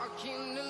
walking alone.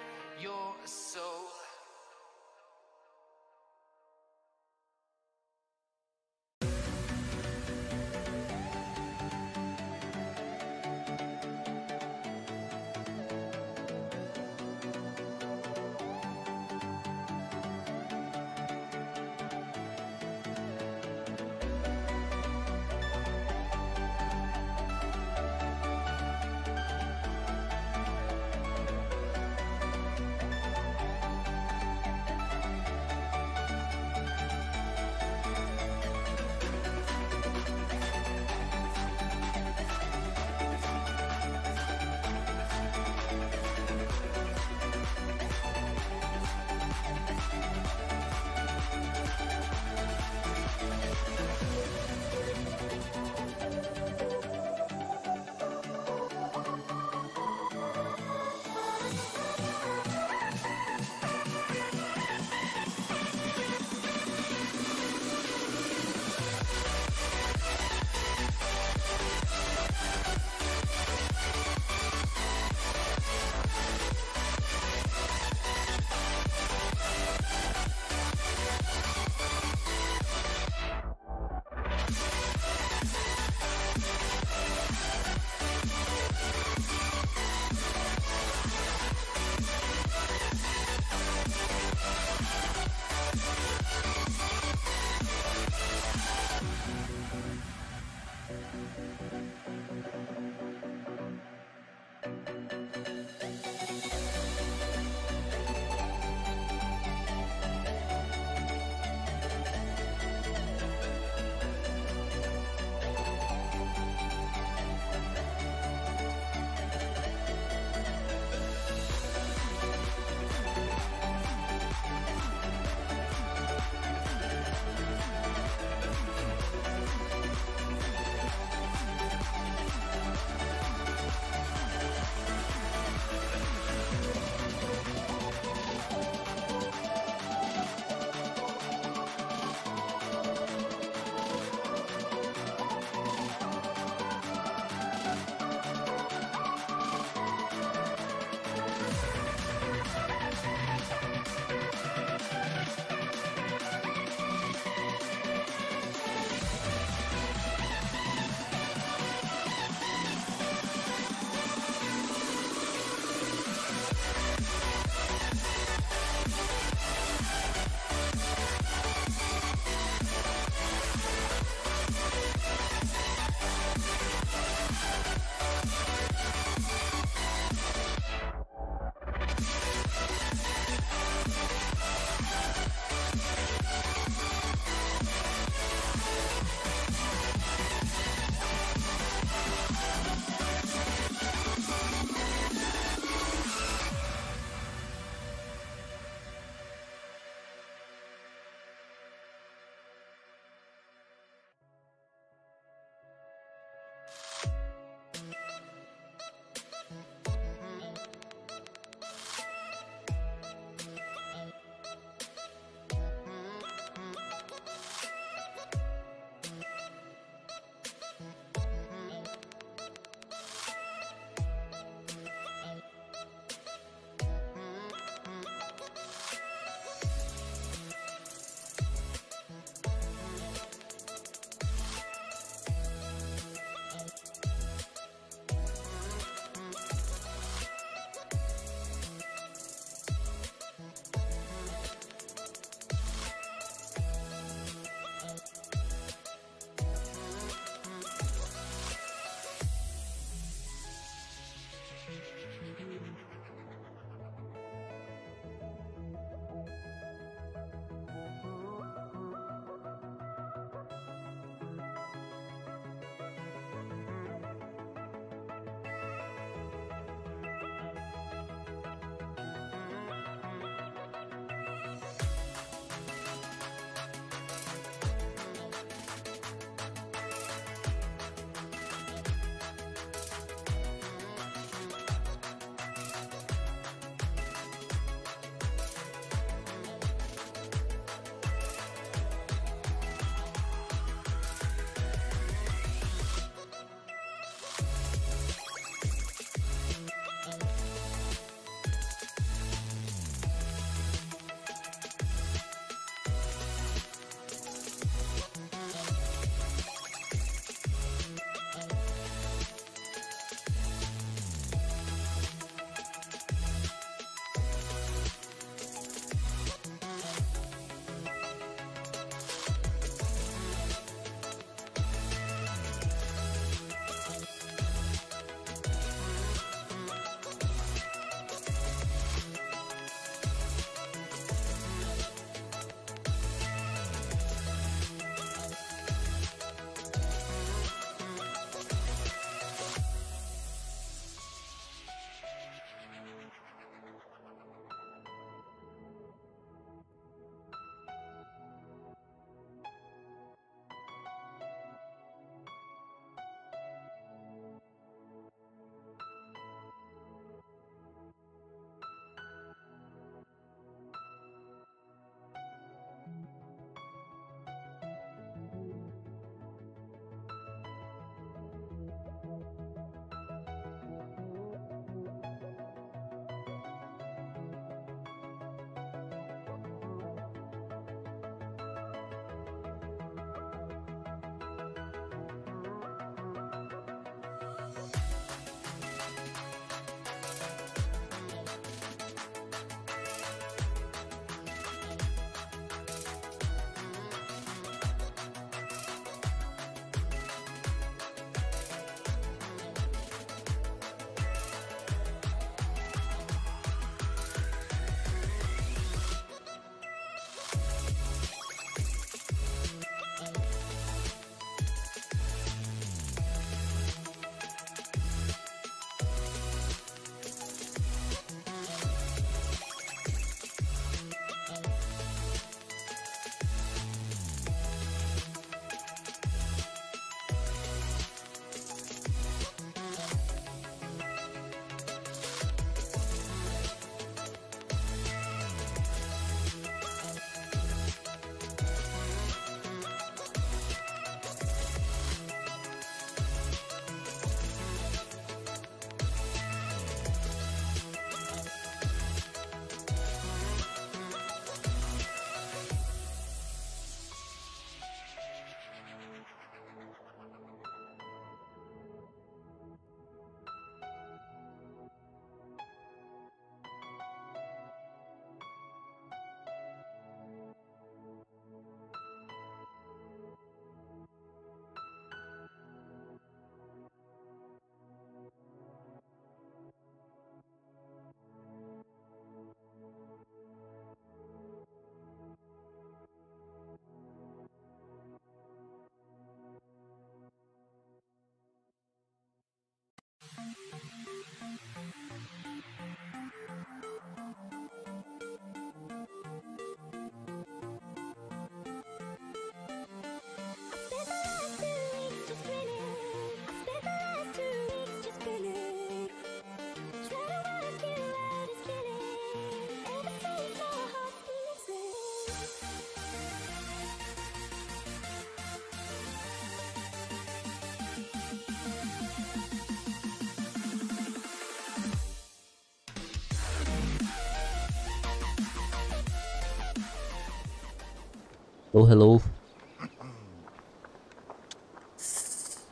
Oh, hello.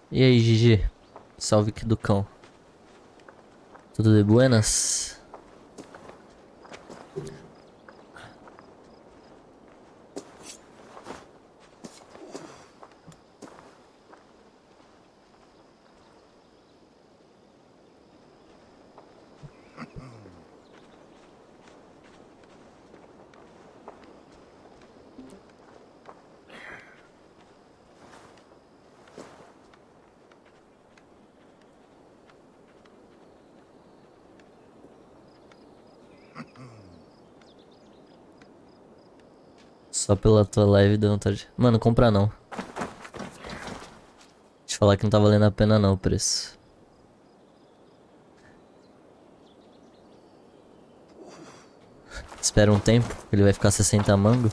E aí, Gigi? Salve aqui do cão. Tudo de buenas? Só pela tua live deu vontade. Mano, comprar não. Eu falar que não tá valendo a pena não o preço. Espera um tempo, ele vai ficar 60 mango.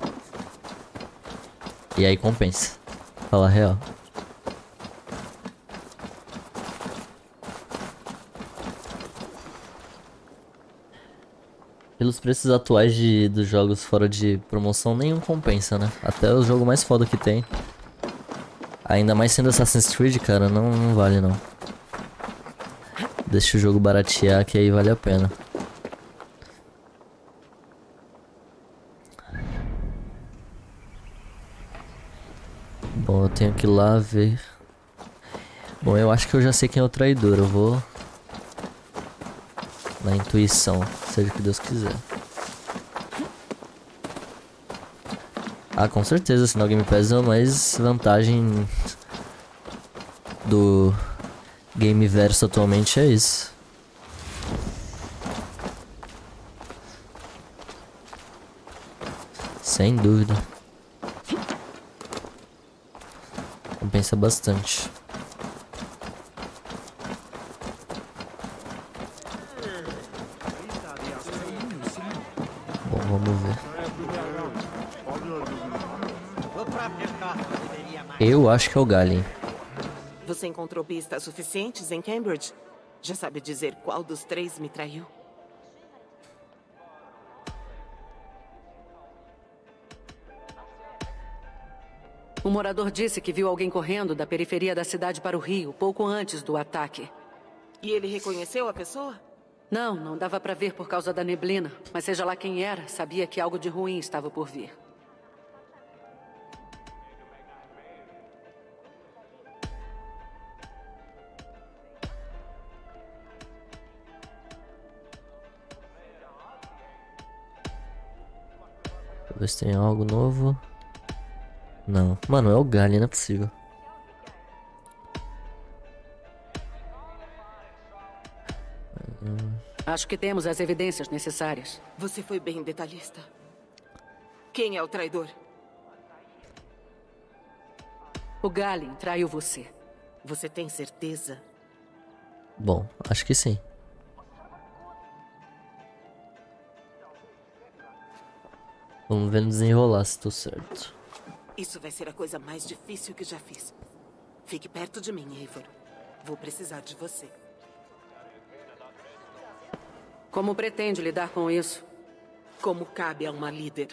E aí compensa. Fala real. Pelos preços atuais de, dos jogos fora de promoção, nenhum compensa, né? Até o jogo mais foda que tem. Ainda mais sendo Assassin's Creed, cara, não, não vale não. Deixa o jogo baratear que aí vale a pena. Bom, eu tenho que ir lá ver. Bom, eu acho que eu já sei quem é o traidor. Eu vou na intuição, seja o que Deus quiser. Ah, com certeza, se no Game Pass é mais vantagem do Game Verso atualmente é isso. Sem dúvida. Compensa bastante. Eu acho que é o Galen. Você encontrou pistas suficientes em Cambridge? Já sabe dizer qual dos três me traiu? Um morador disse que viu alguém correndo da periferia da cidade para o rio, pouco antes do ataque. E ele reconheceu a pessoa? Não, não dava para ver por causa da neblina. Mas seja lá quem era, sabia que algo de ruim estava por vir. Deixa eu ver se tem algo novo. Não. Mano, é o Gali, não é possível. Acho que temos as evidências necessárias. Você foi bem detalhista. Quem é o traidor? O Galen traiu você. Você tem certeza? Bom, acho que sim. Vamos ver no desenrolar se tô certo. Isso vai ser a coisa mais difícil que já fiz. Fique perto de mim, Eivor. Vou precisar de você. Como pretende lidar com isso? Como cabe a uma líder.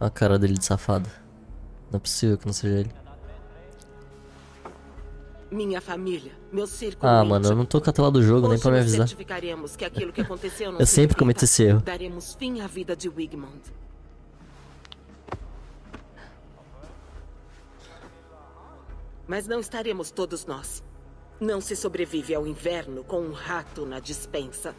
A cara dele de safado. Não é possível que não seja ele. Minha família, meu círculo Ah, mano, eu não tô com a tela do jogo nem pra me avisar. Eu se sempre cometo esse erro. Daremos fim à vida de Wigmund. Mas não estaremos todos nós. Não se sobrevive ao inverno com um rato na dispensa.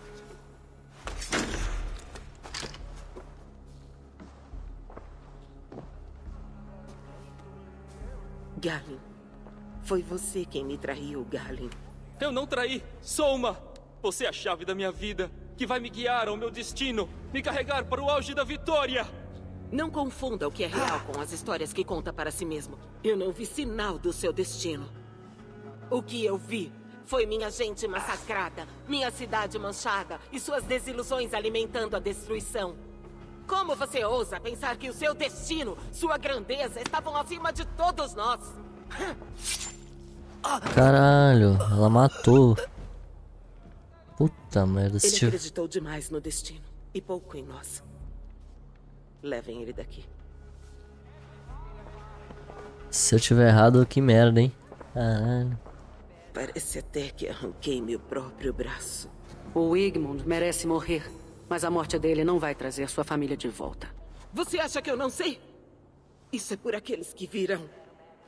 Galen, foi você quem me traiu, Galen. Eu não traí. Sou uma. Você é a chave da minha vida, que vai me guiar ao meu destino, me carregar para o auge da vitória. Não confunda o que é real com as histórias que conta para si mesmo. Eu não vi sinal do seu destino. O que eu vi foi minha gente massacrada, minha cidade manchada e suas desilusões alimentando a destruição. Como você ousa pensar que o seu destino, sua grandeza estavam acima de todos nós? Caralho, ela matou. Puta merda, Ele se tiv- acreditou demais no destino e pouco em nós. Levem ele daqui. se eu tiver errado, que merda, hein? Caralho. Parece até que arranquei meu próprio braço. O Wigmund merece morrer, mas a morte dele não vai trazer sua família de volta. Você acha que eu não sei? Isso é por aqueles que virão.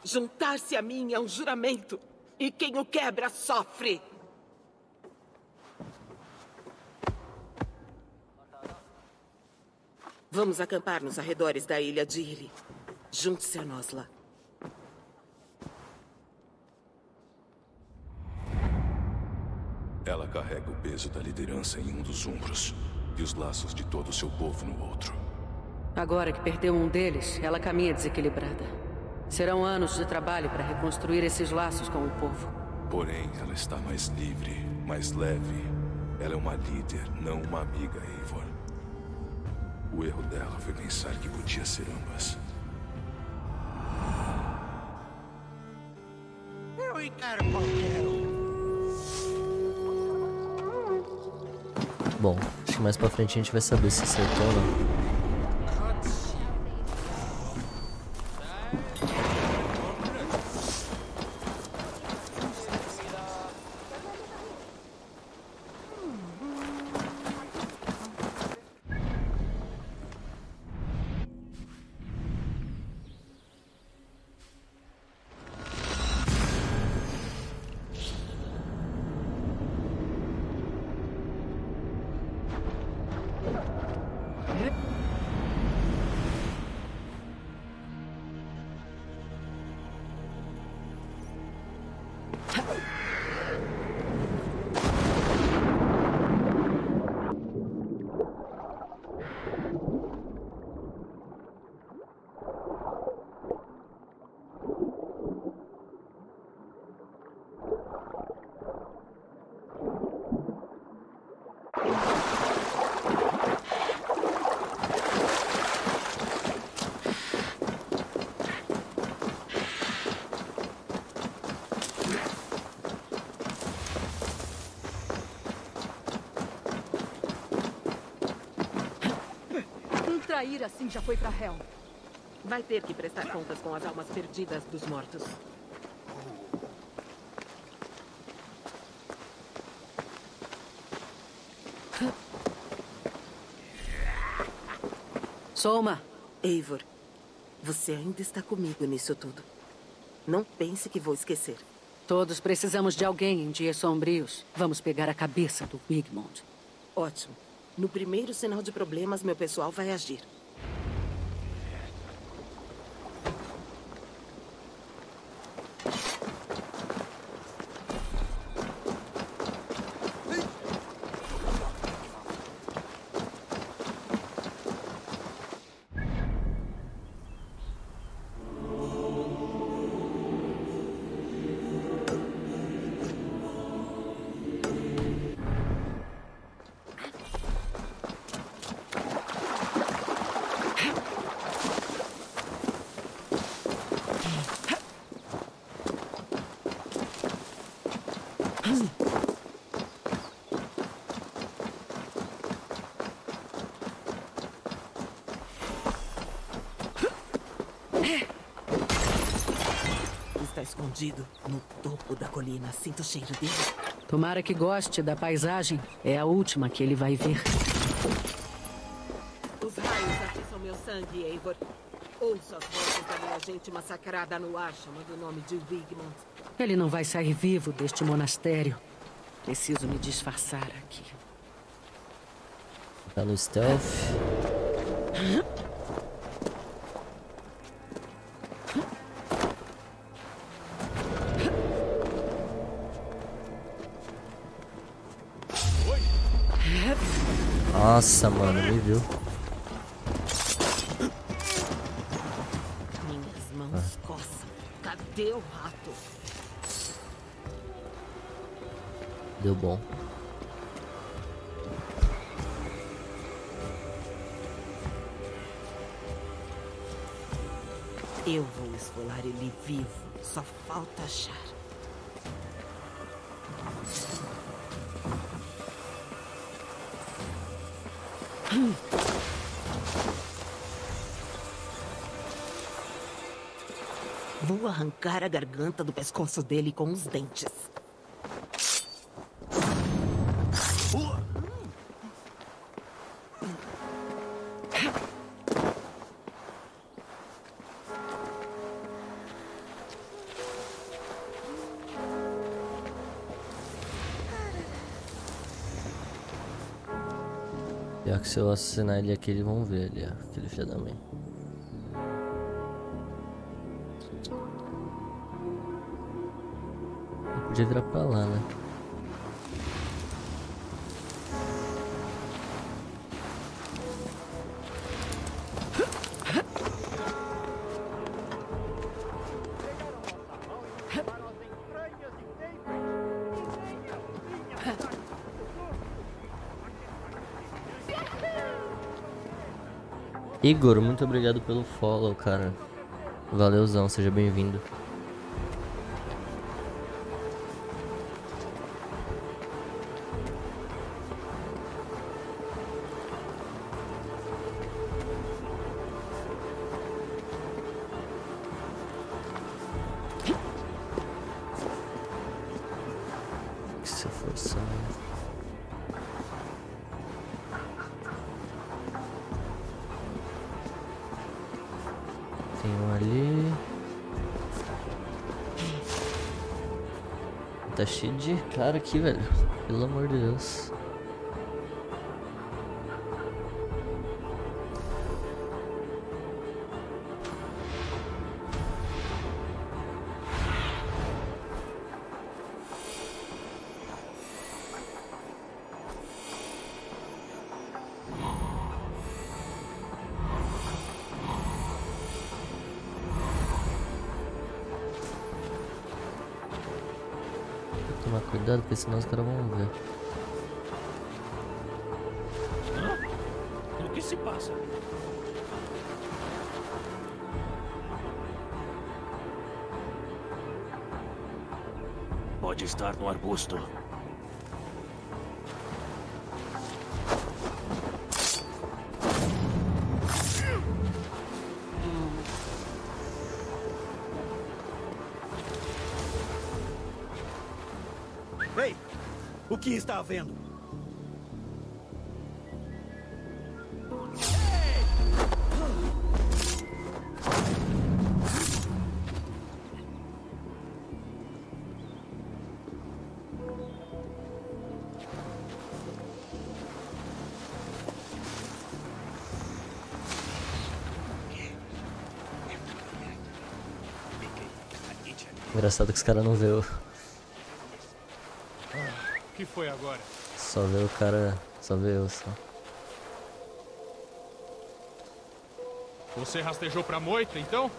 Juntar-se a mim é um juramento. E quem o quebra sofre. Vamos acampar nos arredores da ilha de Ili. Junte-se a nós lá. Ela carrega o peso da liderança em um dos ombros e os laços de todo o seu povo no outro. Agora que perdeu um deles, ela caminha desequilibrada. Serão anos de trabalho para reconstruir esses laços com o povo. Porém, ela está mais livre, mais leve. Ela é uma líder, não uma amiga, Eivor. O erro dela foi pensar que podia ser ambas. Eu encaro qualquer um. Bom, acho que mais pra frente a gente vai saber se acertou ou não. Já foi pra Hell. Vai ter que prestar contas com as almas perdidas dos mortos. Soma, Eivor, você ainda está comigo nisso tudo. Não pense que vou esquecer. todos precisamos de alguém em dias sombrios. Vamos pegar a cabeça do Wigmund. Ótimo. No primeiro sinal de problemas, meu pessoal vai agir. Escondido no topo da colina. Sinto o cheiro dele. Tomara que goste da paisagem. É a última que ele vai ver. Os raios atiçam meu sangue, Eivor. Ouço as vozes da minha gente massacrada no ar, chamando o nome de Wigmund. Ele não vai sair vivo deste monastério. Preciso me disfarçar aqui. Tá no stealth. Nossa, mano, me viu. Minhas mãos coçam. Cadê o rato? Deu bom. Eu vou esfolar ele vivo. Só falta achar. Vou arrancar a garganta do pescoço dele com os dentes. Pior que se eu assassinar ele aqui, eles vão ver ali, ó. Aquele filho da mãe. Podia virar pra lá, né? Igor, muito obrigado pelo follow, cara. Valeuzão, seja bem-vindo. Aqui, velho. Pelo amor de Deus. Porque senão os caras vão ver. O que se passa? Pode estar no arbusto. Está havendo? Engraçado que os caras não vê o. Foi agora? Só vê o cara. Só vê eu só. Você rastejou pra moita, então?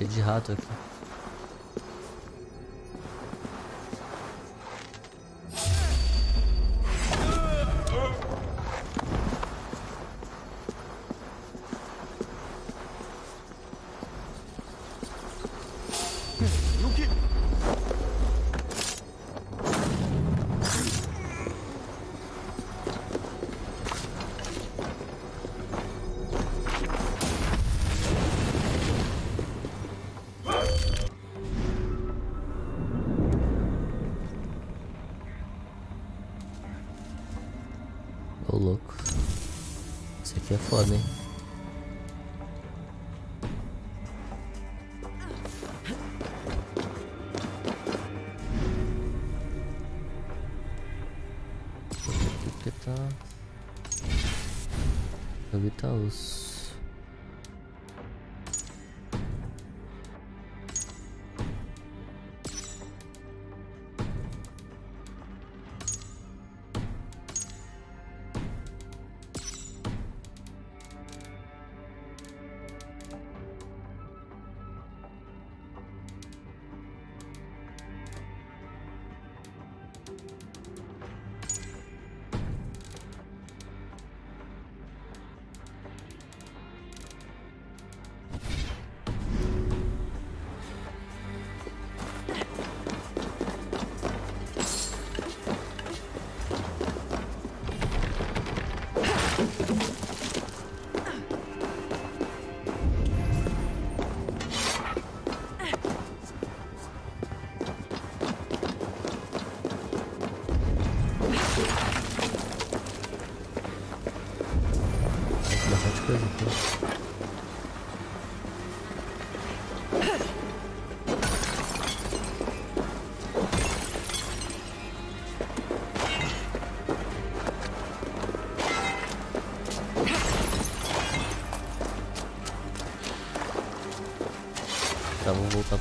Cheio de rato aqui.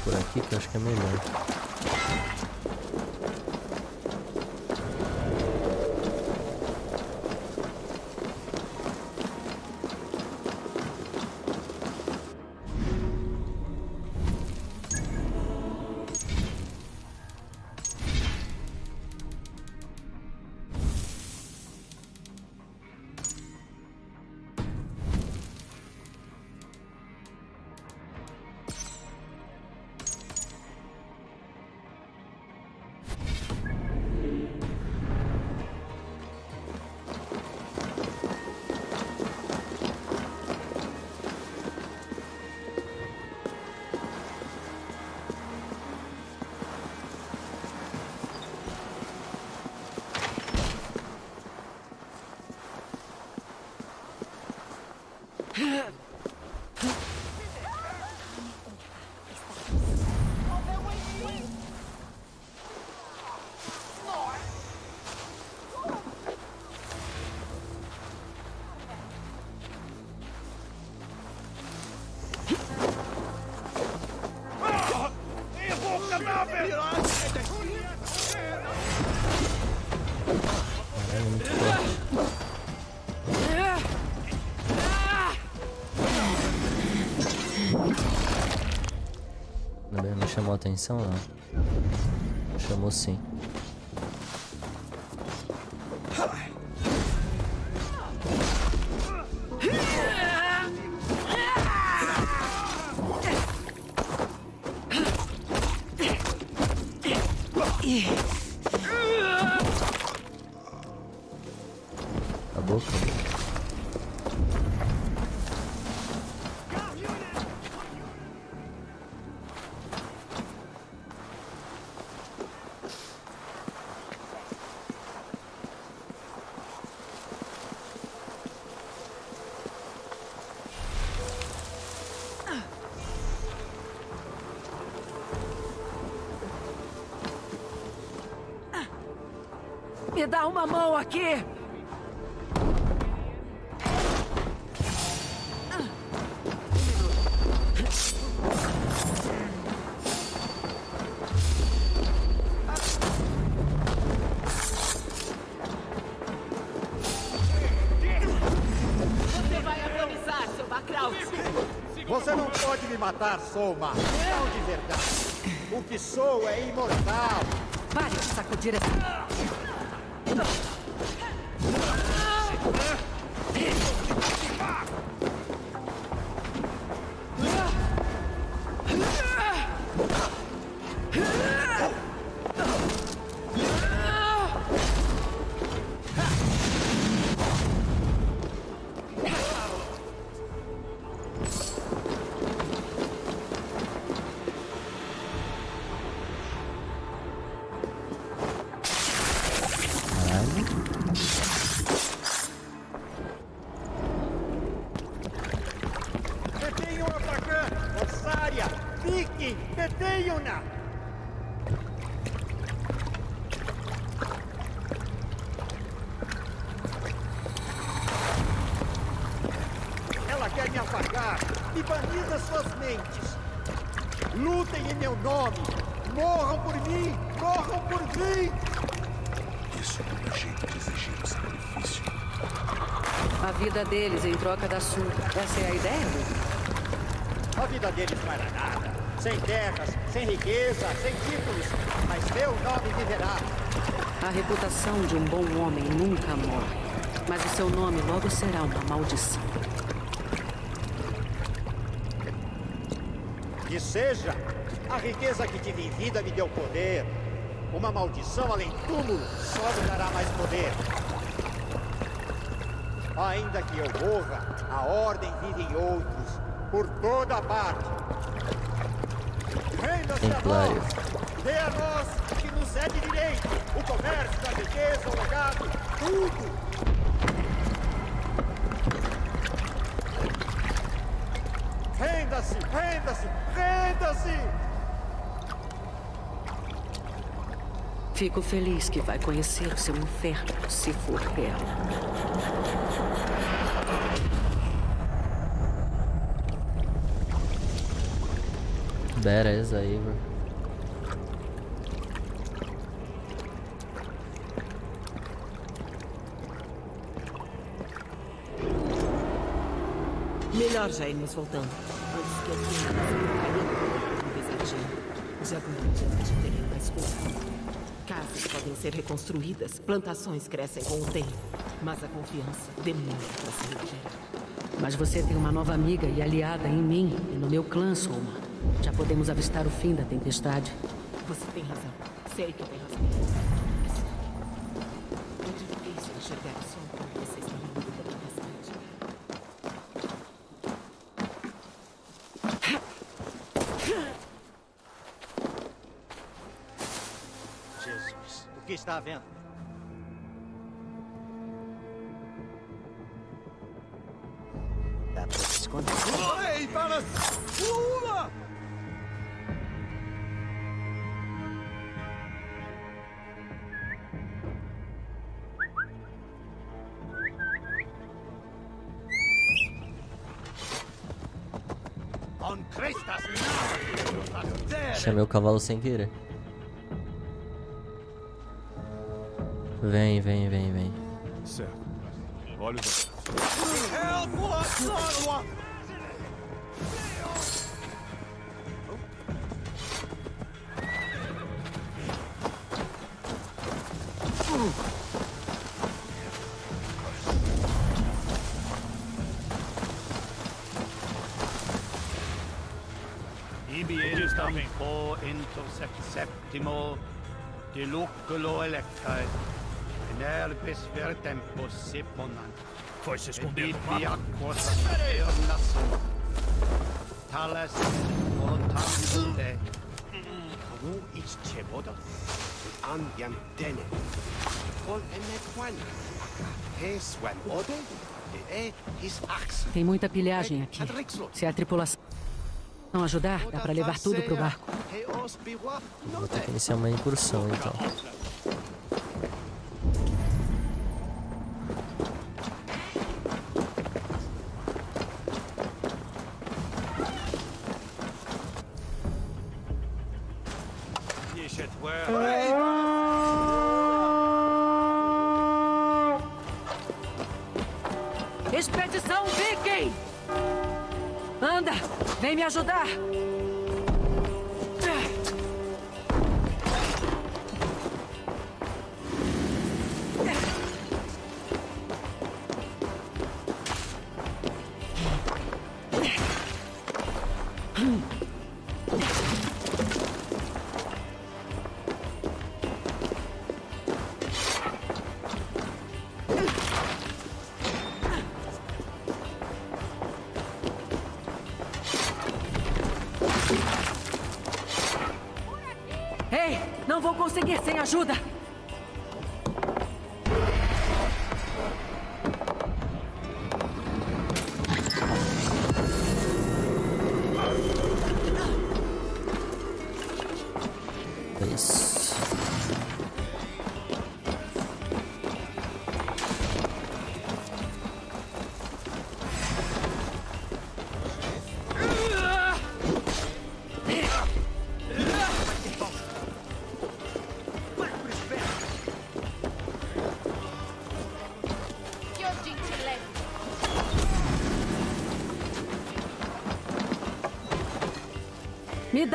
Por aqui que eu acho que é melhor. Atenção, não. Chamou sim. Dá uma mão aqui! Você vai agonizar, seu Bakraut! Você não pode me matar, Soma. Não de verdade. O que sou é imortal. Pare de sacudir essa... vida deles em troca da sua. Essa é a ideia? A vida deles não era nada. Sem terras, sem riqueza, sem títulos. Mas meu nome viverá. A reputação de um bom homem nunca morre. Mas o seu nome logo será uma maldição. Que seja. A riqueza que tive em vida me deu poder. Uma maldição além túmulo só me dará mais poder. Ainda que eu morra, a ordem vive em outros, por toda a parte. Renda-se a nós! Dê a nós o que nos é de direito! O comércio, a riqueza, o legado, tudo! Renda-se! Renda-se! Renda-se! Fico feliz que vai conhecer o seu inferno, se for real. Badass aí, bro. Melhor já irmos voltando. Antes que eu tenha um pesadinho. Já garantimos de terem mais cuidado. Casas podem ser reconstruídas, plantações crescem com o tempo. Mas a confiança demora para se regenerar. Mas você tem uma nova amiga e aliada em mim e no meu clã, Soma. Já podemos avistar o fim da tempestade. Você tem razão. Sei que tem razão. O que está havendo? Dá pra se esconder. Ei, para! Pula! On Christus now! Chamei o cavalo sem querer. Vem, vem, vem, vem. Certo. Olhos Help! What? Not what? Ibi elistam po intersect septimo de luculo electae. Seponan. Foi se esconder no mato. Talas voltante. Who is Cheboda? An yam dene. Kol emet wan. Hes wan ode. E his ax. Tem muita pilhagem aqui. Se a tripulação não ajudar, dá pra levar tudo pro barco. Biwa. Vou ter que iniciar uma incursão então. Ajudar! Жуда!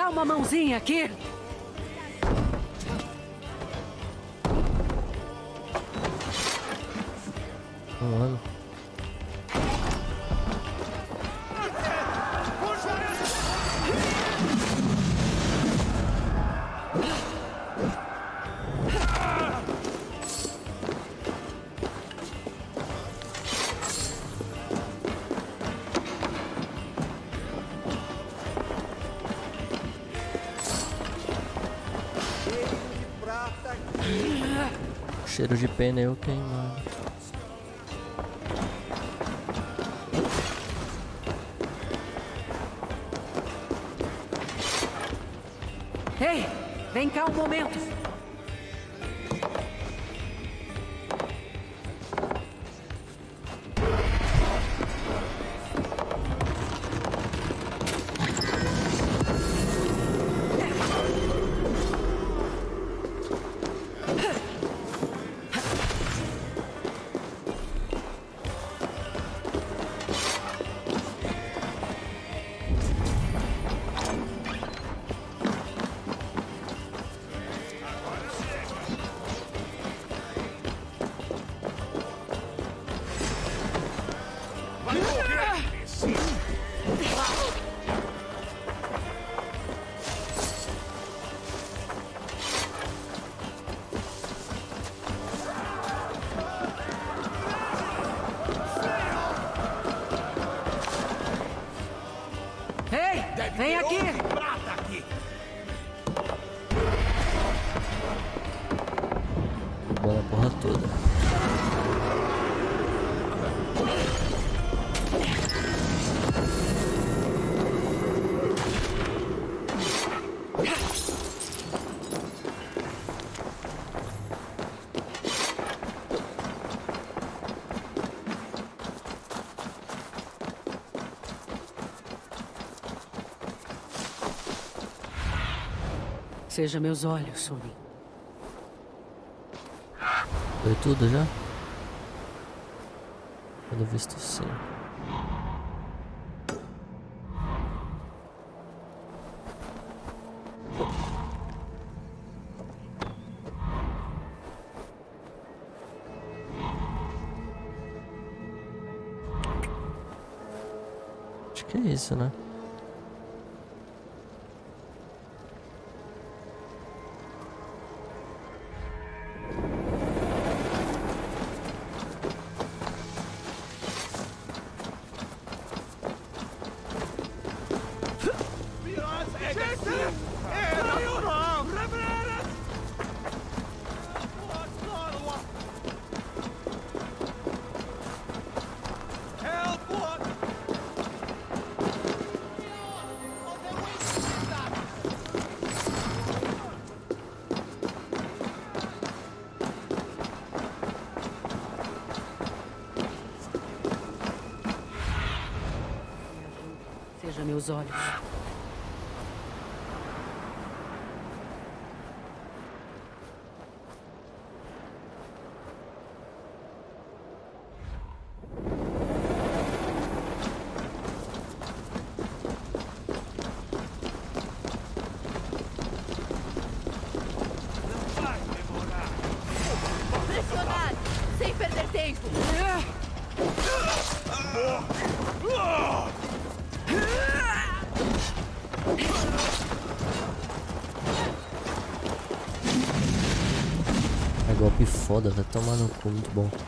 Dá uma mãozinha aqui. De Seja meus olhos, Sumi. Foi tudo já? Pelo visto sim. Acho que é isso, né? Olhos. Foda, vai tomar no cu, muito bom.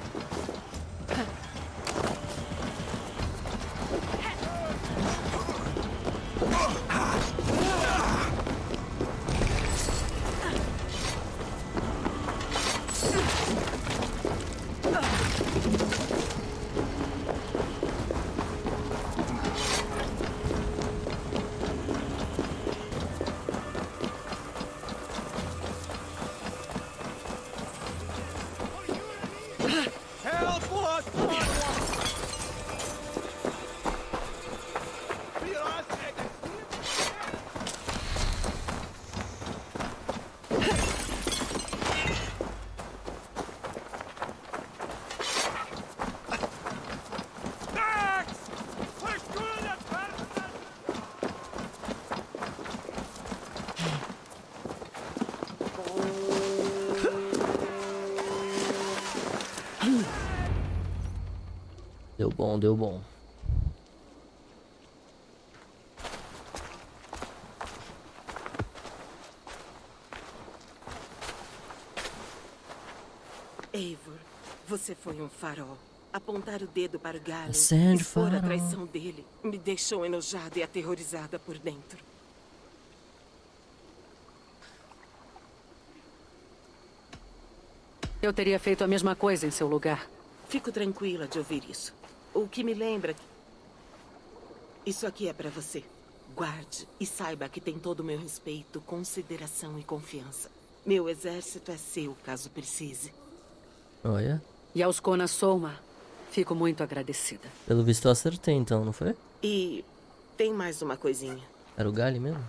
Deu bom, deu bom. Eivor, você foi um farol. Apontar o dedo para o Galen Acende expor a farol. traição dele me deixou enojada e aterrorizada por dentro. Eu teria feito a mesma coisa em seu lugar. Fico tranquila de ouvir isso. O que me lembra. Isso aqui é para você. Guarde e saiba que tem todo o meu respeito, consideração e confiança. Meu exército é seu, caso precise. Olha. E aos Kona Soma, fico muito agradecida. Pelo visto eu acertei então, não foi? E tem mais uma coisinha. Era o Gali mesmo?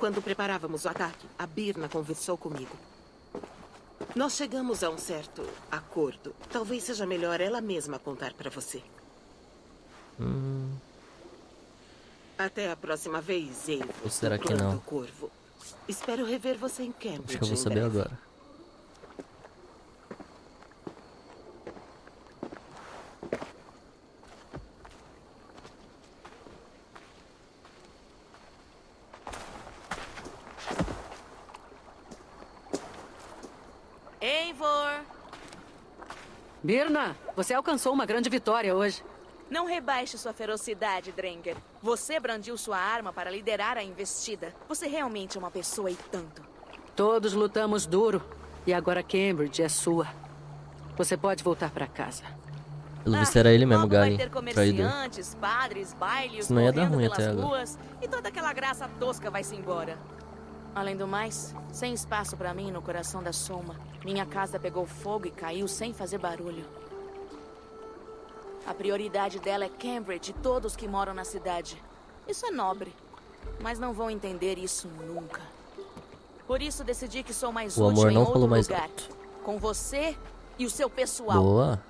Quando preparávamos o ataque, a Birna conversou comigo. Nós chegamos a um certo acordo. Talvez seja melhor ela mesma contar para você. Hum. Até a próxima vez. Ou será que não? Corvo. Espero rever você em Cambridge. Acho que eu vou saber agora. Eivor! Birna, você alcançou uma grande vitória hoje. Não rebaixe sua ferocidade, Drenger. Você brandiu sua arma para liderar a investida. Você realmente é uma pessoa e tanto. Todos lutamos duro. E agora Cambridge é sua. Você pode voltar para casa. Pelo visto era ele mesmo, ter Traidor. padres, bailes, Isso não ia dar ruim pelas até agora. ruas e toda aquela graça tosca vai se embora. Além do mais, sem espaço pra mim no coração da Soma, minha casa pegou fogo e caiu sem fazer barulho. A prioridade dela é Cambridge e todos que moram na cidade. Isso é nobre, mas não vão entender isso nunca. Por isso decidi que sou mais O útil amor em não outro falou mais lugar, com você e o seu pessoal. Boa.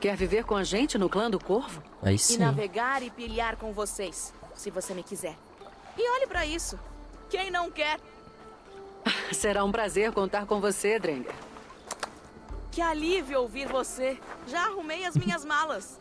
Quer viver com a gente no clã do Corvo? Aí E sim. navegar e pilhar com vocês, se você me quiser. E olhe pra isso. Quem não quer? Será um prazer contar com você, Drenga. Que alívio ouvir você. Já arrumei as minhas malas.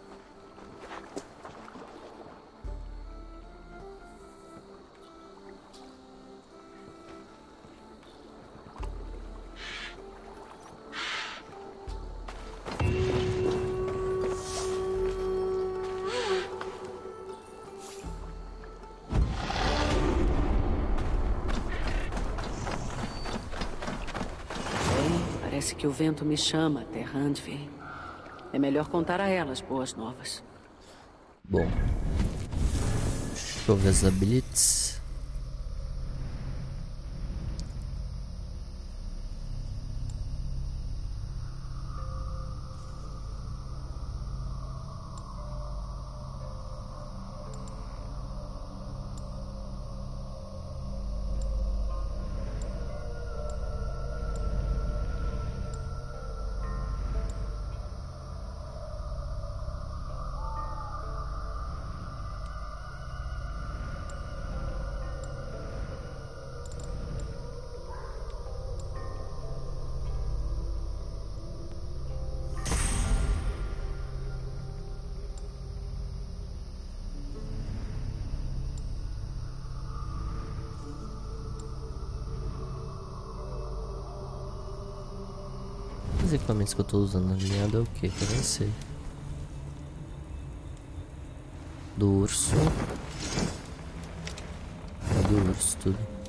Parece que o vento me chama até Handvey. É melhor contar a elas boas novas. Bom. Deixa eu ver as habilities. Equipamentos que eu tô usando na linhada é o que? Que eu sei. Do urso. É do urso, tudo.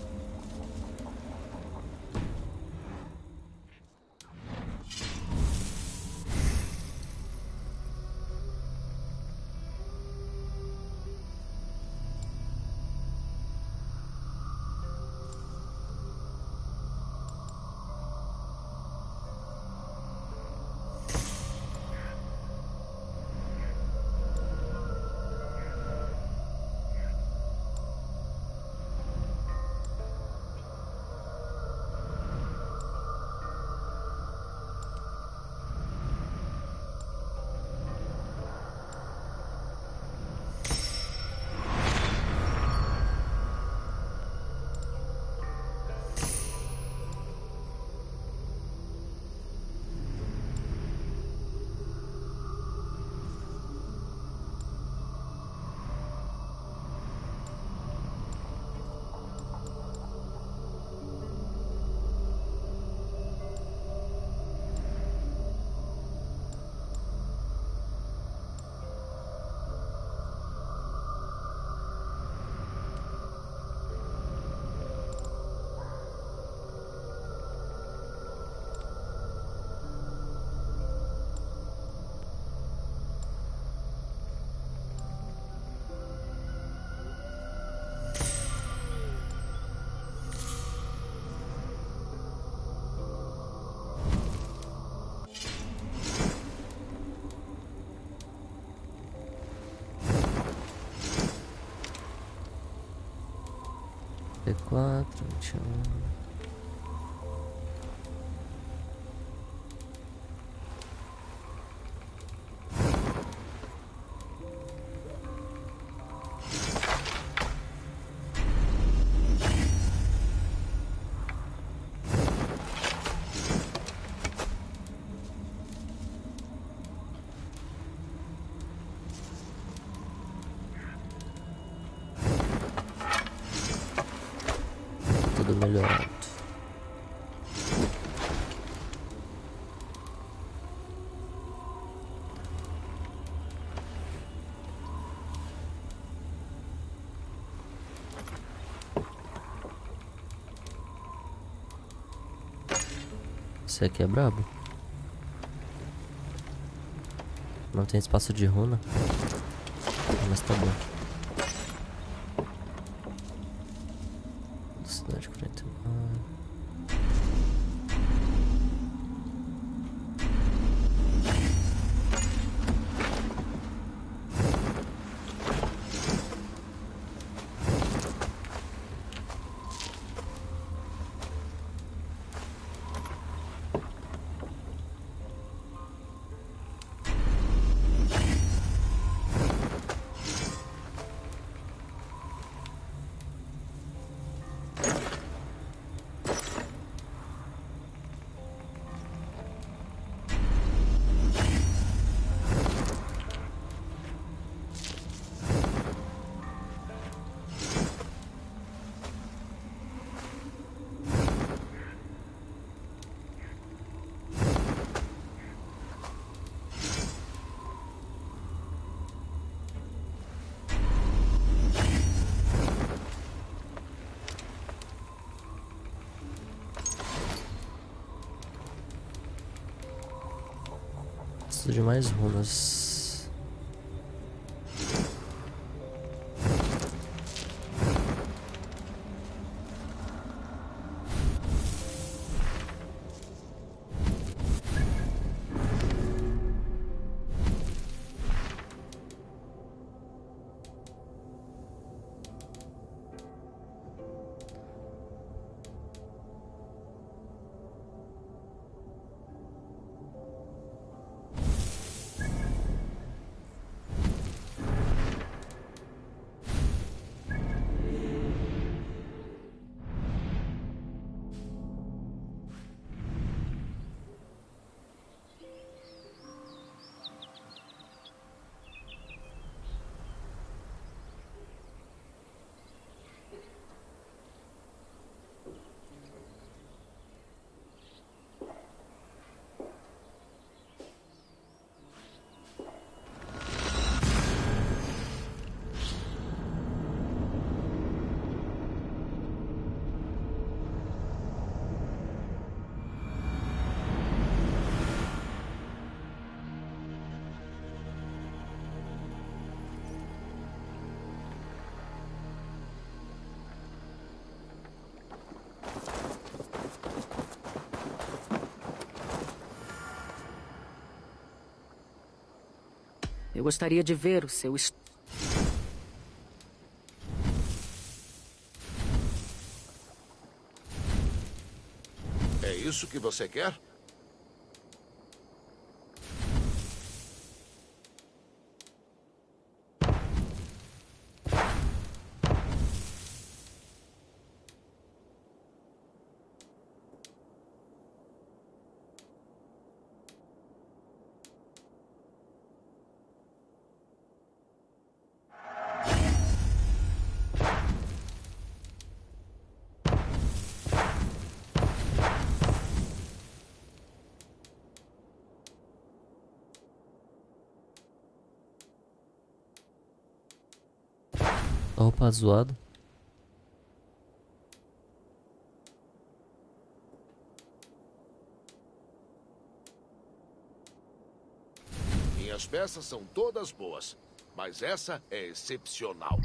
chill. Melhorado. Esse aqui é brabo. Não tem espaço de runa. Mas tá bom. De mais runas. Eu gostaria de ver o seu est... É isso que você quer? Roupa zoada. Minhas peças são todas boas, mas essa é excepcional.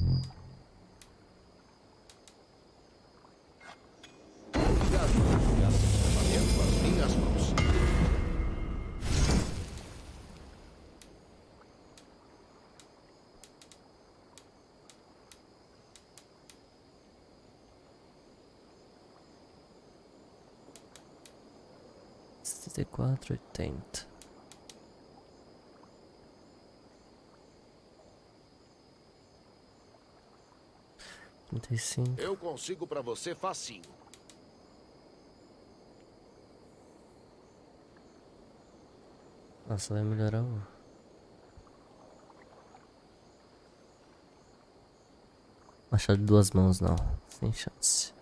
74, 80. Trinta e cinco. Eu consigo pra você facinho. Nossa, vai melhorar o. Machado de duas mãos não. Sem chance.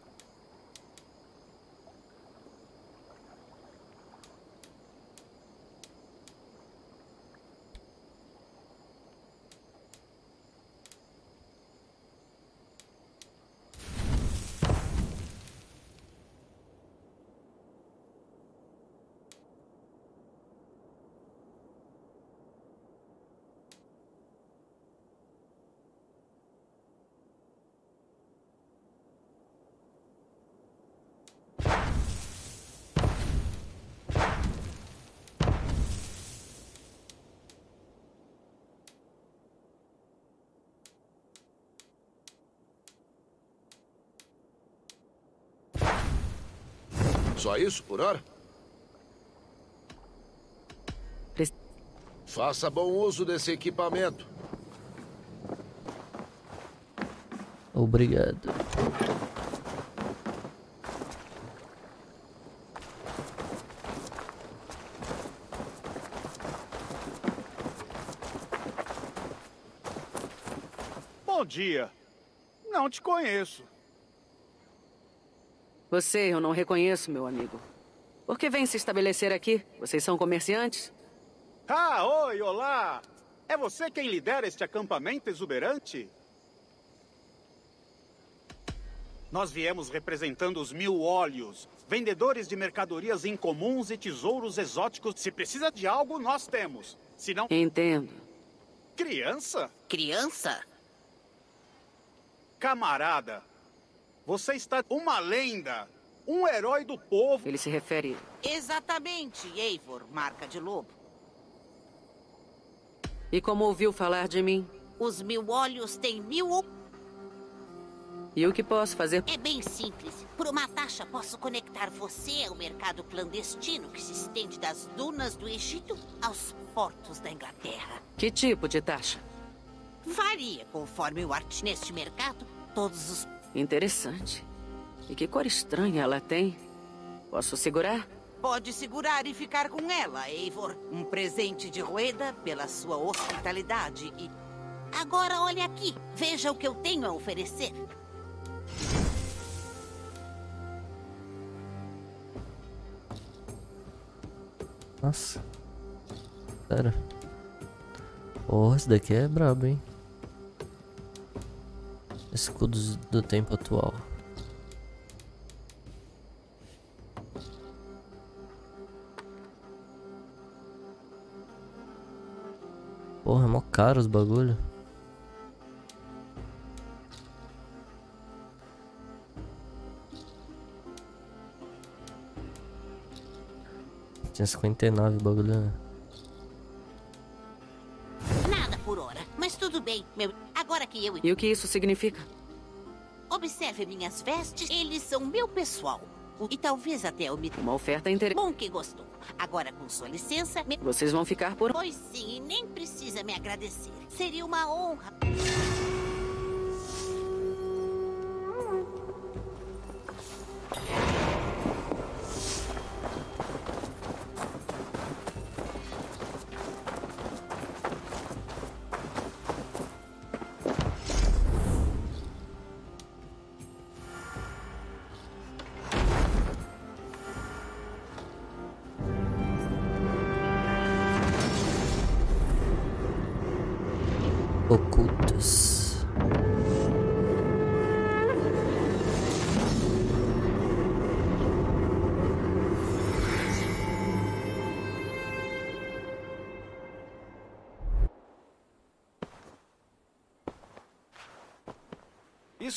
Só isso por hora? Faça bom uso desse equipamento. Obrigado. Bom dia. Não te conheço. Você eu não reconheço, meu amigo. Por que vem se estabelecer aqui? Vocês são comerciantes? Ah, oi, olá! É você quem lidera este acampamento exuberante? Nós viemos representando os Mil Olhos, vendedores de mercadorias incomuns e tesouros exóticos. Se precisa de algo, nós temos. Se não... Entendo. Criança? Criança? Camarada, você está uma lenda, um herói do povo. Ele se refere... Exatamente, Eivor, marca de lobo. E como ouviu falar de mim? Os mil olhos têm mil... E o que posso fazer? É bem simples. Por uma taxa, posso conectar você ao mercado clandestino que se estende das dunas do Egito aos portos da Inglaterra. Que tipo de taxa? Varia conforme o arte neste mercado. Todos os Interessante. E que cor estranha ela tem. Posso segurar? Pode segurar e ficar com ela, Eivor. Um presente de Rueda pela sua hospitalidade e... Agora olhe aqui. Veja o que eu tenho a oferecer. Nossa. Pera. Porra, esse daqui é brabo, hein? Escudos do tempo atual. Porra, é mó caro os bagulho. Tinha 59 bagulho, né? Tudo bem, meu. Agora que eu... E o que isso significa? Observe minhas vestes, eles são meu pessoal. E talvez até eu me... Uma oferta interessante. Bom que gostou. Agora, com sua licença... Me... Vocês vão ficar por... Pois sim, e nem precisa me agradecer. Seria uma honra.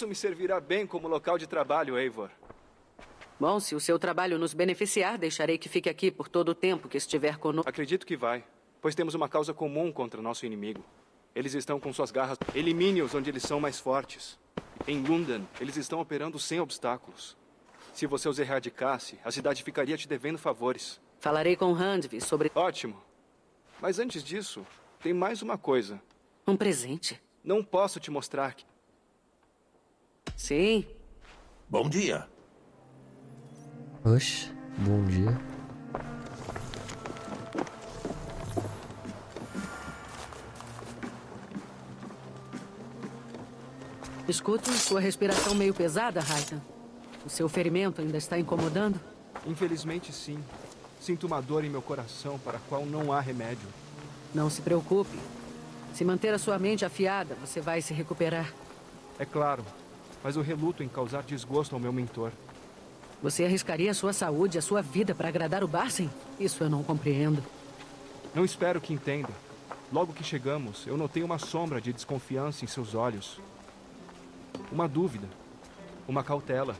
Isso me servirá bem como local de trabalho, Eivor. Bom, se o seu trabalho nos beneficiar, deixarei que fique aqui por todo o tempo que estiver conosco. Acredito que vai, pois temos uma causa comum contra nosso inimigo. Eles estão com suas garras. Elimine-os onde eles são mais fortes. Em London, eles estão operando sem obstáculos. Se você os erradicasse, a cidade ficaria te devendo favores. Falarei com Handvi sobre... Ótimo. Mas antes disso, tem mais uma coisa. Um presente? Não posso te mostrar. Sim. Bom dia. Oxe, bom dia. Escuto sua respiração meio pesada, Raitan. O seu ferimento ainda está incomodando? Infelizmente, sim. Sinto uma dor em meu coração para a qual não há remédio. Não se preocupe. Se manter a sua mente afiada, você vai se recuperar. É claro, mas eu reluto em causar desgosto ao meu mentor. Você arriscaria a sua saúde e a sua vida para agradar o Barsen? Isso eu não compreendo. Não espero que entenda. Logo que chegamos, eu notei uma sombra de desconfiança em seus olhos. Uma dúvida. Uma cautela.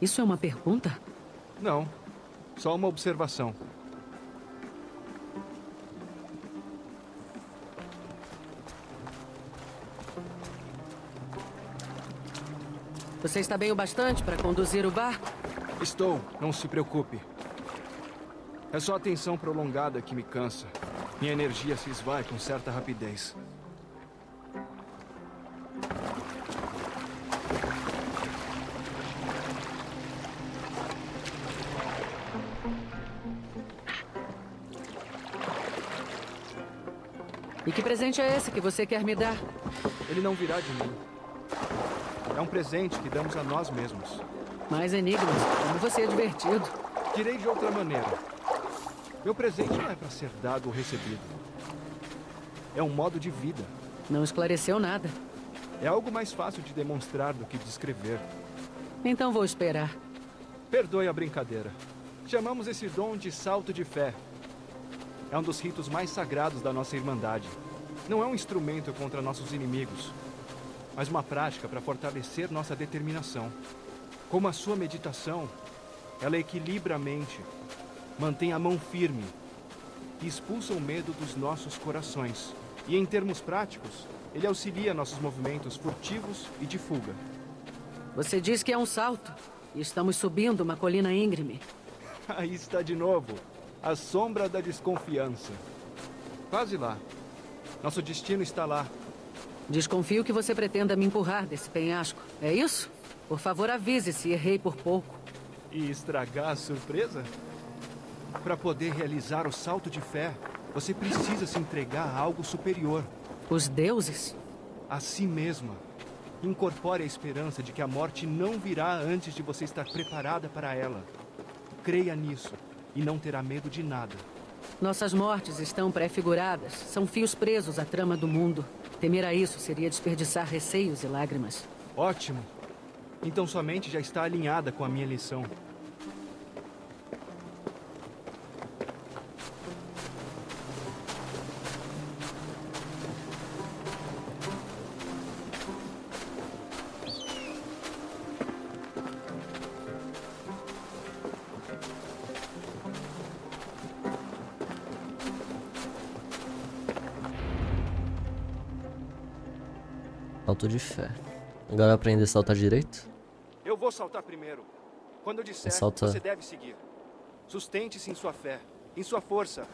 Isso é uma pergunta? Não. Só uma observação. Você está bem o bastante para conduzir o barco? Estou, não se preocupe. É só a tensão prolongada que me cansa. Minha energia se esvai com certa rapidez. E que presente é esse que você quer me dar? Ele não virá de mim. É um presente que damos a nós mesmos. Mais enigmas. Como você é divertido. Direi de outra maneira. Meu presente não é para ser dado ou recebido. É um modo de vida. Não esclareceu nada. É algo mais fácil de demonstrar do que descrever. Então vou esperar. Perdoe a brincadeira. Chamamos esse dom de salto de fé. É um dos ritos mais sagrados da nossa Irmandade. Não é um instrumento contra nossos inimigos, mas uma prática para fortalecer nossa determinação. Como a sua meditação, ela equilibra a mente, mantém a mão firme e expulsa o medo dos nossos corações. E em termos práticos, ele auxilia nossos movimentos furtivos e de fuga. Você diz que é um salto. E estamos subindo uma colina íngreme. Aí está de novo. A sombra da desconfiança. Quase lá. Nosso destino está lá. Desconfio que você pretenda me empurrar desse penhasco. É isso? Por favor, avise se errei por pouco. E estragar a surpresa? Para poder realizar o salto de fé, você precisa se entregar a algo superior. Os deuses? A si mesma. Incorpore a esperança de que a morte não virá antes de você estar preparada para ela. Creia nisso e não terá medo de nada. Nossas mortes estão pré-figuradas. São fios presos à trama do mundo. Temer a isso seria desperdiçar receios e lágrimas. Ótimo. Então sua mente já está alinhada com a minha lição. Salto de fé. Agora aprender a saltar direito? Eu vou saltar primeiro. Quando eu disser, Salta. você deve seguir. Sustente-se em sua fé, em sua força.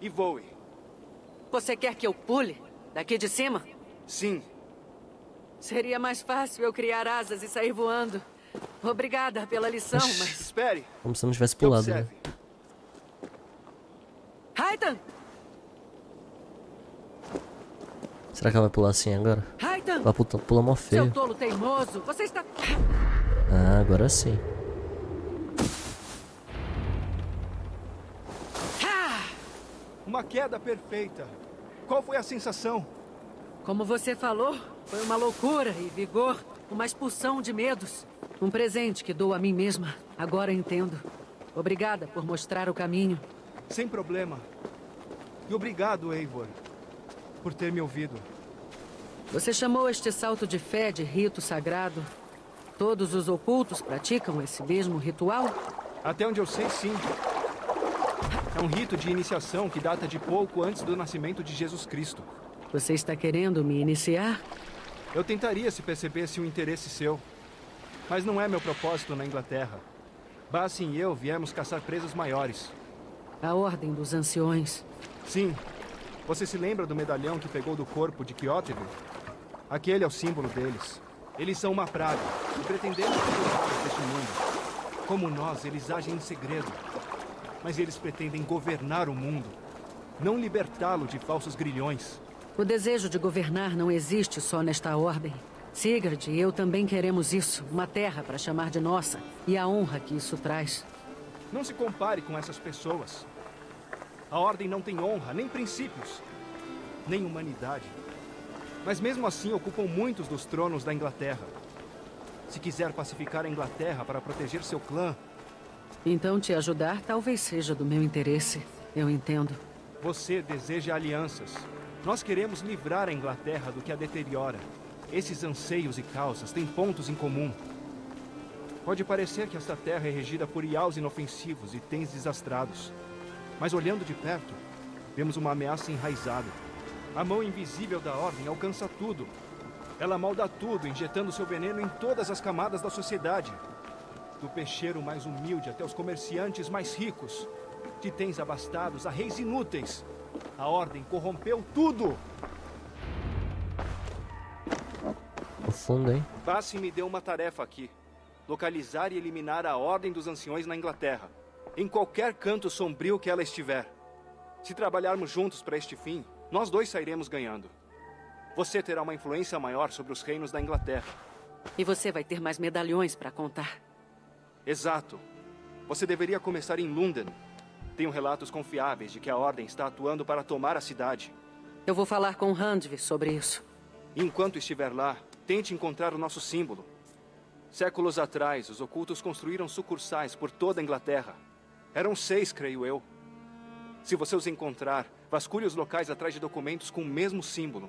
E voe. Você quer que eu pule? Daqui de cima? Sim. Seria mais fácil eu criar asas e sair voando. Obrigada pela lição, mas... Espere. Como se não tivesse pulado, né? Raitan! Será que ela vai pular assim agora? Vai pular, pula mó Seu feio. tolo teimoso! Você está... Ah, agora sim. Uma queda perfeita. Qual foi a sensação? Como você falou, foi uma loucura e vigor. Uma expulsão de medos. Um presente que dou a mim mesma. Agora entendo. Obrigada por mostrar o caminho. Sem problema. E obrigado, Eivor, por ter me ouvido. Você chamou este salto de fé de rito sagrado. Todos os ocultos praticam esse mesmo ritual? Até onde eu sei, sim. É um rito de iniciação que data de pouco antes do nascimento de Jesus Cristo. Você está querendo me iniciar? Eu tentaria se percebesse um interesse seu. Mas não é meu propósito na Inglaterra. Bassin e eu viemos caçar presas maiores. A Ordem dos Anciões. Sim. Você se lembra do medalhão que pegou do corpo de Kyotibu? Aquele é o símbolo deles. Eles são uma praga e pretendemos tirá-los deste mundo. Como nós, eles agem em segredo. Mas eles pretendem governar o mundo, não libertá-lo de falsos grilhões. O desejo de governar não existe só nesta ordem. Sigurd e eu também queremos isso. Uma terra para chamar de nossa. E a honra que isso traz. Não se compare com essas pessoas. A ordem não tem honra, nem princípios, nem humanidade. Mas mesmo assim ocupam muitos dos tronos da Inglaterra. Se quiser pacificar a Inglaterra para proteger seu clã. Então te ajudar talvez seja do meu interesse. Eu entendo. Você deseja alianças. Nós queremos livrar a Inglaterra do que a deteriora. Esses anseios e causas têm pontos em comum. Pode parecer que esta terra é regida por iaus inofensivos e tens desastrados. Mas olhando de perto, vemos uma ameaça enraizada. A mão invisível da Ordem alcança tudo. Ela malda tudo, injetando seu veneno em todas as camadas da sociedade. Do peixeiro mais humilde até os comerciantes mais ricos. De tens abastados a reis inúteis. A Ordem corrompeu tudo! Profundo, hein? Bassi me deu uma tarefa aqui. Localizar e eliminar a Ordem dos Anciões na Inglaterra. Em qualquer canto sombrio que ela estiver. Se trabalharmos juntos para este fim, nós dois sairemos ganhando. Você terá uma influência maior sobre os reinos da Inglaterra. E você vai ter mais medalhões para contar. Exato. Você deveria começar em London. Tenho relatos confiáveis de que a Ordem está atuando para tomar a cidade. Eu vou falar com Handvi sobre isso. Enquanto estiver lá, tente encontrar o nosso símbolo. Séculos atrás, os ocultos construíram sucursais por toda a Inglaterra. Eram seis, creio eu. Se você os encontrar, vasculhe os locais atrás de documentos com o mesmo símbolo.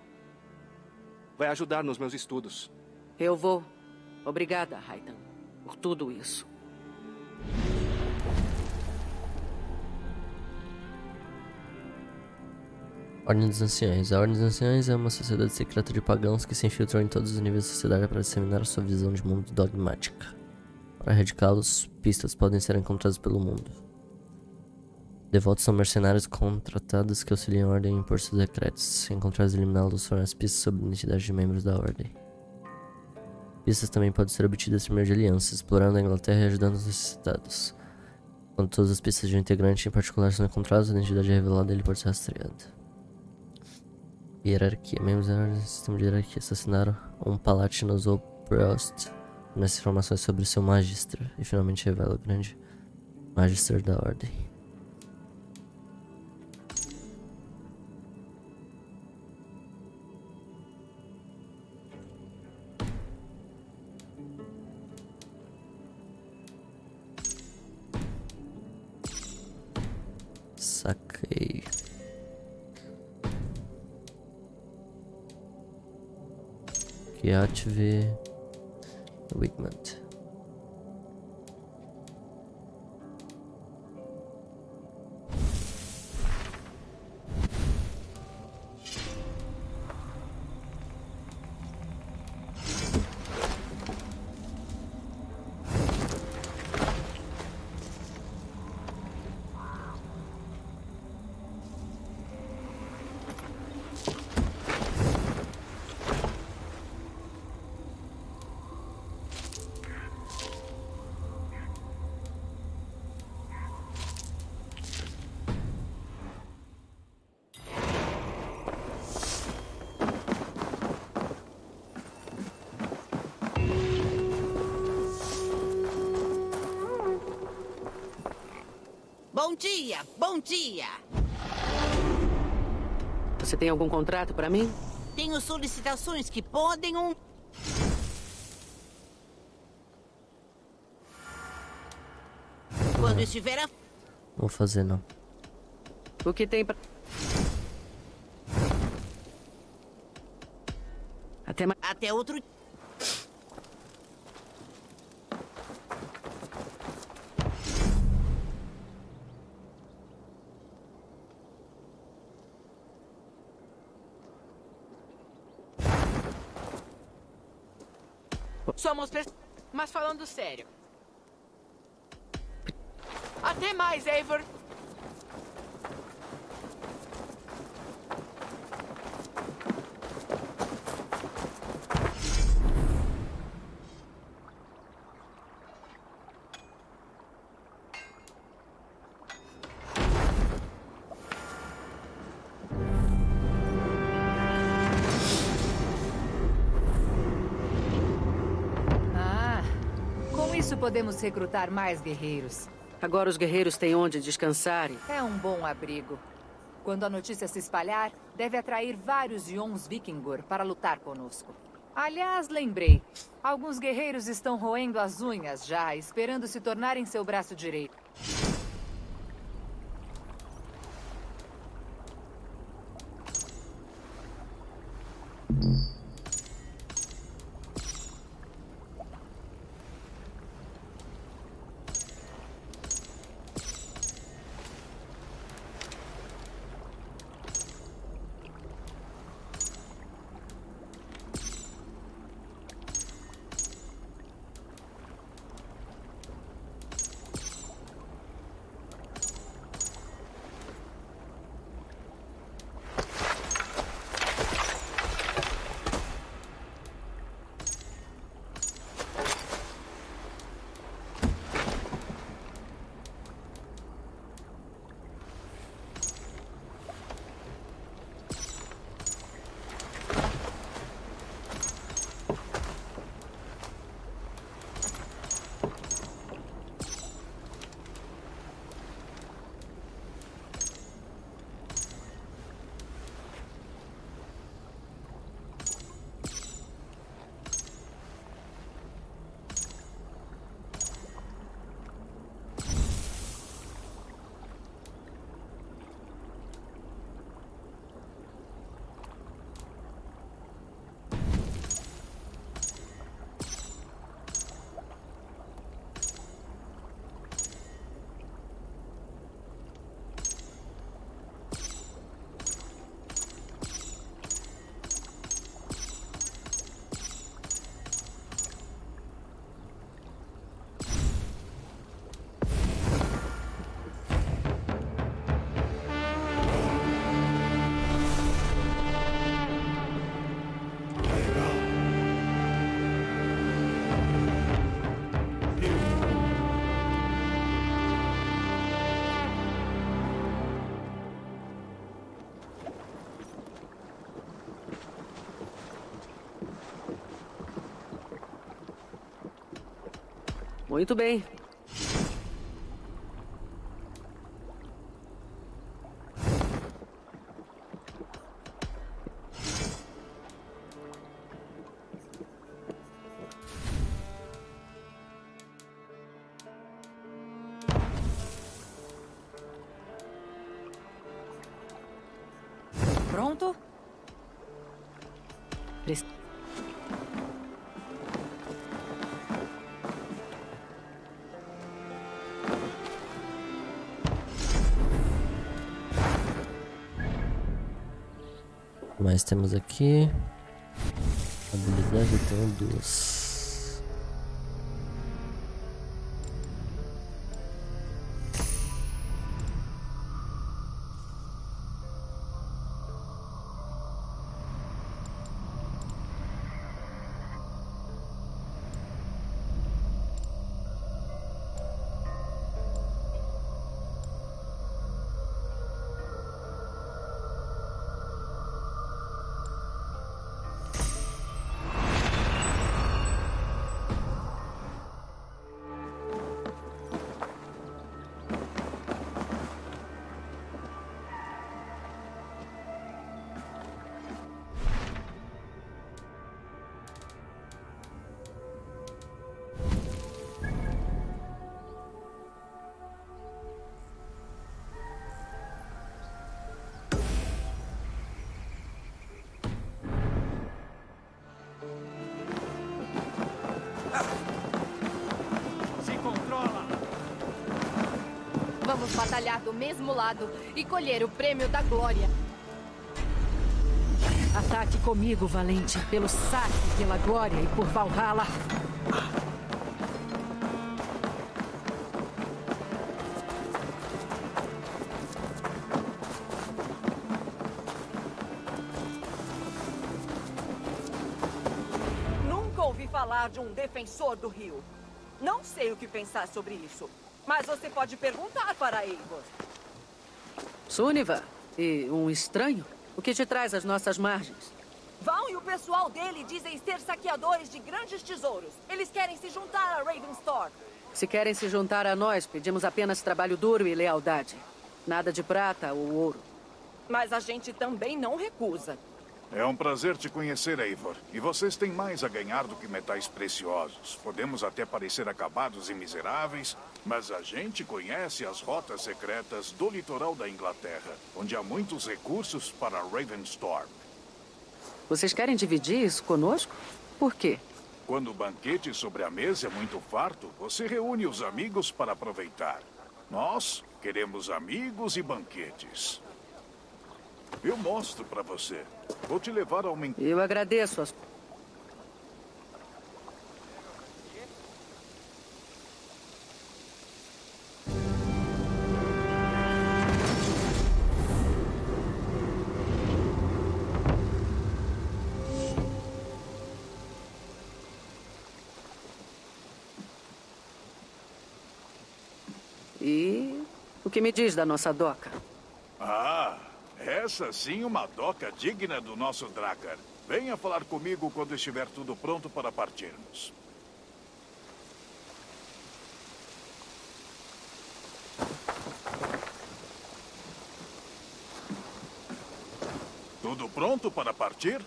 Vai ajudar nos meus estudos. Eu vou. Obrigada, Raiden, por tudo isso. Ordem dos Anciões. A Ordem dos Anciões é uma sociedade secreta de pagãos que se infiltrou em todos os níveis da sociedade para disseminar sua visão de mundo dogmática. Para erradicá-los, pistas podem ser encontradas pelo mundo. Devotos são mercenários contratados que auxiliam a Ordem em impor seus decretos. Se encontrados e eliminá-los, fornecem pistas sobre a identidade de membros da Ordem. Pistas também podem ser obtidas por meio de alianças, explorando a Inglaterra e ajudando os necessitados. Quando todas as pistas de um integrante em particular são encontradas, a identidade é revelada e ele pode ser rastreado. Hierarquia. Membros do sistema de hierarquia assassinaram um Palatinus ou Prost. Nessas informações sobre seu Magister. E finalmente revela o grande Magister da Ordem. Algum contrato para mim? Tenho solicitações que podem um... Quando estiver a... Vou fazer não. O que tem pra... Até mais. Até outro... Mas falando sério. Até mais, Eivor. Podemos recrutar mais guerreiros. Agora os guerreiros têm onde descansar. e- É um bom abrigo. Quando a notícia se espalhar, deve atrair vários Yons Vikingor para lutar conosco. Aliás, lembrei. Alguns guerreiros estão roendo as unhas já, esperando se tornarem seu braço direito. Muito bem. Mas temos aqui. Habilidade eu tenho duas. Vamos batalhar do mesmo lado e colher o prêmio da glória. Ataque comigo, Valente, pelo saque, pela glória e por Valhalla. Nunca ouvi falar de um defensor do rio. Não sei o que pensar sobre isso. Mas você pode perguntar para Eivor. Súniva, e um estranho? O que te traz às nossas margens? Vão e o pessoal dele dizem ser saqueadores de grandes tesouros. Eles querem se juntar a Ravenstorm. Se querem se juntar a nós, pedimos apenas trabalho duro e lealdade. Nada de prata ou ouro. Mas a gente também não recusa. É um prazer te conhecer, Eivor. E vocês têm mais a ganhar do que metais preciosos. Podemos até parecer acabados e miseráveis, mas a gente conhece as rotas secretas do litoral da Inglaterra, onde há muitos recursos para Ravenstorm. Vocês querem dividir isso conosco? Por quê? Quando o banquete sobre a mesa é muito farto, você reúne os amigos para aproveitar. Nós queremos amigos e banquetes. Eu mostro para você. Vou te levar a uma... Eu agradeço as... que me diz da nossa doca? Ah, essa sim uma doca digna do nosso Drakkar. Venha falar comigo quando estiver tudo pronto para partirmos. Tudo pronto para partir?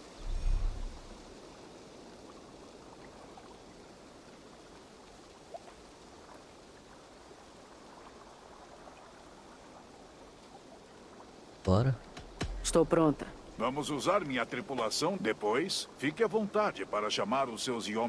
Bora. Estou pronta. Vamos usar minha tripulação depois. Fique à vontade para chamar os seus Yom.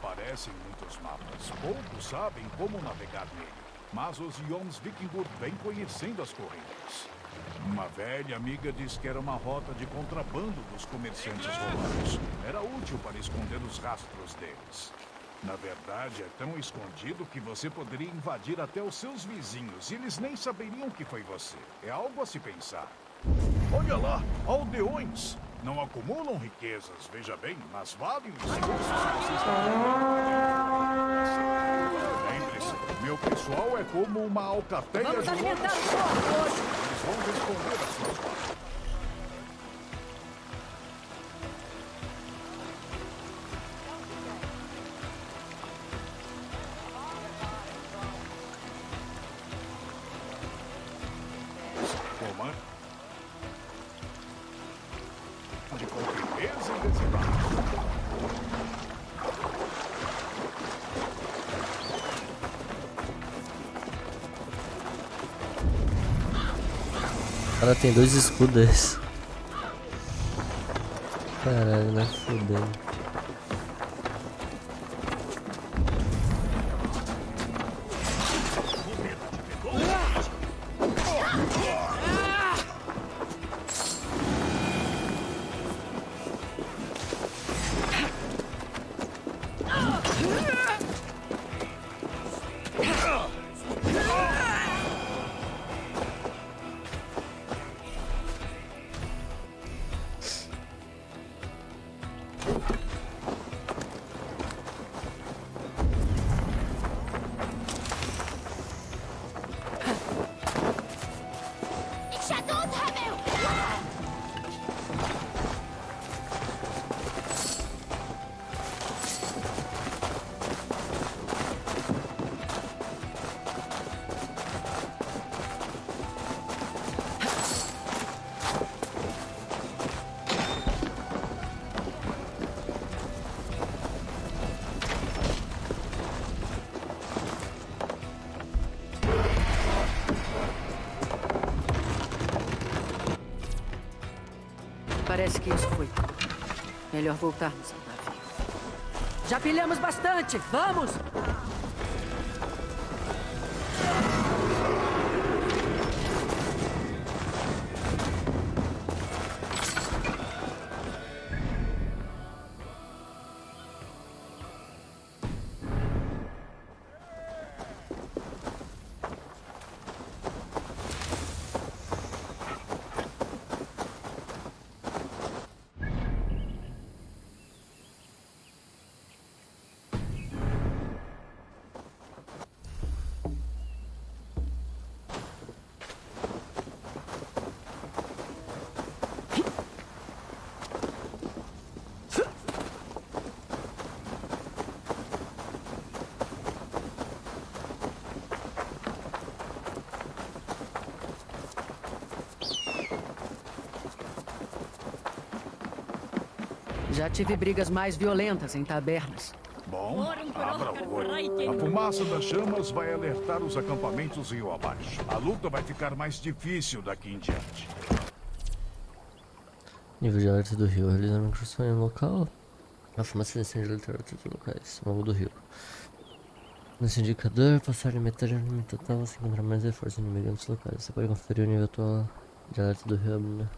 Aparece em muitos mapas. Poucos sabem como navegar nele. Mas os Yoms Vikingur vêm conhecendo as correntes. Uma velha amiga diz que era uma rota de contrabando dos comerciantes romanos. Era útil para esconder os rastros deles. Na verdade, é tão escondido que você poderia invadir até os seus vizinhos e eles nem saberiam que foi você. É algo a se pensar. Olha lá, aldeões! Não acumulam riquezas, veja bem, mas valem os esforços que vocês Lembre-se, meu pessoal é como uma alcateia Vamos de alimentar o fogo hoje. Eles vão responder às suas tem dois escudos. Caralho, né? Fudendo. Voltarmos ao navio. Já pilhamos bastante! Vamos! Já tive brigas mais violentas em tabernas. Bom, abra o olho. A fumaça das chamas vai alertar os acampamentos rio abaixo. A luta vai ficar mais difícil daqui em diante. Nível de alerta do rio. Realizar uma incursão em um local. A fumaça descende de alerta de locais. Longo do rio. Nesse indicador, passar de metade do limite total, você encontrar mais reforços inimigos nos locais. Você pode conferir o nível atual de alerta do rio abrindo.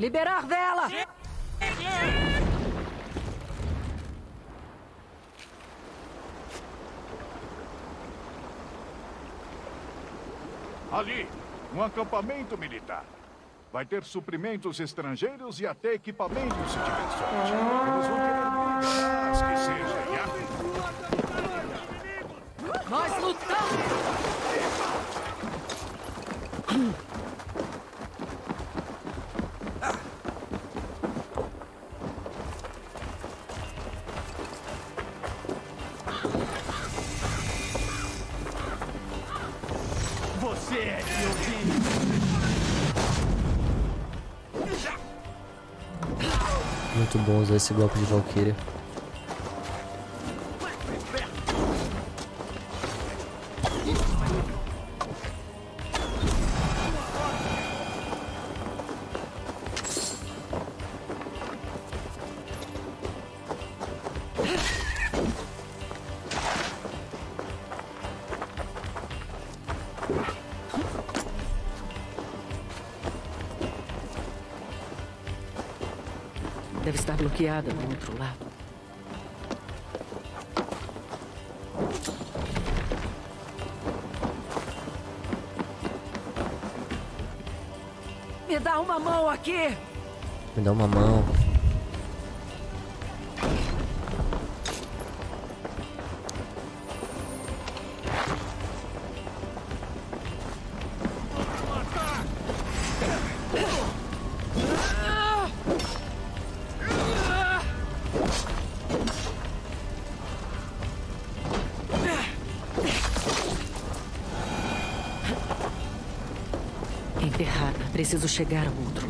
Liberar vela! Ali, um acampamento militar. Vai ter suprimentos estrangeiros e até equipamentos se tiver sorte. Eles vão querer que seja. Nós lutamos! Esse golpe de Valkyria. Bloqueada do outro lado. Me dá uma mão aqui! Me dá uma mão. Preciso chegar ao outro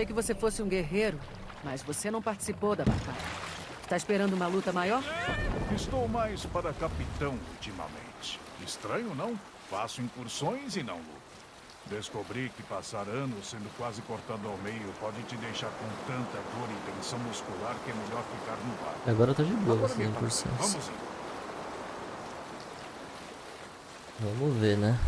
achei que você fosse um guerreiro, mas você não participou da batalha. Está esperando uma luta maior? Estou mais para capitão ultimamente. Estranho, não? Faço incursões e não luto. Descobri que passar anos sendo quase cortado ao meio pode te deixar com tanta dor e tensão muscular que é melhor ficar no bar. Agora tá de boa. Vamos então. Vamos ver, né?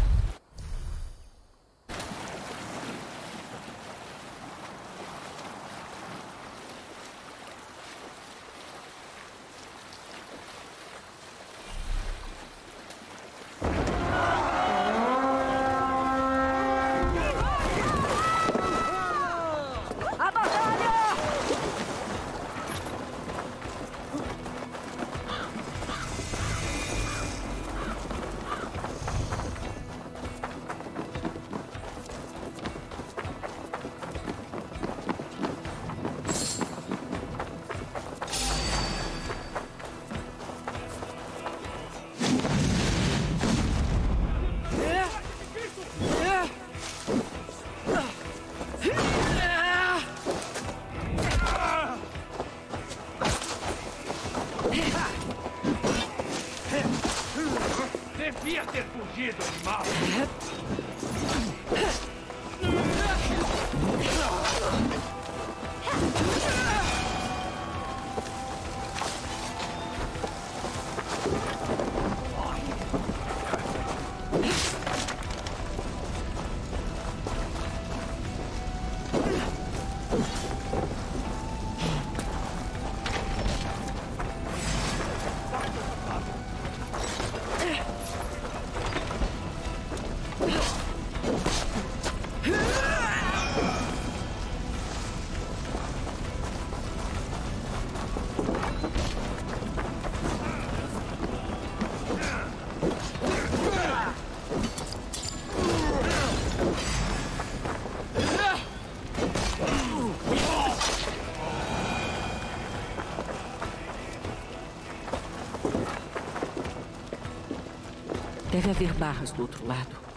Deve haver barras do outro lado.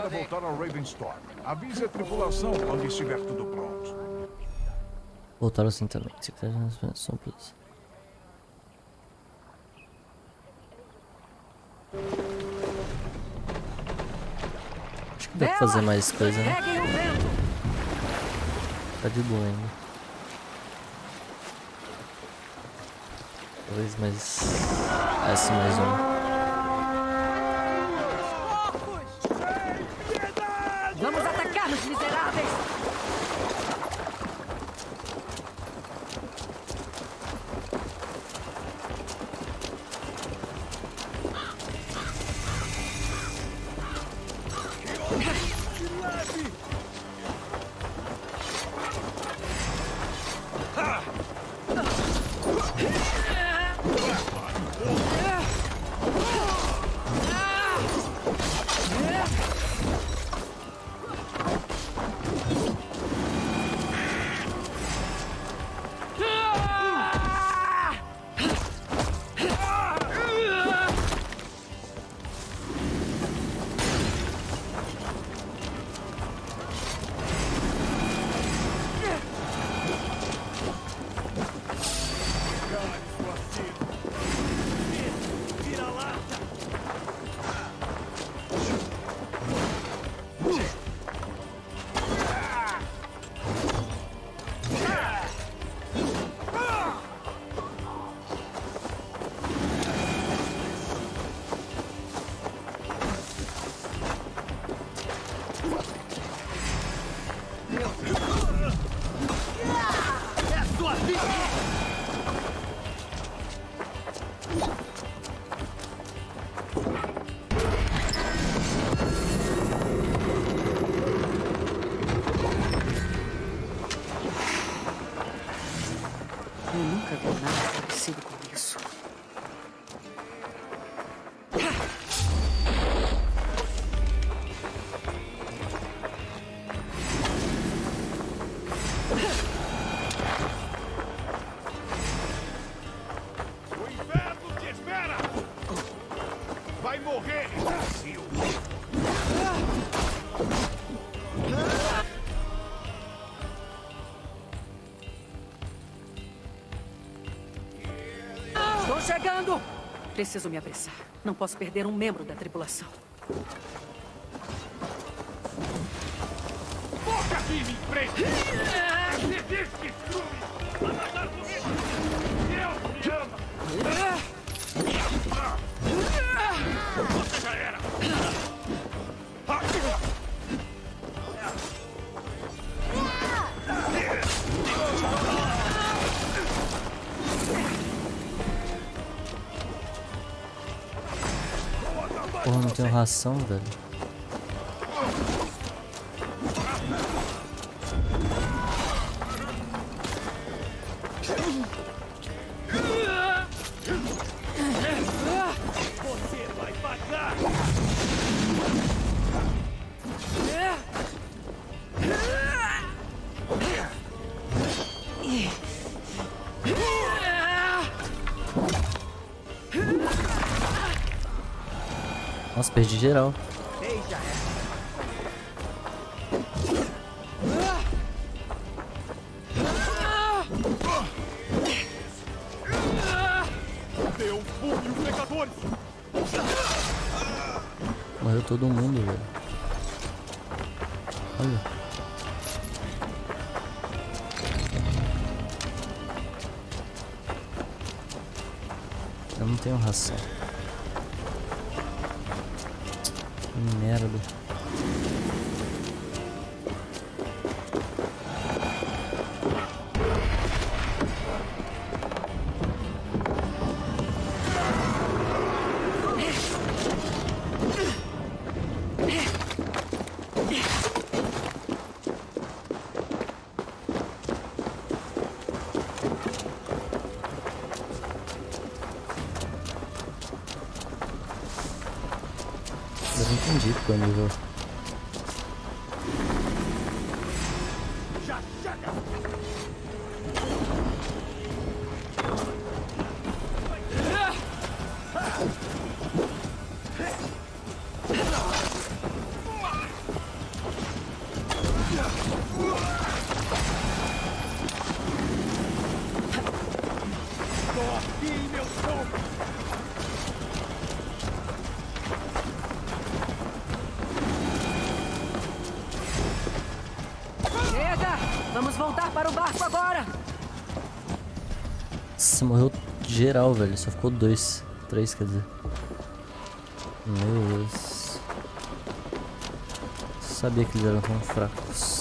Para voltar ao Ravenstorm. Avise a tripulação quando estiver tudo pronto. Voltaram assim também. Secretário de Sombras. Acho que dá pra fazer mais coisa, né? Tá de boa ainda. Talvez mais. Essa mais uma. Preciso me apressar. Não posso perder um membro da tripulação. Ração, velho. Perdi geral. Morreu todo mundo, velho. Olha. Eu não tenho ração. Geral, velho. Só ficou dois. Três, quer dizer. Meu Deus. Sabia que eles eram tão fracos.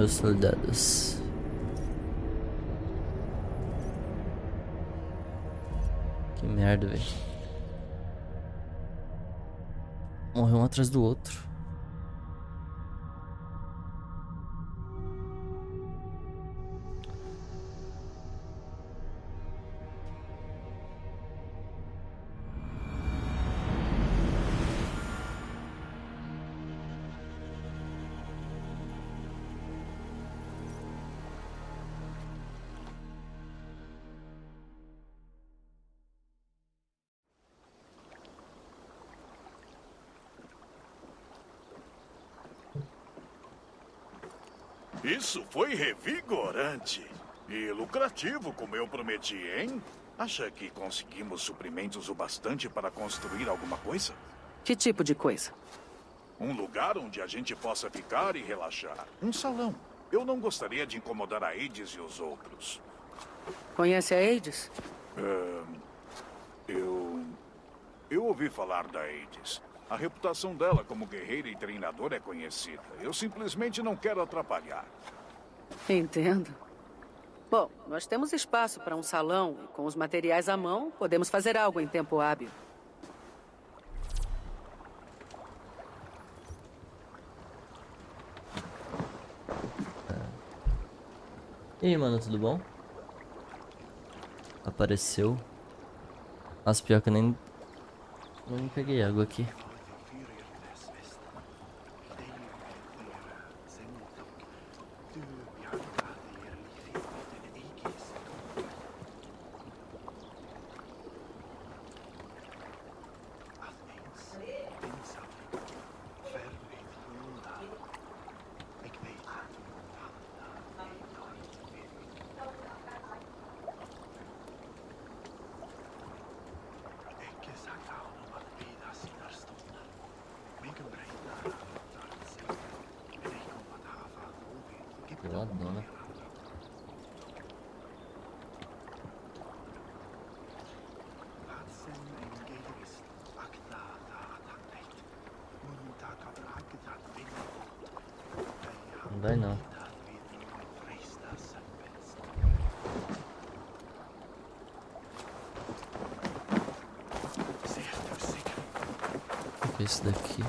meus soldados. Que merda, velho. Morreu um atrás do outro. Isso foi revigorante. E lucrativo, como eu prometi, hein? Acha que conseguimos suprimentos o bastante para construir alguma coisa? Que tipo de coisa? Um lugar onde a gente possa ficar e relaxar. Um salão. Eu não gostaria de incomodar a Aides e os outros. Conhece a Aides? Uh, eu. Eu ouvi falar da Aides. A reputação dela como guerreira e treinadora é conhecida. Eu simplesmente não quero atrapalhar. Entendo. Bom, nós temos espaço para um salão e com os materiais à mão, podemos fazer algo em tempo hábil. E aí, mano, tudo bom? Apareceu. Mas pior que eu nem... Nem peguei água aqui. Peladona. Não vai não. O que é esse daqui?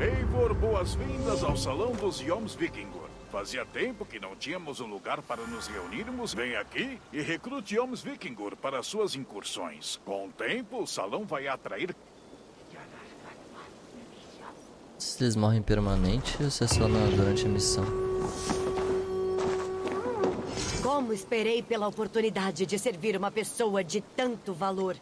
Eivor, boas-vindas ao Salão dos Yoms Vikingur. Fazia tempo que não tínhamos um lugar para nos reunirmos. Vem aqui e recrute Yoms Vikingur para suas incursões. Com o tempo, o salão vai atrair Se eles morrem permanente ou se é só na- durante a missão? Como esperei pela oportunidade de servir uma pessoa de tanto valor.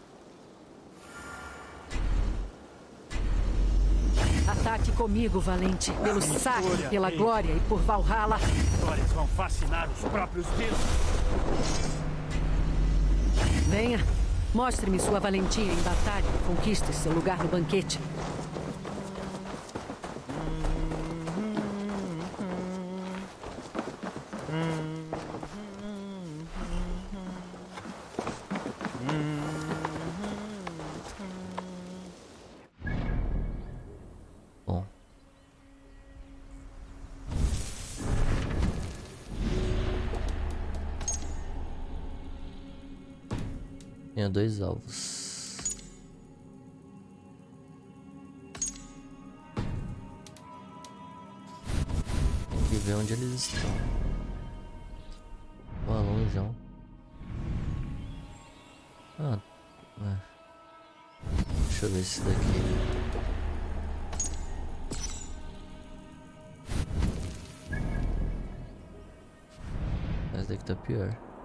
Comigo, Valente. Pelo saque, pela glória e por Valhalla. Histórias vão fascinar os próprios deuses. Venha. Mostre-me sua valentia em batalha e conquiste seu lugar no banquete. Dois alvos. Tem ver onde eles estão. Pô, longeão. Ah, é. Deixa eu ver esse daqui. Esse daqui tá pior.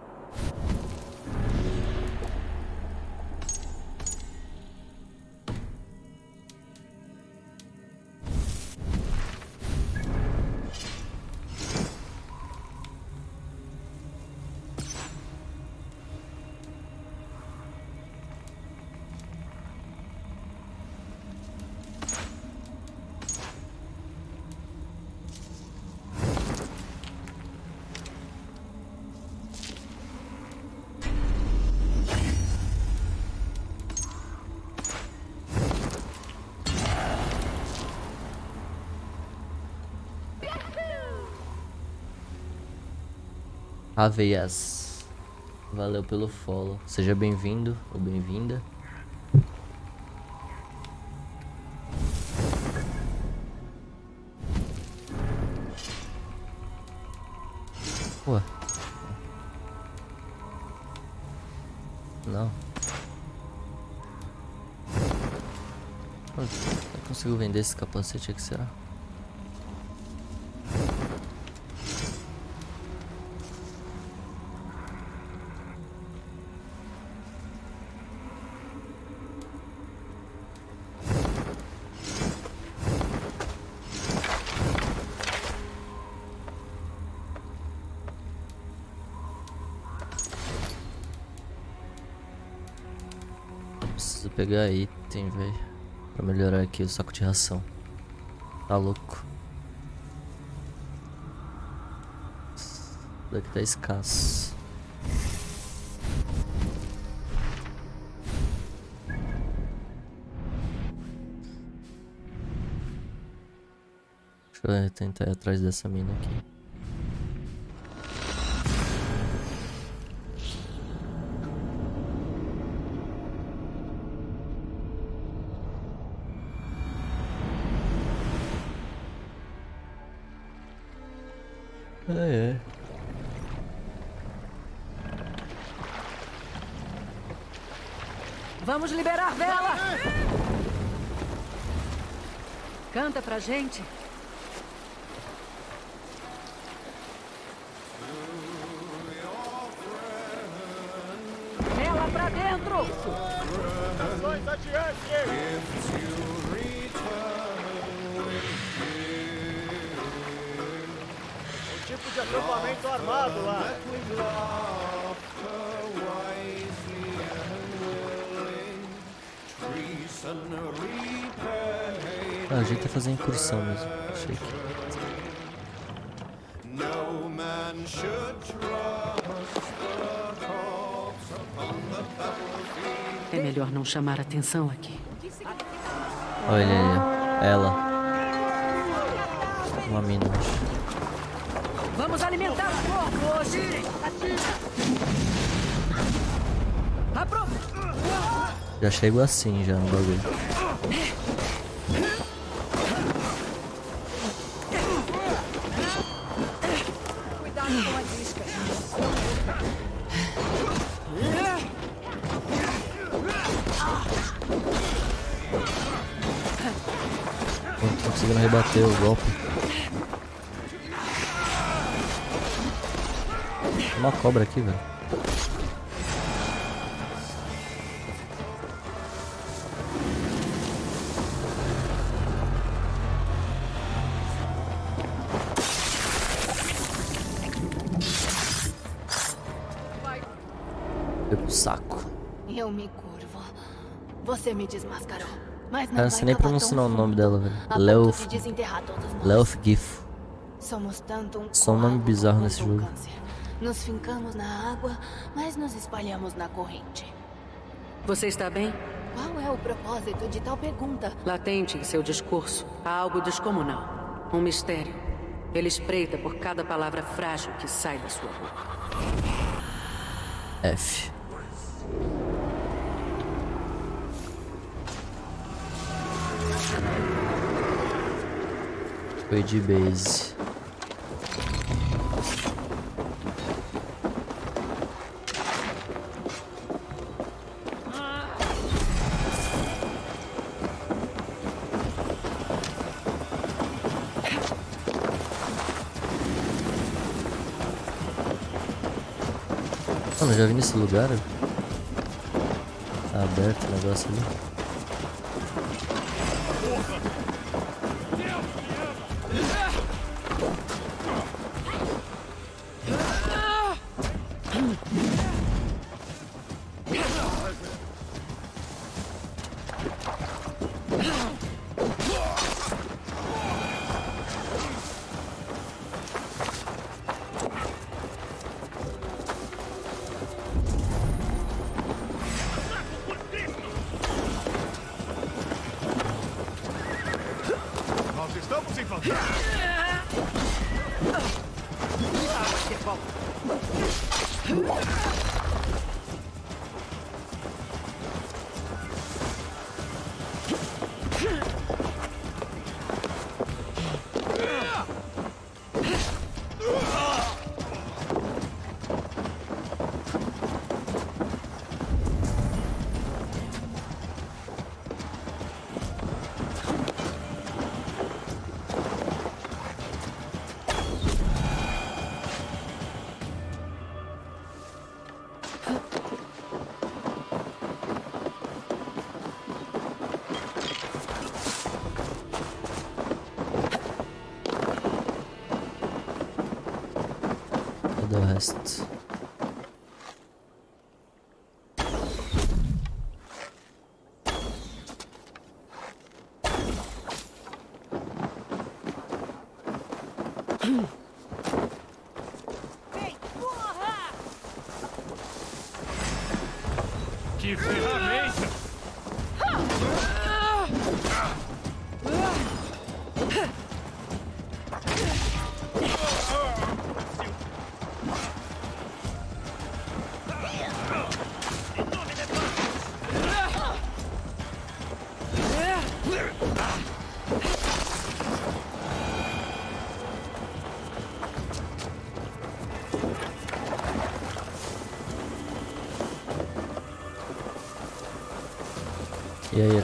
Aveias. Valeu pelo follow. Seja bem-vindo ou bem-vinda. Ué. Não. Eu consigo vender esse capacete aqui, será? Pegar item, velho. Pra melhorar aqui o saco de ração. Tá louco. Isso daqui tá escasso. Deixa eu tentar ir atrás dessa mina aqui. Pra gente. Vela pra dentro! Ações adiante! Tipo de acampamento armado lá. Gente é fazer incursão mesmo. Achei que. É melhor não chamar atenção aqui. Olha aí, ela. Uma mina. Vamos alimentar o corpo hoje! Já chego assim já no bagulho. Rebater o golpe. Tem uma cobra aqui, velho. Sei nem pronunciar o nome dela, velho. Leof. Leof Gif. Somos tanto um Só um nome bizarro nesse jogo. Nos fincamos na água, mas nos espalhamos na corrente. Você está bem? Qual é o propósito de tal pergunta? Latente em seu discurso, há algo descomunal. Um mistério. Ele espreita por cada palavra frágil que sai da sua boca. F. Foi de base. Mano, eu já vi nesse lugar? Tá aberto o negócio ali.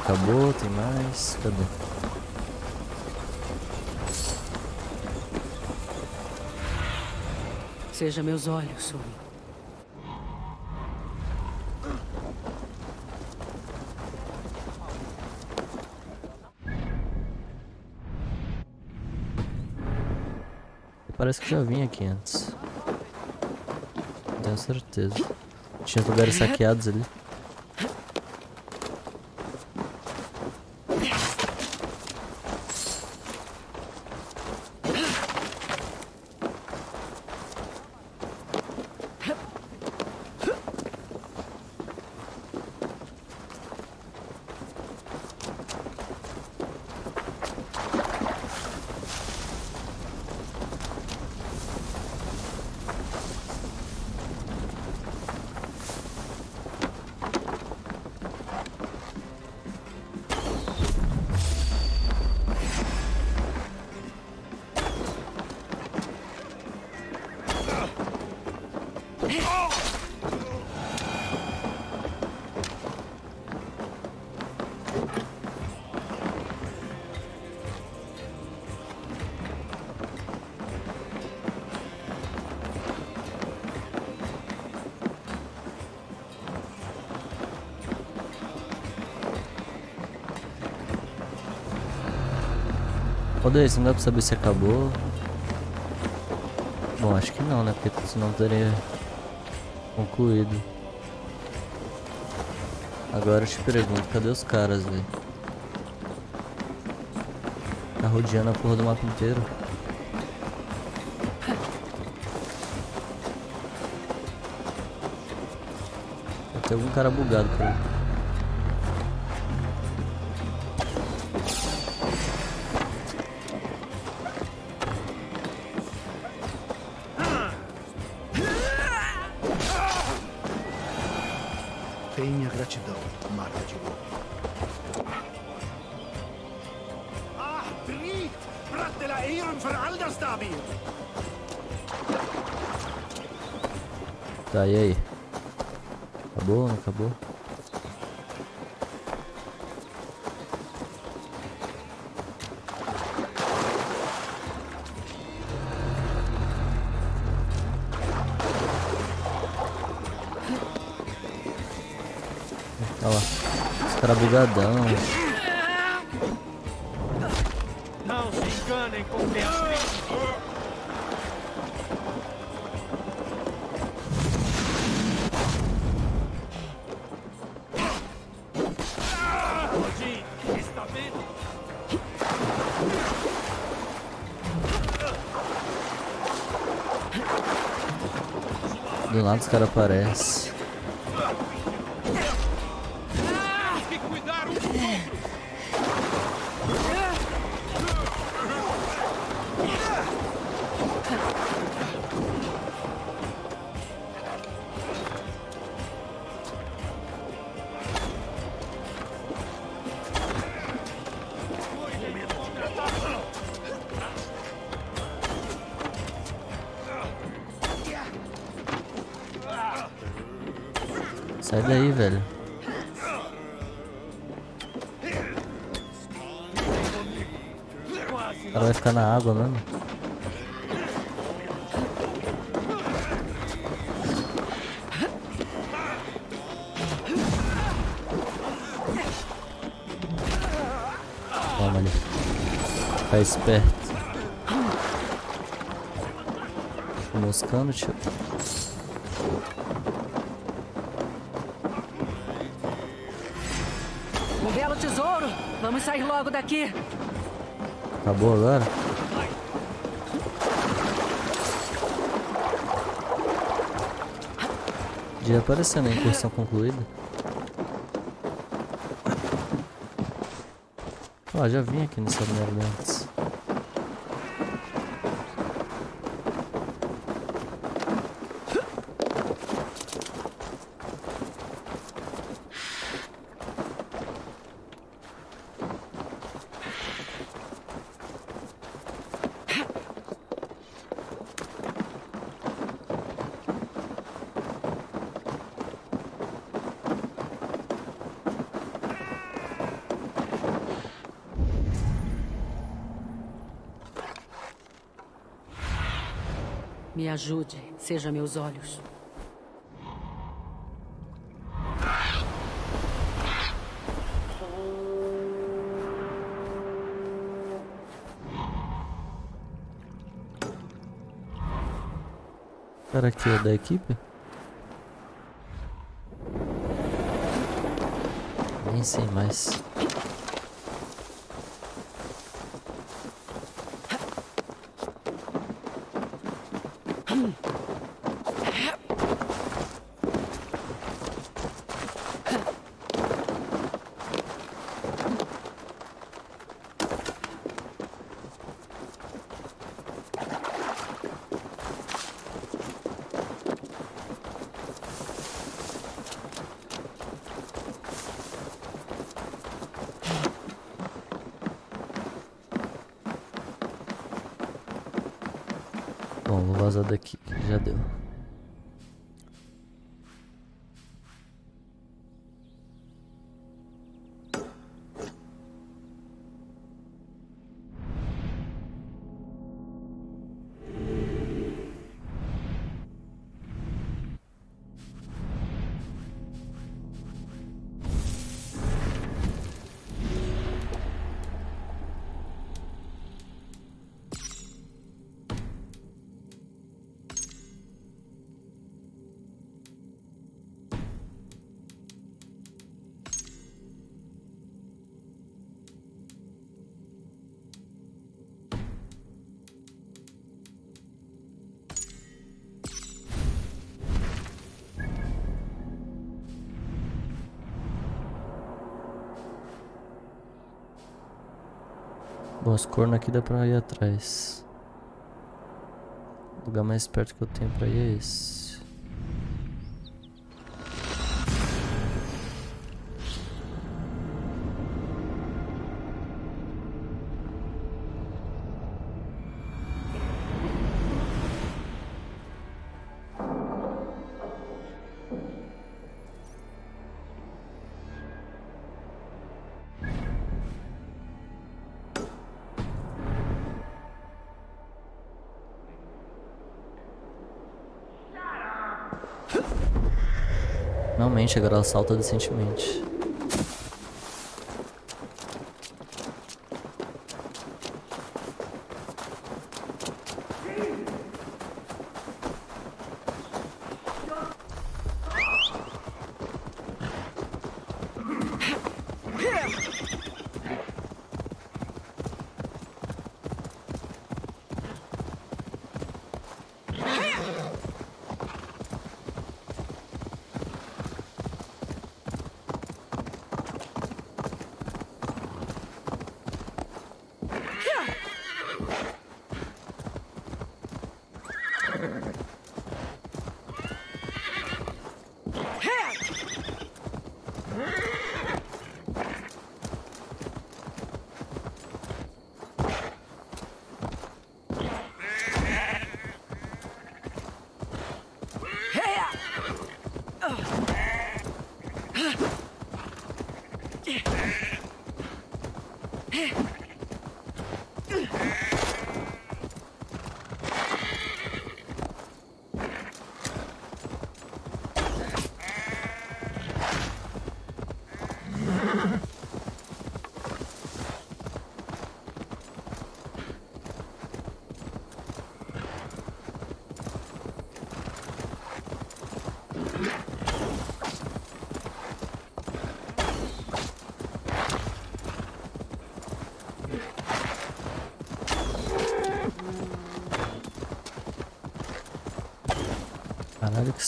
Acabou? Tem mais? Cadê? Seja meus olhos, Sumi. Parece que já vim aqui antes. Não tenho certeza. Tinha lugares saqueados ali. Não dá pra saber se acabou. Bom, acho que não, né? Porque senão teria concluído. Agora eu te pergunto, cadê os caras, velho? Tá rodeando a porra do mapa inteiro. Tem algum cara bugado por aí. Bugadão. Não se enganem com? Do nada os caras aparecem. perto. Tô moscando, tio. Um belo tesouro! Vamos sair logo daqui! Acabou agora? de aparecer na incursão concluída. Ó, ah, já vim aqui nessa merda antes. Ajude, seja meus olhos. cara aqui é da equipe? Nem sei mais. Bom, as cornas aqui dá pra ir atrás. O lugar mais perto que eu tenho pra ir é esse. Finalmente, agora ela salta decentemente.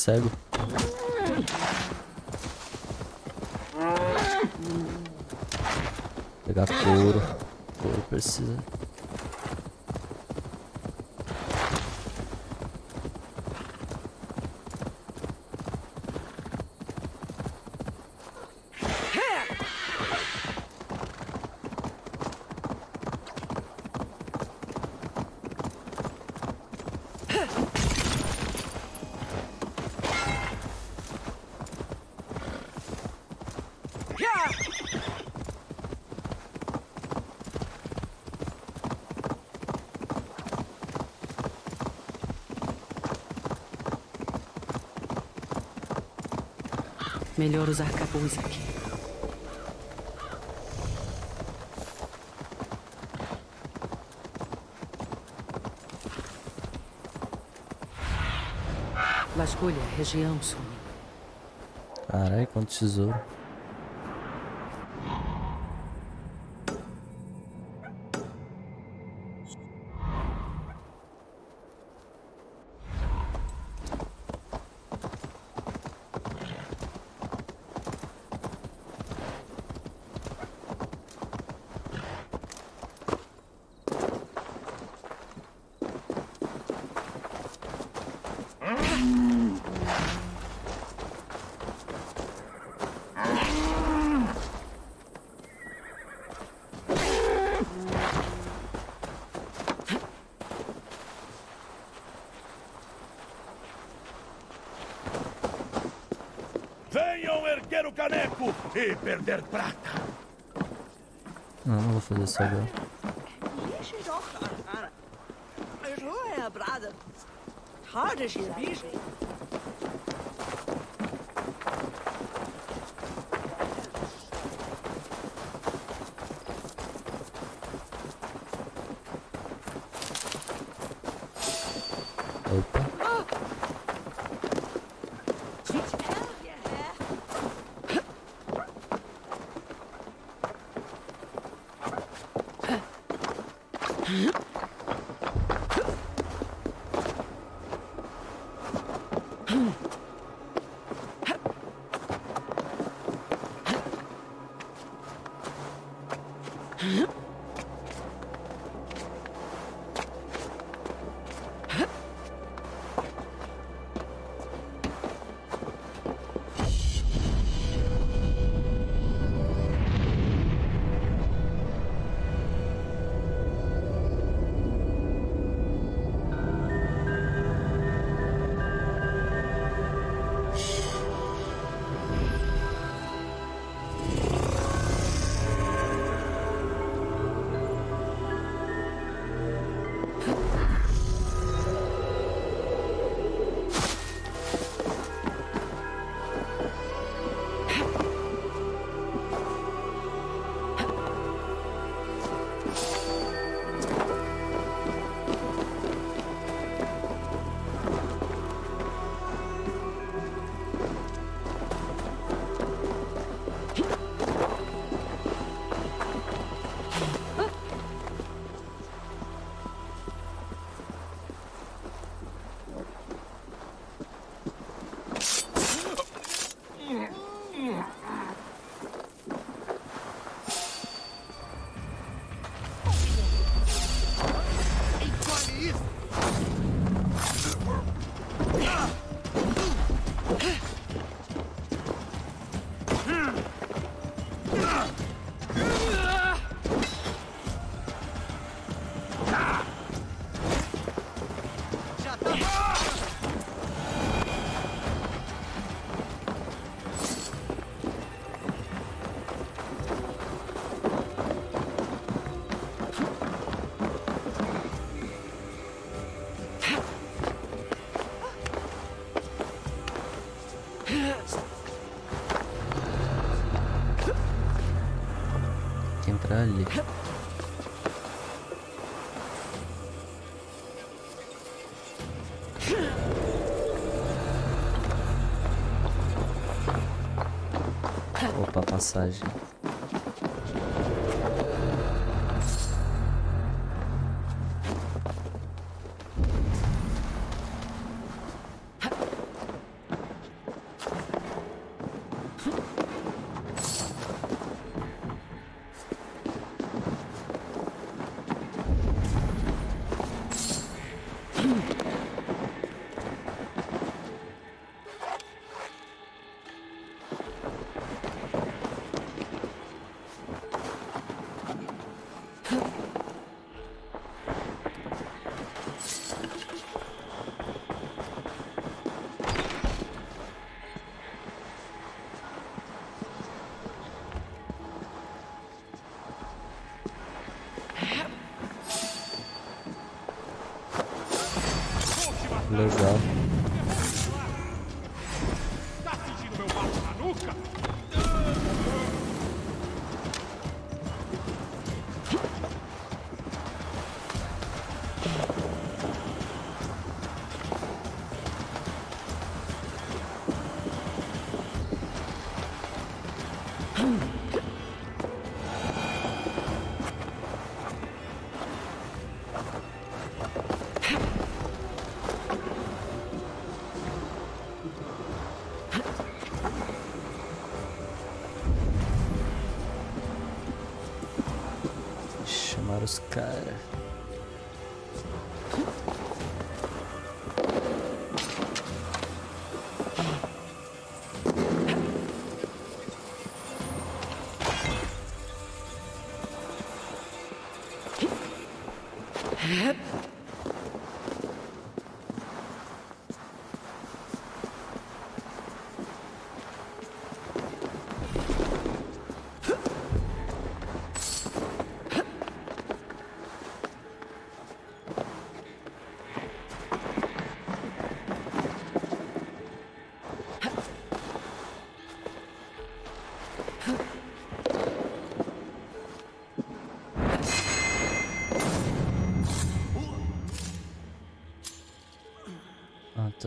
Cego. Pegar couro. Couro precisa. Melhor usar capuz aqui. Vasculha, região sul. Caralho, quanto tesouro. E perder prata. Não, não vou fazer isso agora. Hard as je Opa, cara.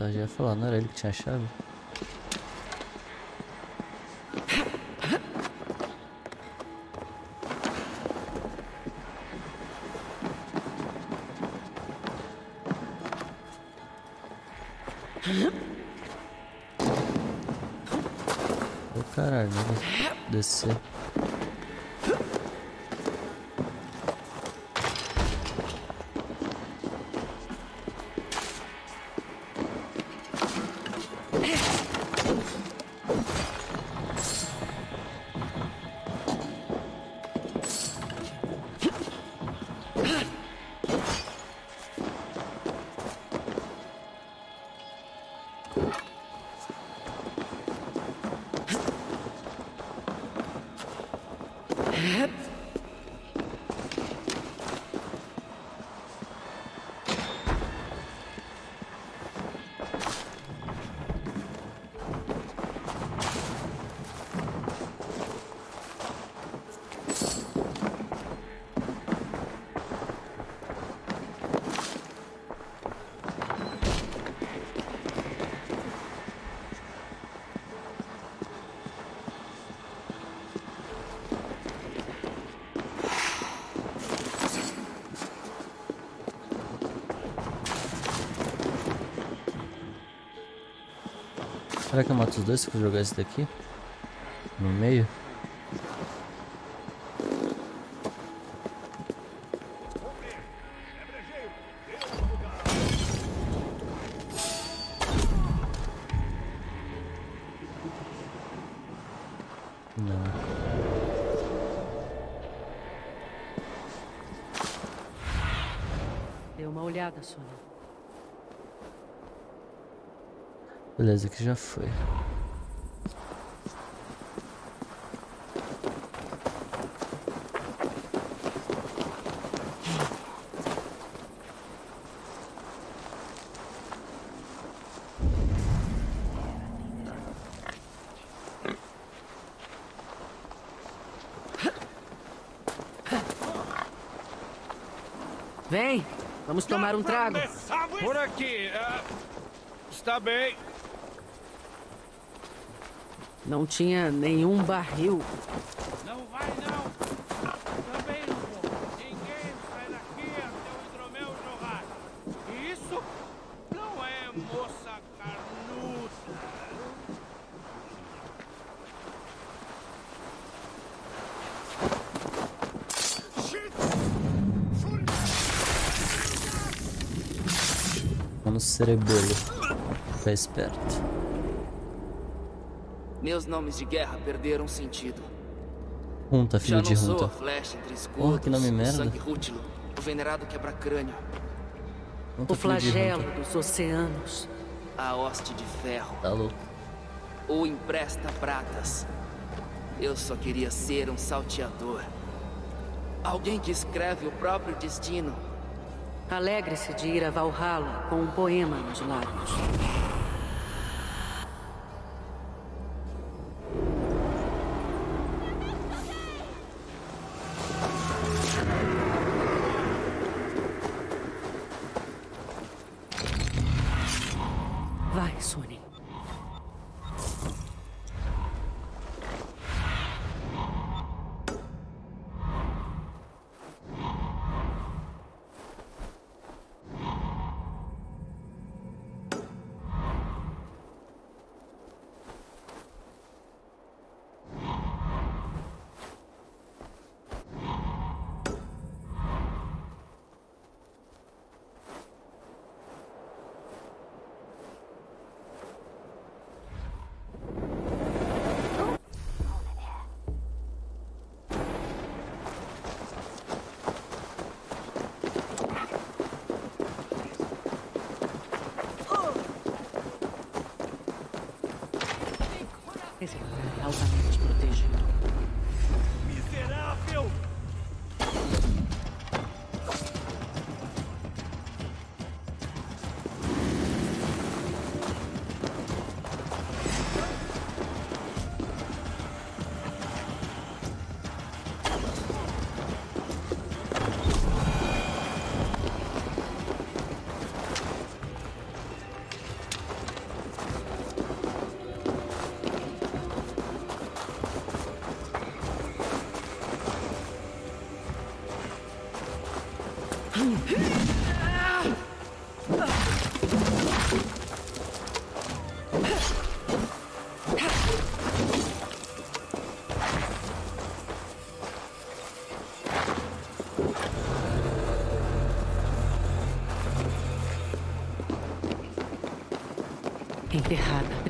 Tá, já ia falar, não era ele que tinha a chave? Ô caralho, vamos descer. Será que eu mato os dois se eu jogar esse daqui? No meio? Não. Dê uma olhada, Sônia. Beleza, aqui já foi. Vem, vamos tomar um trago. Por aqui. ah, está bem. Não tinha nenhum barril. Não vai não. Também não vou. Ninguém sai daqui até o hidromel jorrar. E isso não é moça carnuda. Vamos cerebelo. Ficar esperto. Meus nomes de guerra perderam sentido. Runta, Já filho de sou Runta. a flecha entre escudos, Porra, que nome o merda. sangue rútilo, o venerado quebra-crânio, O flagelo dos oceanos. a hoste de ferro, Tá louco. ou empresta pratas. Eu só queria ser um salteador. Alguém que escreve o próprio destino. Alegre-se de ir a Valhalla com um poema nos lábios.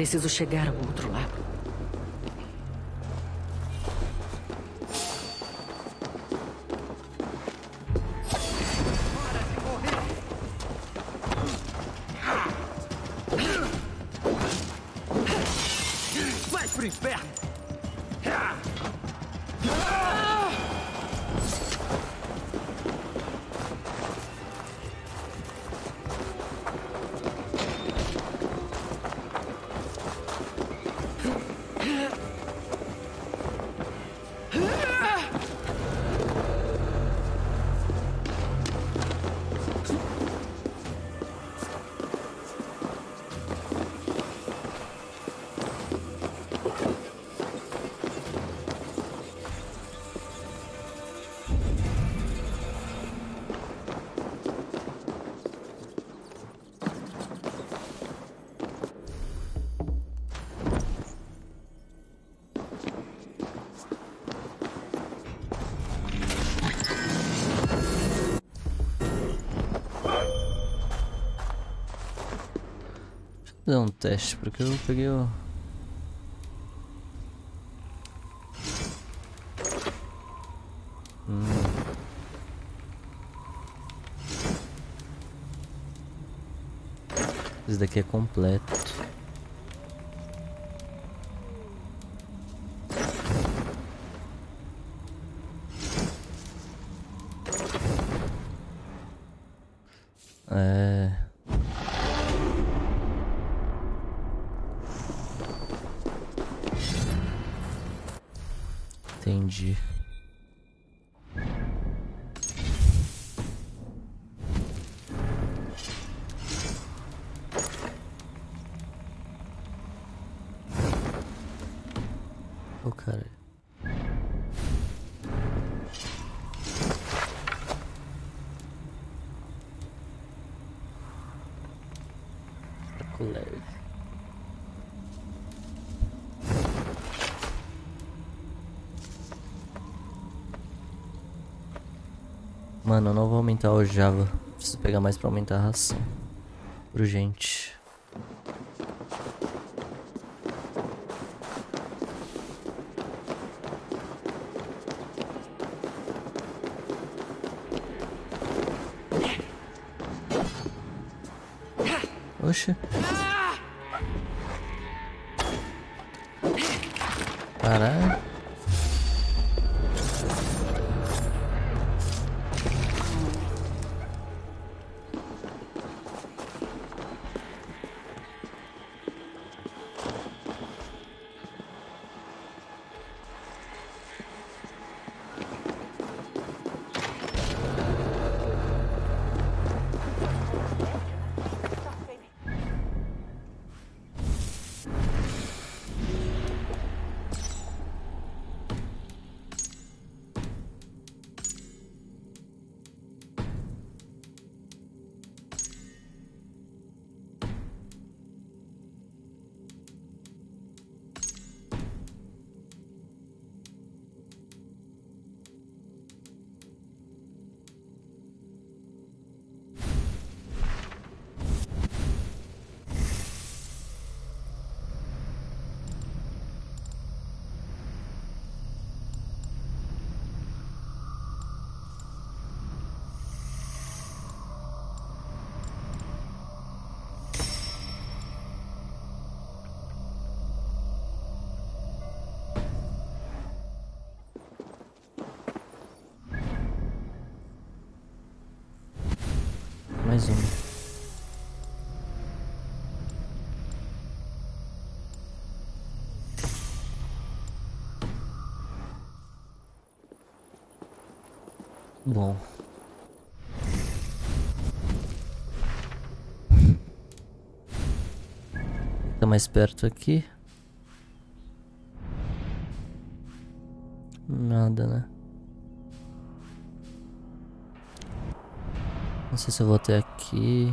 Preciso chegar ao outro lado. Fazer um teste, porque eu peguei o... Hum. Esse daqui é completo. Aumentar o Java. Preciso pegar mais pra aumentar a ração. Urgente. Mais perto aqui. Nada, né? Não sei se eu vou até aqui.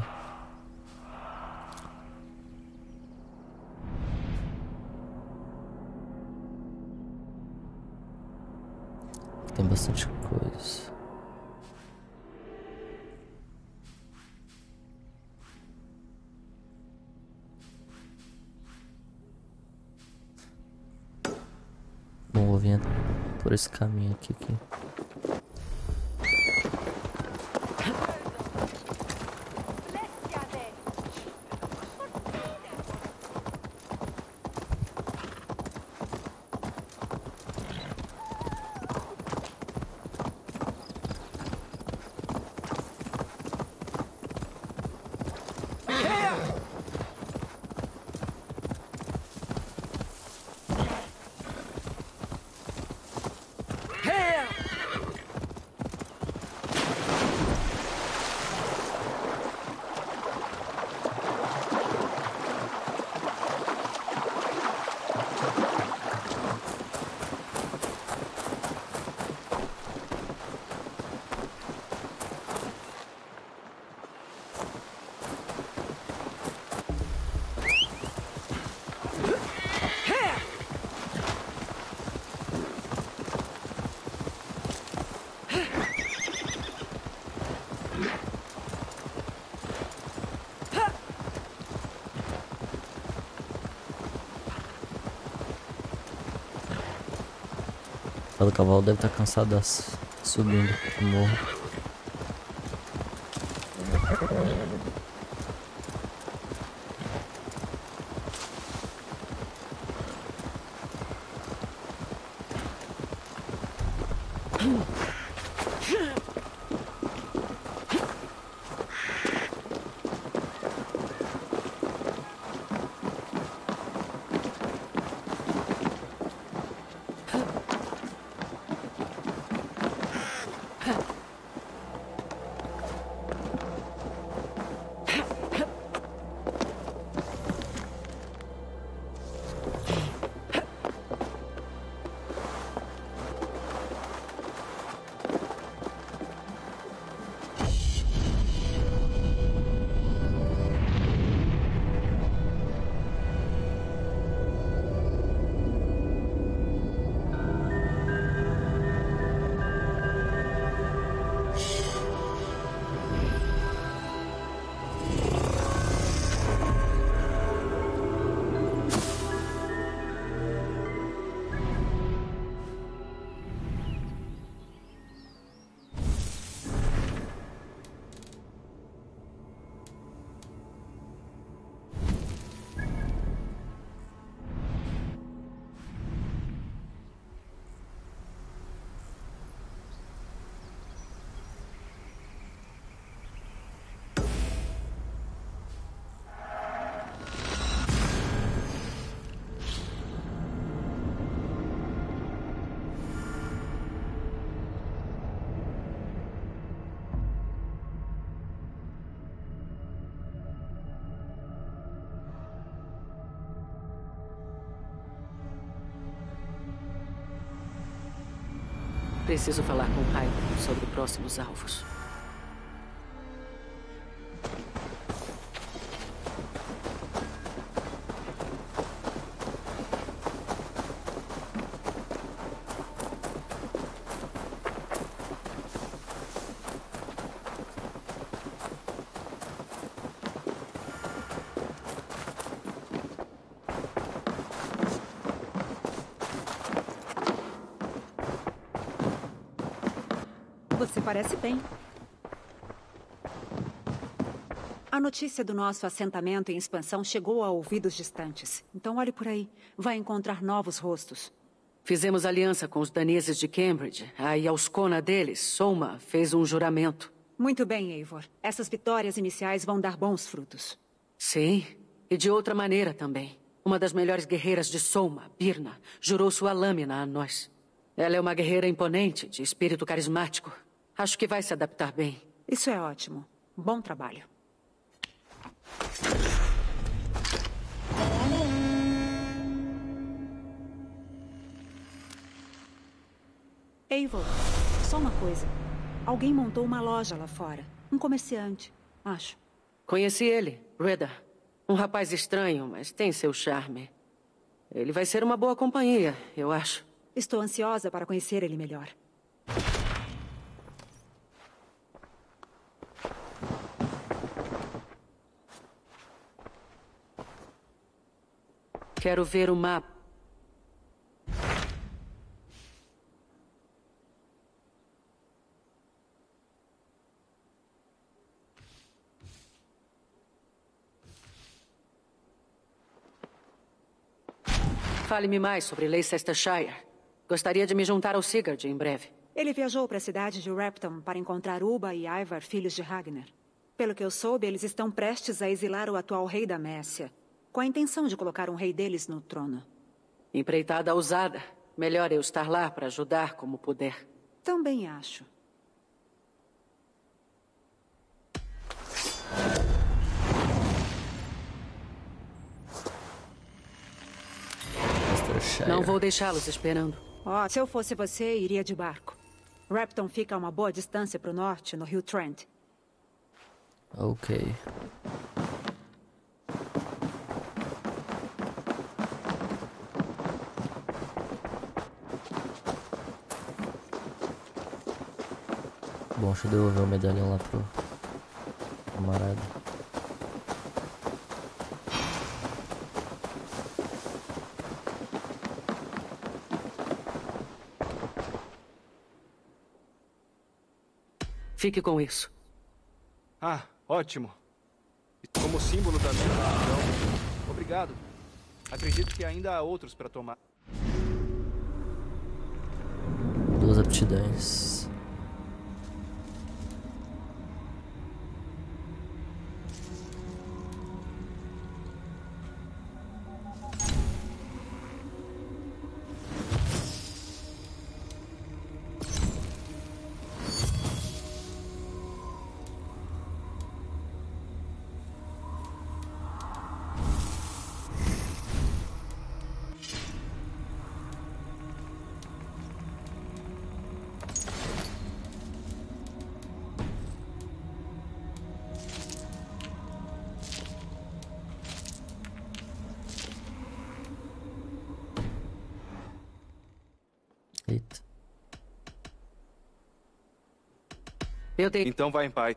Esse caminho aqui. aqui. O cavalo deve estar cansado subindo o morro. Preciso falar com Raiden sobre próximos alvos. Parece bem. A notícia do nosso assentamento em expansão chegou a ouvidos distantes. Então olhe por aí. Vai encontrar novos rostos. Fizemos aliança com os daneses de Cambridge. A Yauskona deles, Soma, fez um juramento. Muito bem, Eivor. Essas vitórias iniciais vão dar bons frutos. Sim, e de outra maneira também. Uma das melhores guerreiras de Soma, Birna, jurou sua lâmina a nós. Ela é uma guerreira imponente, de espírito carismático. Acho que vai se adaptar bem. Isso é ótimo. Bom trabalho. Eivor, só uma coisa. Alguém montou uma loja lá fora. Um comerciante, acho. Conheci ele, Reda. Um rapaz estranho, mas tem seu charme. Ele vai ser uma boa companhia, eu acho. Estou ansiosa para conhecer ele melhor. Quero ver o mapa. Fale-me mais sobre Leicestershire. Gostaria de me juntar ao Sigurd em breve. Ele viajou para a cidade de Repton para encontrar Uba e Ivar, filhos de Ragnar. Pelo que eu soube, eles estão prestes a exilar o atual rei da Messia, com a intenção de colocar um rei deles no trono. Empreitada ousada. Melhor eu estar lá para ajudar como puder. Também acho. Não vou deixá-los esperando. Oh, se eu fosse você, iria de barco. Repton fica a uma boa distância para o norte, no rio Trent. Ok. Bom, deixa eu devolver o medalhão lá pro camarada. Fique com isso. Ah, ótimo. Como símbolo da minha religião. Obrigado. Acredito que ainda há outros para tomar. Duas aptidões. Eu tenho... Então vai em paz.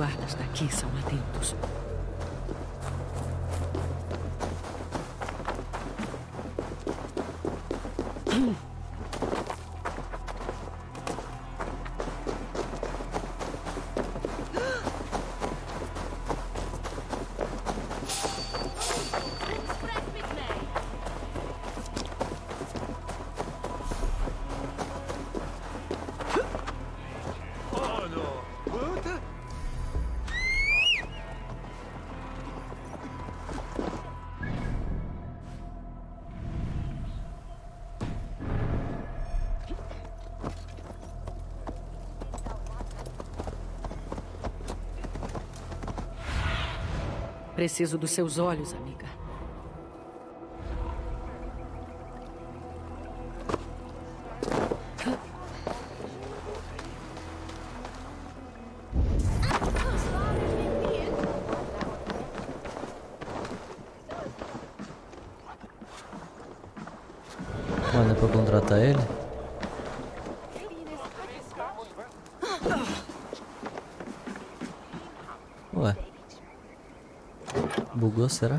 Guardas daqui são atentos. Preciso dos seus olhos, amiga. Bugou, será?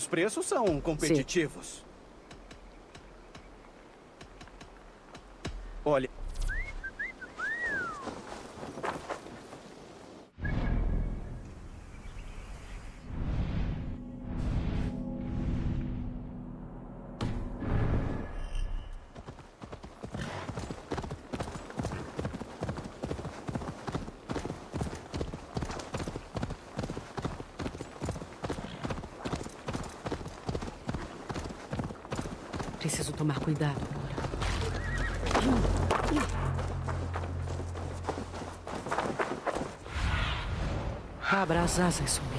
Meus preços são competitivos. Cuidado agora. Abra as asas, Sumi.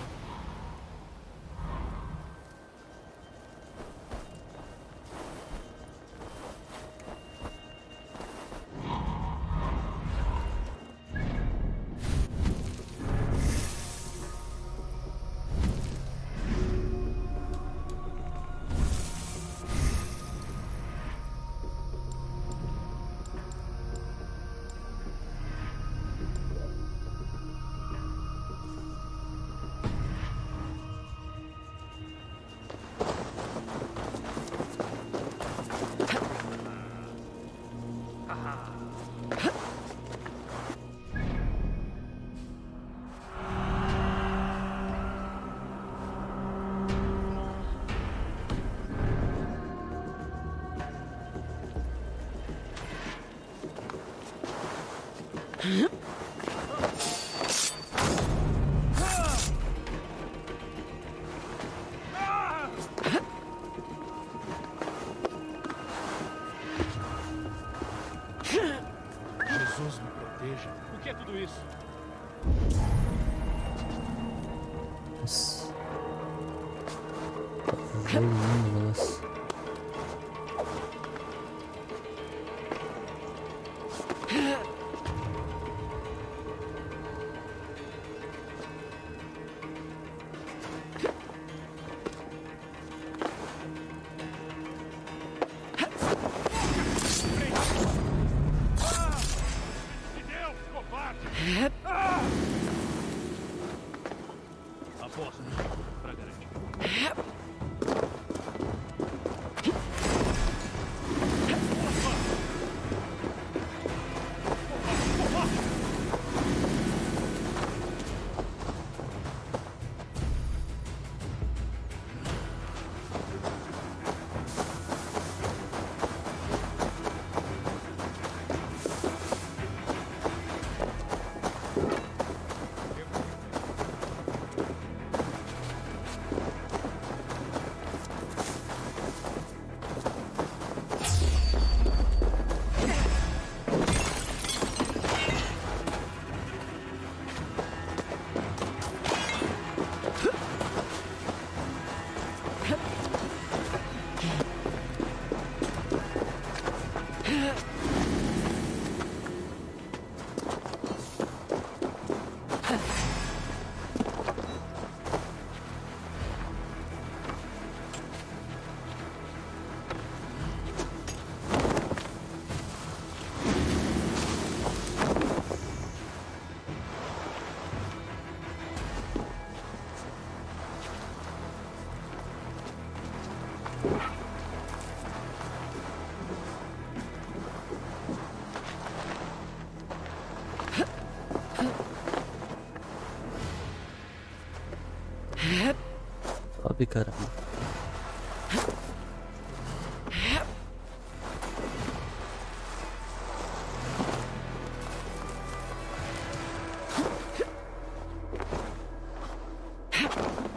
Caramba.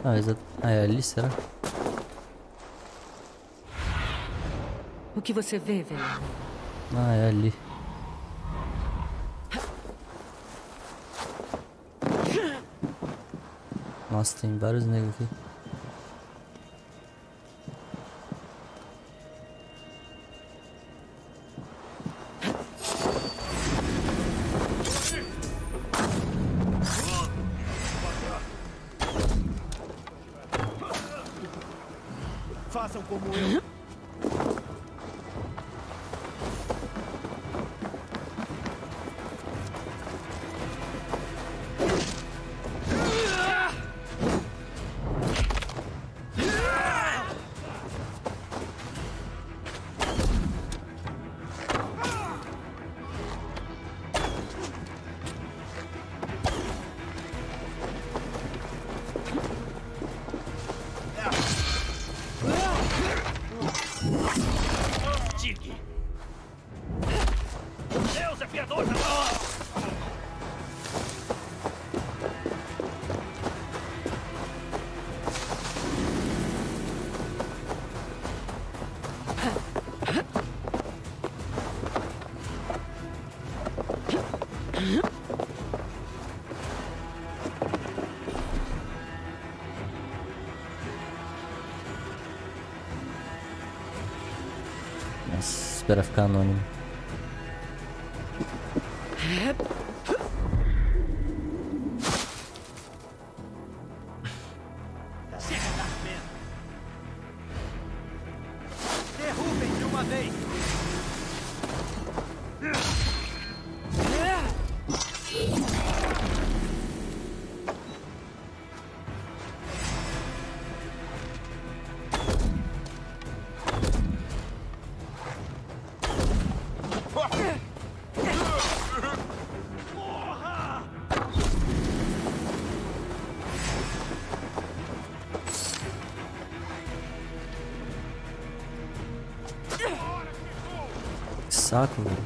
Ah, exato. Ah, é ali, será? O que você vê, velho? Ah, é ali. Nossa, tem vários negros aqui. Nossa, espera saco, velho.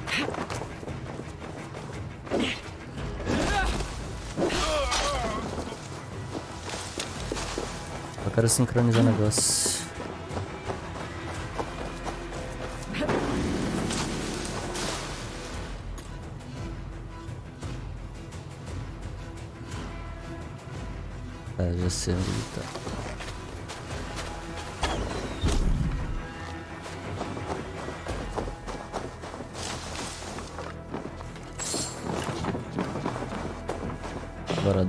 Eu quero sincronizar o negócio.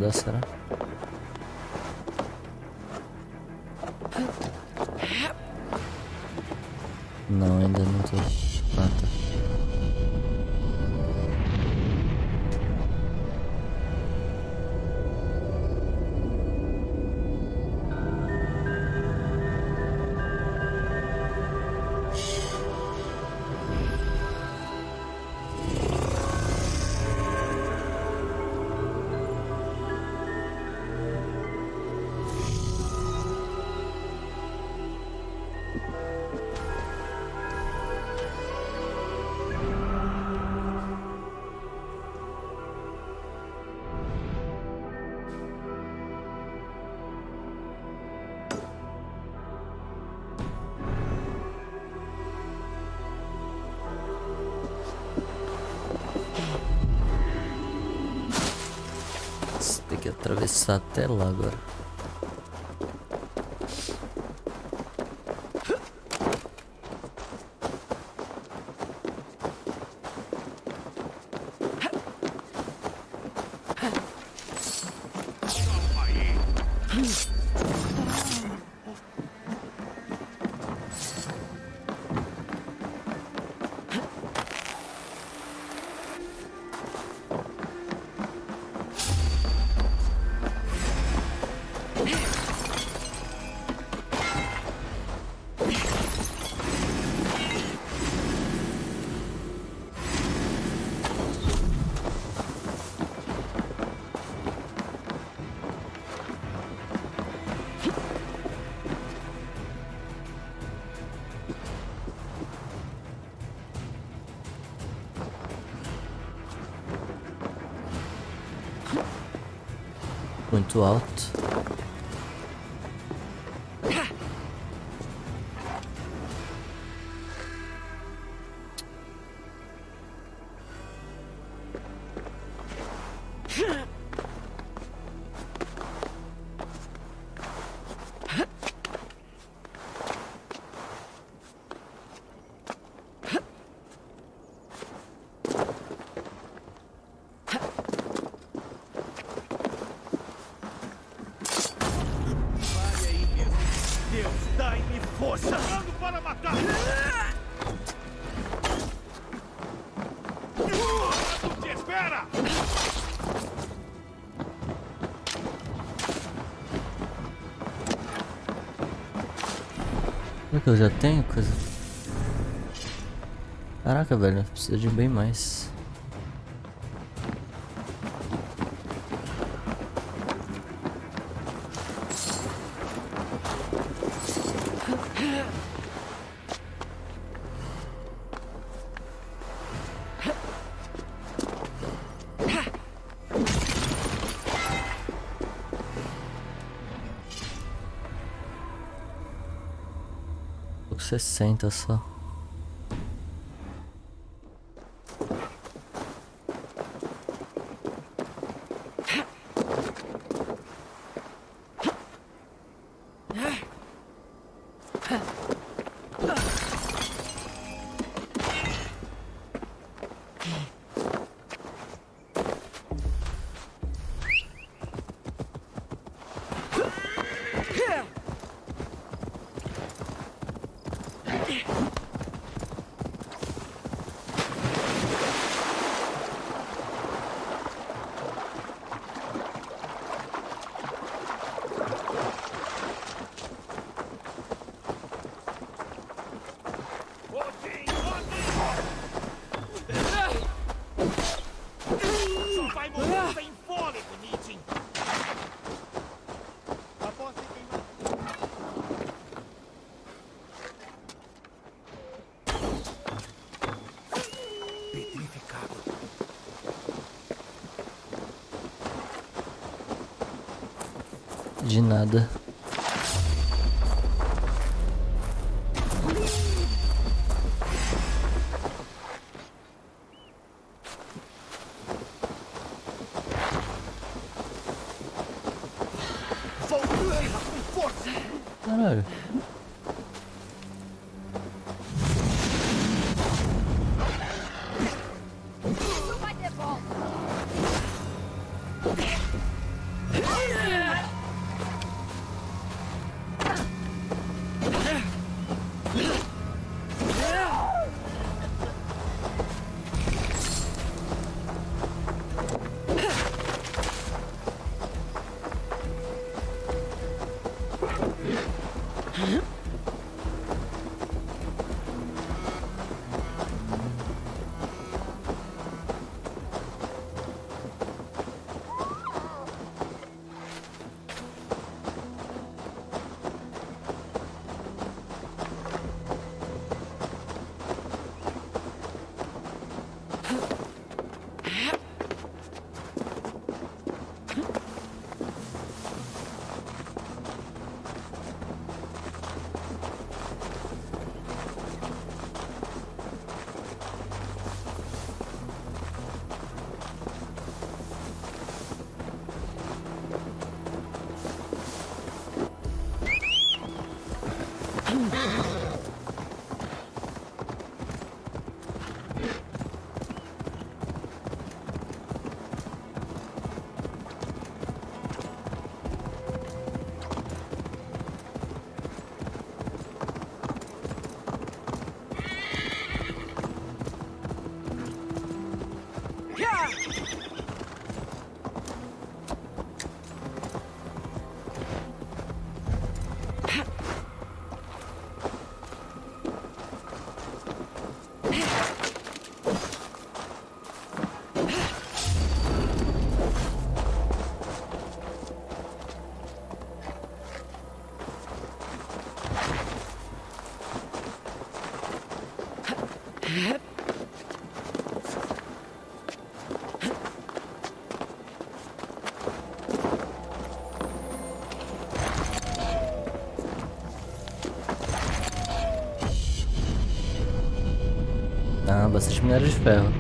Dar, será? Atravessar até lá agora. 12 Será que eu já tenho coisa? Caraca, velho, precisa de bem mais. 60 só. Bastante minério de ferro.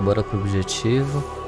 Bora pro objetivo.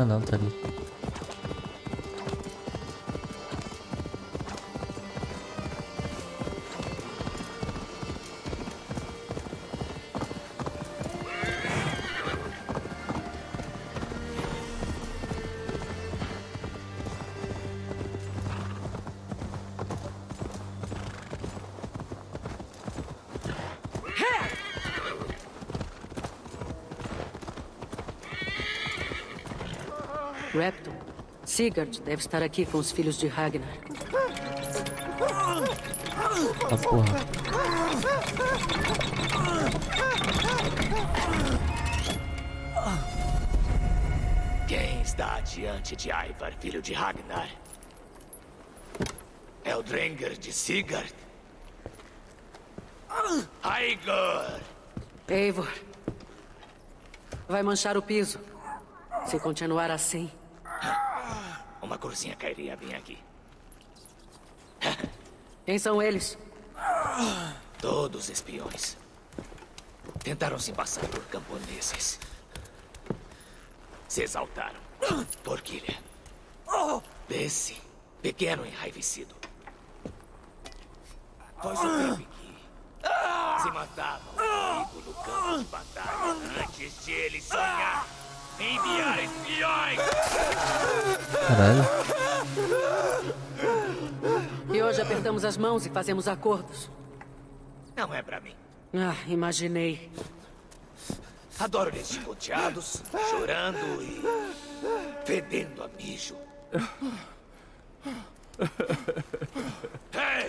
Ah não, tá ali. Sigurd deve estar aqui com os filhos de Ragnar. Ah, porra. Quem está diante de Ivar, filho de Ragnar? É o Drenger de Sigurd? Igor! Eivor. Vai manchar o piso. Se continuar assim. Uma corzinha cairia bem aqui. Quem são eles? Todos espiões. Tentaram se passar por camponeses. Se exaltaram. Porquilha. Desse pequeno enraivecido. Foi o tempo em que se matavam comigo no campo de batalha antes de ele sonhar. Caralho. E hoje apertamos as mãos e fazemos acordos. Não é pra mim. Ah, imaginei. Adoro eles chicoteados, chorando e fedendo a mijo. Hey!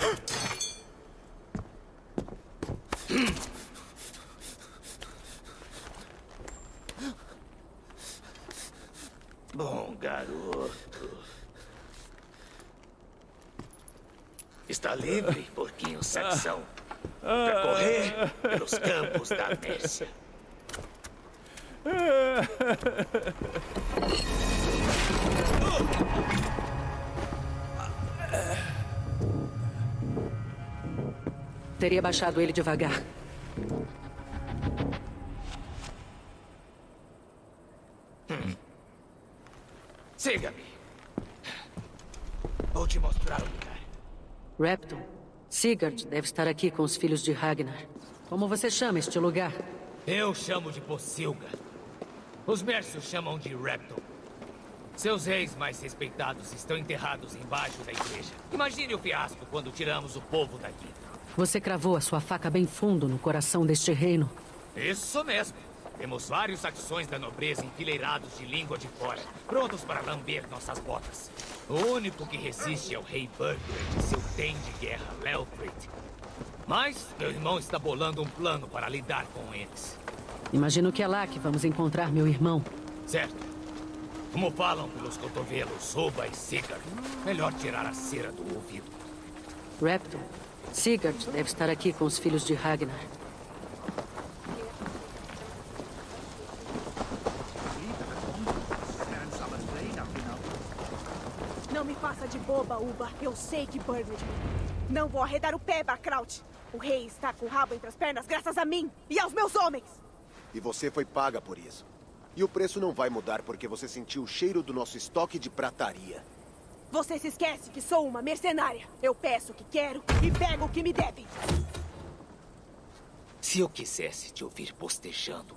Bom garoto. Está livre, porquinho saxão, para correr pelos campos da Mércia. Teria baixado ele devagar. Siga-me. Vou te mostrar o lugar. Repton, Sigurd deve estar aqui com os filhos de Ragnar. Como você chama este lugar? Eu chamo de Pocilga. Os Mércios chamam de Repton. Seus reis mais respeitados estão enterrados embaixo da igreja. Imagine o fiasco quando tiramos o povo daqui. Você cravou a sua faca bem fundo no coração deste reino. Isso mesmo. Temos vários saxões da nobreza enfileirados de língua de fora, prontos para lamber nossas botas. O único que resiste é o rei Burgred e seu tem de guerra, Leofrid. Mas meu irmão está bolando um plano para lidar com eles. Imagino que é lá que vamos encontrar meu irmão. Certo. Como falam pelos cotovelos Oba e Sigurd, melhor tirar a cera do ouvido. Repton, Sigurd deve estar aqui com os filhos de Ragnar. Boba, Uba. Eu sei que Burgred Não vou arredar o pé, Barkraut. O rei está com o rabo entre as pernas graças a mim e aos meus homens. E você foi paga por isso. E o preço não vai mudar porque você sentiu o cheiro do nosso estoque de prataria. Você se esquece que sou uma mercenária. Eu peço o que quero e pego o que me devem. Se eu quisesse te ouvir bostejando,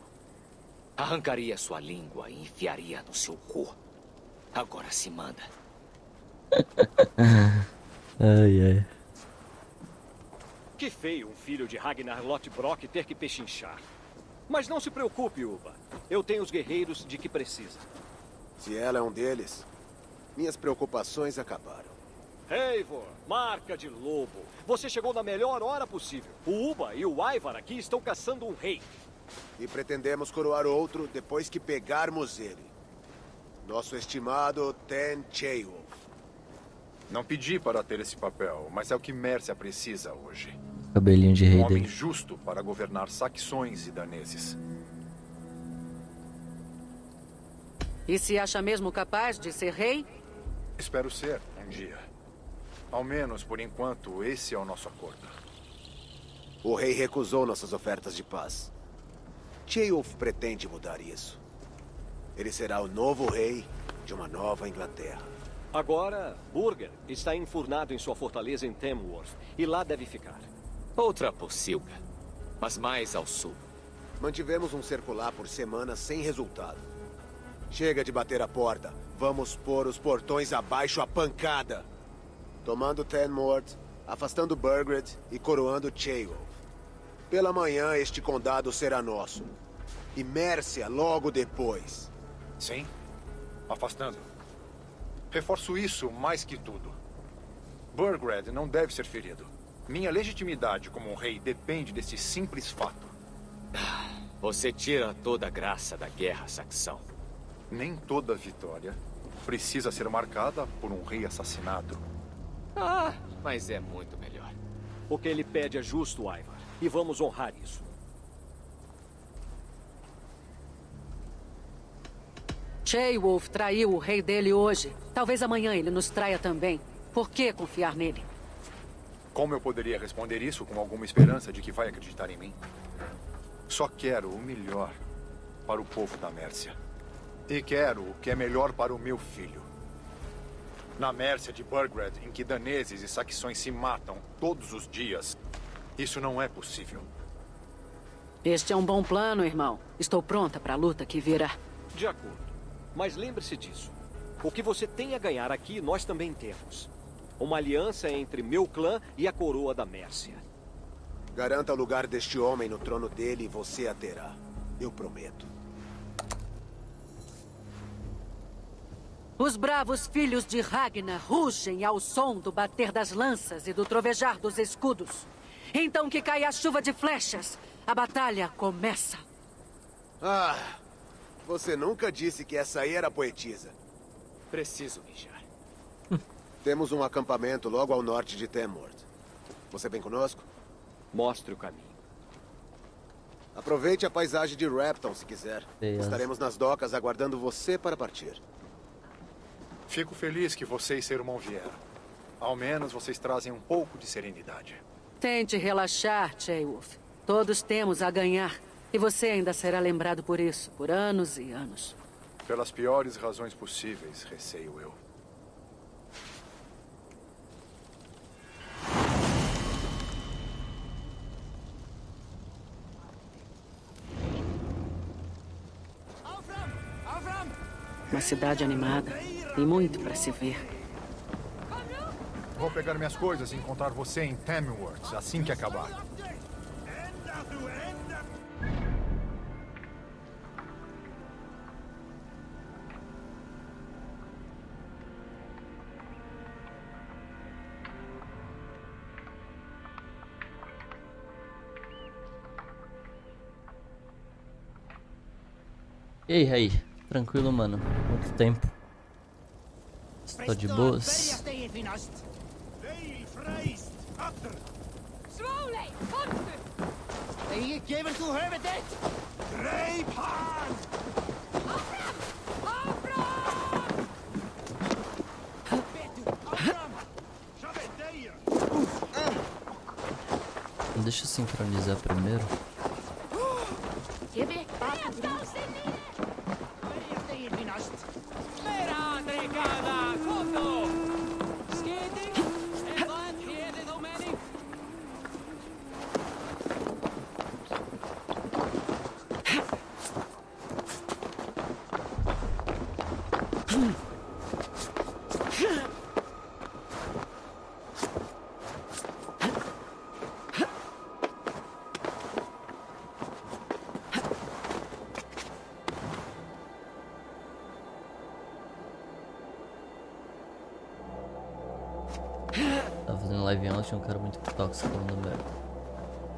arrancaria sua língua e enfiaria no seu cu. Agora se manda. Ai, ai. Que feio um filho de Ragnar Lothbrok ter que pechinchar. Mas não se preocupe, Uba. Eu tenho os guerreiros de que precisa. Se ela é um deles, minhas preocupações acabaram. Eivor, marca de lobo. Você chegou na melhor hora possível. O Uba e o Ivar aqui estão caçando um rei. E pretendemos coroar outro depois que pegarmos ele. Nosso estimado Ten Cheywolf. Não pedi para ter esse papel, mas é o que Mércia precisa hoje. Cabelinho de rei um homem dele. justo para governar saxões e daneses. E se acha mesmo capaz de ser rei? Espero ser, um dia. Ao menos, por enquanto, esse é o nosso acordo. O rei recusou nossas ofertas de paz. Cheolf pretende mudar isso. Ele será o novo rei de uma nova Inglaterra. Agora, Burger está enfurnado em sua fortaleza em Tamworth e lá deve ficar. Outra pocilga, mas mais ao sul. Mantivemos um cerco lá por semanas sem resultado. Chega de bater a porta. Vamos pôr os portões abaixo a pancada. Tomando Tenmort, afastando Burgred e coroando Cheywolf. Pela manhã, este condado será nosso. E Mércia logo depois. Sim, afastando. Reforço isso mais que tudo. Burgred não deve ser ferido. Minha legitimidade como um rei depende desse simples fato. Você tira toda a graça da guerra saxão. Nem toda vitória precisa ser marcada por um rei assassinado. Ah, mas é muito melhor. O que ele pede é justo, Ivar. E vamos honrar isso. Cheywolf traiu o rei dele hoje. Talvez amanhã ele nos traia também. Por que confiar nele? Como eu poderia responder isso com alguma esperança de que vai acreditar em mim? Só quero o melhor para o povo da Mércia. E quero o que é melhor para o meu filho. Na Mércia de Burgred, em que daneses e saxões se matam todos os dias, isso não é possível. Este é um bom plano, irmão. Estou pronta para a luta que virá. De acordo. Mas lembre-se disso. O que você tem a ganhar aqui, nós também temos. Uma aliança entre meu clã e a coroa da Mércia. Garanta o lugar deste homem no trono dele e você a terá. Eu prometo. Os bravos filhos de Ragnar rugem ao som do bater das lanças e do trovejar dos escudos. Então que cai a chuva de flechas, a batalha começa. Ah, você nunca disse que essa aí era poetisa. Preciso mijar. Temos um acampamento logo ao norte de Temworth. Você vem conosco? Mostre o caminho. Aproveite a paisagem de Repton se quiser. Deus. Estaremos nas docas aguardando você para partir. Fico feliz que você e seu irmão vieram. Ao menos vocês trazem um pouco de serenidade. Tente relaxar, Cheywolf. Todos temos a ganhar. E você ainda será lembrado por isso, por anos e anos. Pelas piores razões possíveis, receio eu. Uma cidade animada. Tem muito para se ver. Vou pegar minhas coisas e encontrar você em Tamworth assim que acabar. Ei, aí, tranquilo, mano. Quanto tempo? Estou tá de boas. Deixa eu sincronizar primeiro.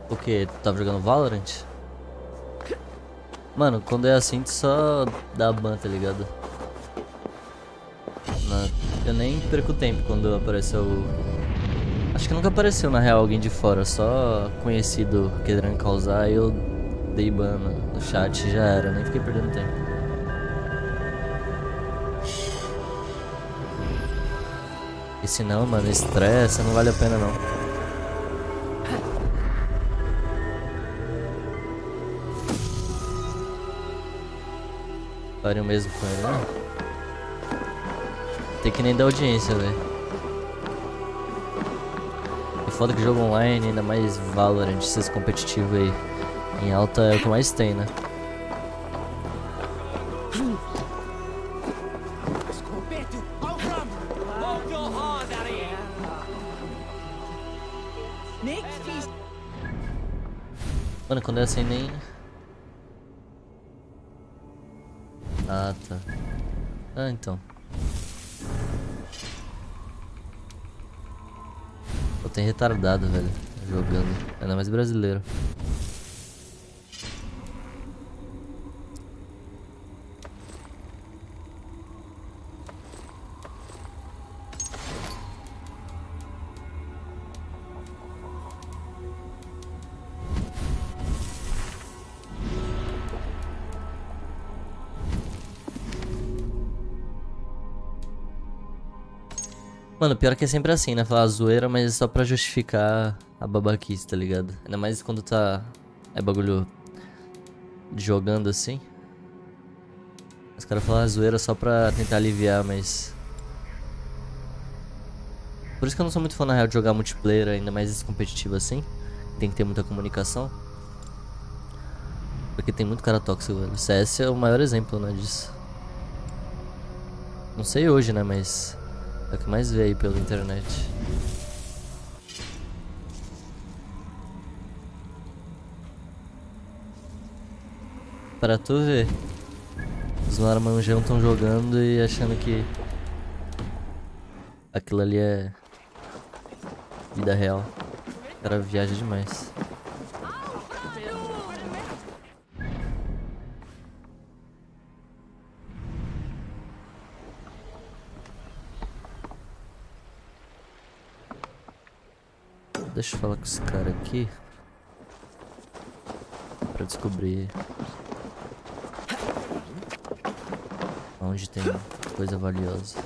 O que? Tu tava jogando Valorant? Mano, quando é assim, tu só dá ban, tá ligado? Eu nem perco tempo quando apareceu. Acho que nunca apareceu na real alguém de fora, só conhecido querendo causar, eu dei ban no chat já era, nem fiquei perdendo tempo. E se não, mano, estressa, não vale a pena não. Parem o mesmo com ele, né? Tem que nem dar audiência, velho. É foda que jogo online, ainda mais Valorant, esses competitivos aí em alta é o que mais tem, né? Mano, quando é assim nem. Então. Pô, tem retardado, velho, jogando. Ainda mais brasileiro. Mano, pior que é sempre assim, né? Falar zoeira, mas é só pra justificar a babaquice, tá ligado? Ainda mais quando tá. É bagulho. jogando assim. Os caras falam zoeira só pra tentar aliviar, mas. Por isso que eu não sou muito fã na real de jogar multiplayer, ainda mais esse competitivo assim. Tem que ter muita comunicação. Porque tem muito cara tóxico, velho. O CS é o maior exemplo, né, disso. Não sei hoje, né, mas. É o que mais vê aí pela internet. Pra tu ver. Os marmanjão estão jogando e achando que aquilo ali é vida real. O cara viaja demais. Deixa eu falar com esse cara aqui. Pra descobrir. Onde tem coisa valiosa.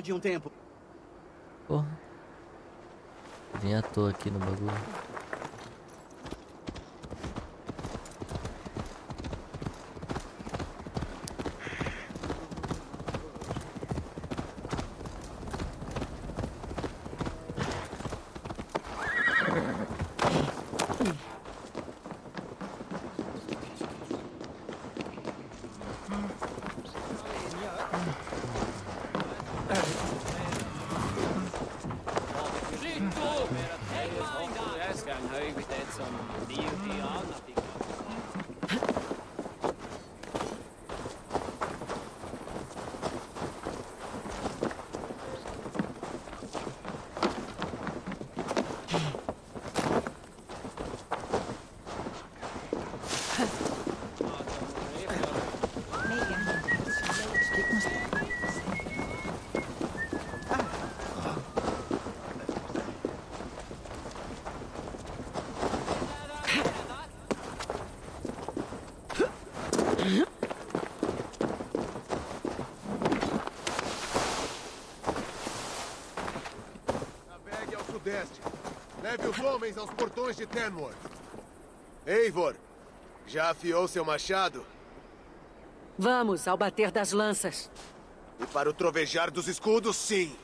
De um tempo. Porra. Vim à toa aqui no bagulho. Homens aos portões de Tenworth. Eivor, já afiou seu machado? Vamos ao bater das lanças. E para o trovejar dos escudos, sim.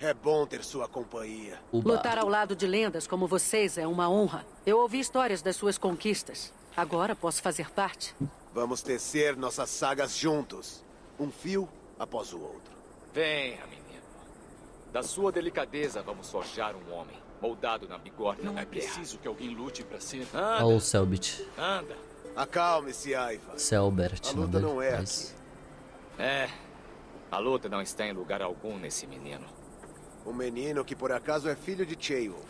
É bom ter sua companhia. Lutar ao lado de lendas como vocês é uma honra. Eu ouvi histórias das suas conquistas. Agora posso fazer parte. Vamos tecer nossas sagas juntos. Um fio após o outro. Venha, menino. Da sua delicadeza vamos forjar um homem, moldado na bigorna Não é guerra. preciso que alguém lute pra ser. Ah. Olha o Selbit. Anda. Acalme-se, Aiva. Selbert, A não luta não é Mas- É. A luta não está em lugar algum nesse menino. Um menino que por acaso é filho de Cheywolf.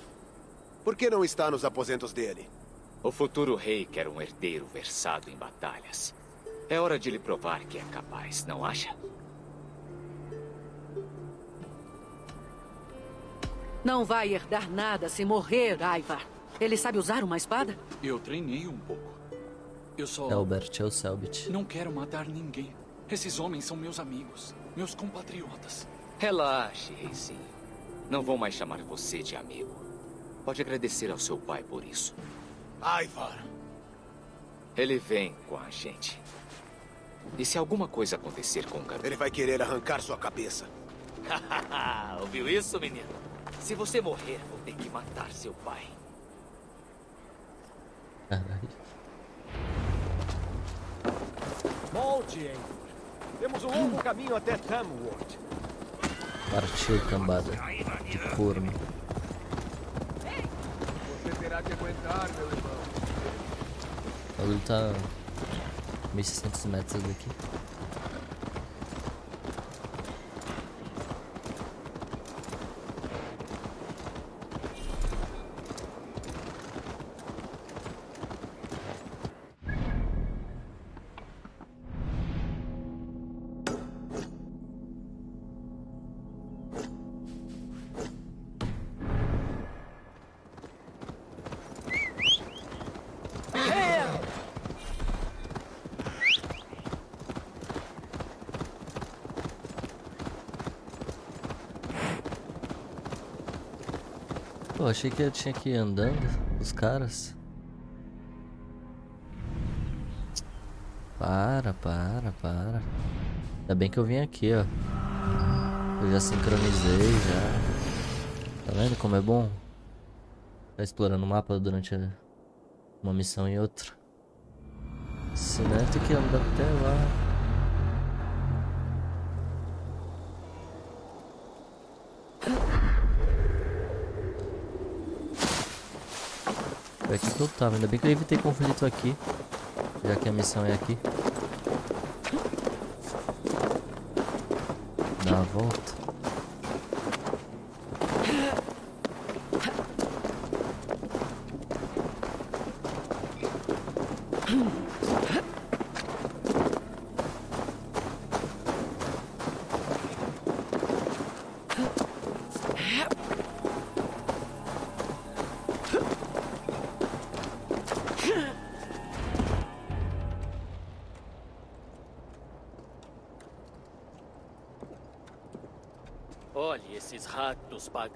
Por que não está nos aposentos dele? O futuro rei quer um herdeiro versado em batalhas. É hora de lhe provar que é capaz, não acha? Não vai herdar nada se morrer, Aivar. Ele sabe usar uma espada? Eu treinei um pouco. Eu só. Selbert é o Selbit. Não quero matar ninguém. Esses homens são meus amigos, meus compatriotas. Relaxe, reizinho. Não vou mais chamar você de amigo. Pode agradecer ao seu pai por isso. Aivar. Ele vem com a gente. E se alguma coisa acontecer com o garoto? Ele vai querer arrancar sua cabeça. Ouviu isso, menino? Se você morrer, vou ter que matar seu pai. Caralho. Volte, Eivor. Temos um longo caminho até Tamworth. Partiu, cambada. De corno. Você terá que aguentar, meu irmão. O bagulho tá 1600 metros daqui. Pô, achei que eu tinha que ir andando, os caras. Para, para, para. Ainda bem que eu vim aqui, ó. Eu já sincronizei, já. Tá vendo como é bom? Tá explorando o mapa durante uma missão e outra. Senão eu tenho que andar até lá. Foi aqui que eu tava, ainda bem que eu evitei conflito aqui. Já que a missão é aqui. Dá a volta.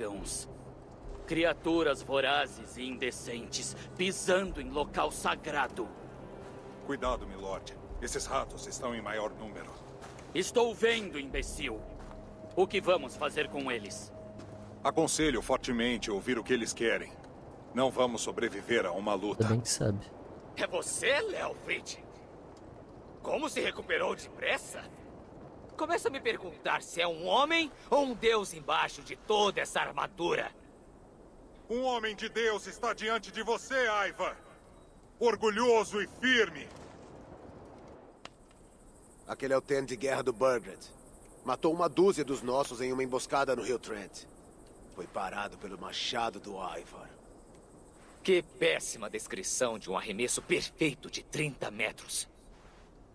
Pagãos. Criaturas vorazes e indecentes, pisando em local sagrado. Cuidado, milord. Esses ratos estão em maior número. Estou vendo, imbecil. O que vamos fazer com eles? Aconselho fortemente ouvir o que eles querem. Não vamos sobreviver a uma luta. Bem que sabe. É você, Leofrid? Como se recuperou depressa? Começa a me perguntar se é um homem ou um deus embaixo de toda essa armadura. Um homem de Deus está diante de você, Aiva. Orgulhoso e firme. Aquele é o Ten de guerra do Burgred. Matou uma dúzia dos nossos em uma emboscada no Rio Trent. Foi parado pelo machado do Ivar. Que péssima descrição de um arremesso perfeito de 30 metros.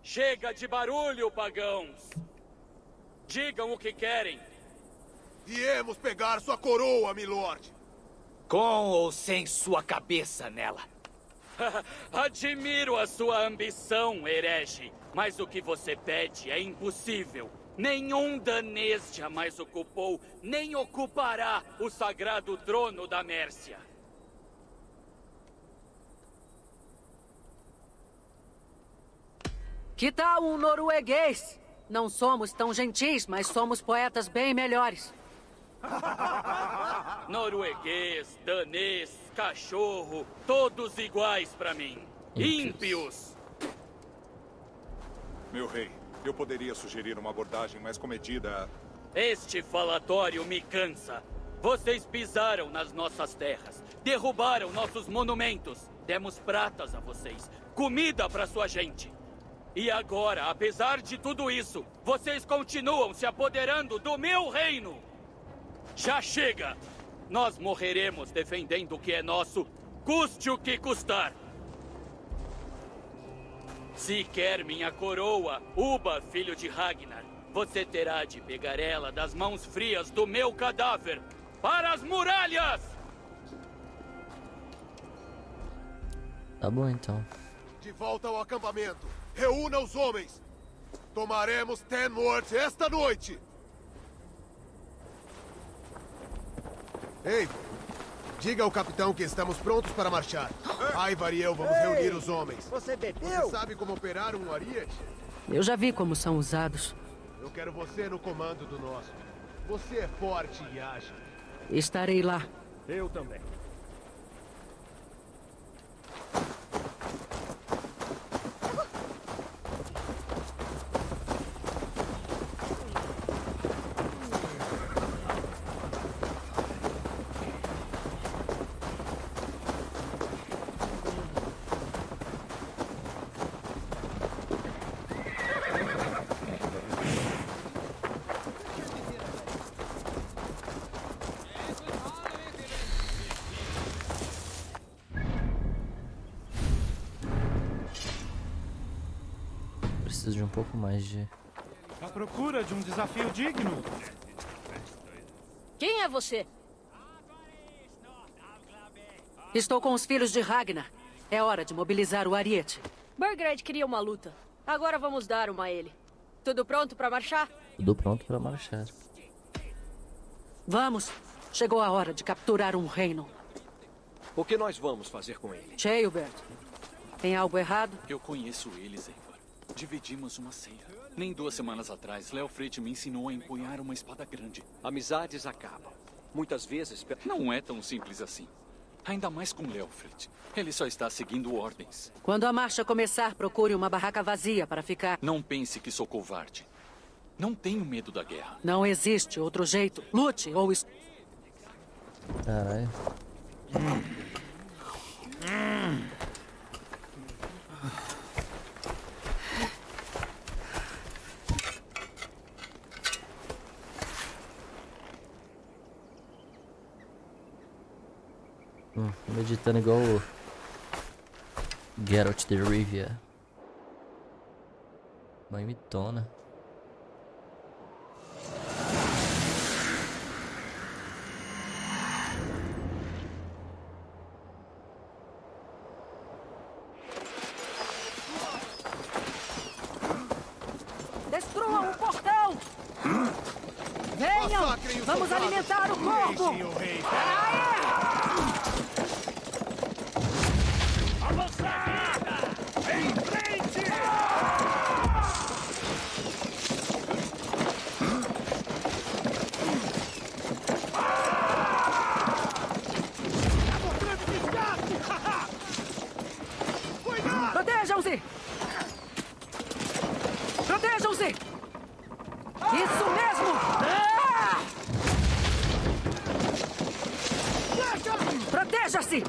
Chega de barulho, pagãos! Digam o que querem. Viemos pegar sua coroa, milord. Com ou sem sua cabeça nela. Admiro a sua ambição, herege. Mas o que você pede é impossível. Nenhum danês jamais ocupou, nem ocupará o sagrado trono da Mércia. Que tal um norueguês? Não somos tão gentis, mas somos poetas bem melhores. Norueguês, danês, cachorro, todos iguais pra mim. Ímpios. Meu rei, eu poderia sugerir uma abordagem mais comedida. Este falatório me cansa. Vocês pisaram nas nossas terras, derrubaram nossos monumentos, demos pratas a vocês, comida para sua gente. E agora, apesar de tudo isso, vocês continuam se apoderando do meu reino. Já chega! Nós morreremos defendendo o que é nosso, custe o que custar. Se quer minha coroa, Uba, filho de Ragnar, você terá de pegar ela das mãos frias do meu cadáver para as muralhas! Tá bom então. De volta ao acampamento. Reúna os homens. Tomaremos Ten Morte esta noite. Ei, diga ao capitão que estamos prontos para marchar. Ivar e eu vamos Ei, reunir os homens. Você bebeu? Você sabe como operar um Ariete? Eu já vi como são usados. Eu quero você no comando do nosso. Você é forte e ágil. Estarei lá. Eu também. Mais de. À procura de um desafio digno. Quem é você? Estou com os filhos de Ragnar. É hora de mobilizar o Ariete. Burgred queria uma luta. Agora vamos dar uma a ele. Tudo pronto para marchar? Tudo pronto para marchar. Vamos. Chegou a hora de capturar um reino. O que nós vamos fazer com ele? Cheilbert, tem algo errado? Eu conheço eles, Eivor. Dividimos uma ceia. Nem duas semanas atrás, Leofrid me ensinou a empunhar uma espada grande. Amizades acabam. Muitas vezes... Não é tão simples assim. Ainda mais com Leofrid. Ele só está seguindo ordens. Quando a marcha começar, procure uma barraca vazia para ficar. Não pense que sou covarde. Não tenho medo da guerra. Não existe outro jeito. Lute ou... es- Caralho. Hum, meditando igual o Geralt de Rivia. Mãe mitona o portão! Venham! Massacrem os Vamos soldados! alimentar o corpo! Deixem o rei. Avançada! Em frente! Protejam-se! Protejam-se! Isso mesmo! Ah! Proteja-se!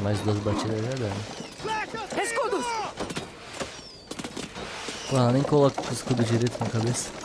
Mais duas batidas já dá. Escudos! Pô, ela nem coloca o escudo direito na cabeça.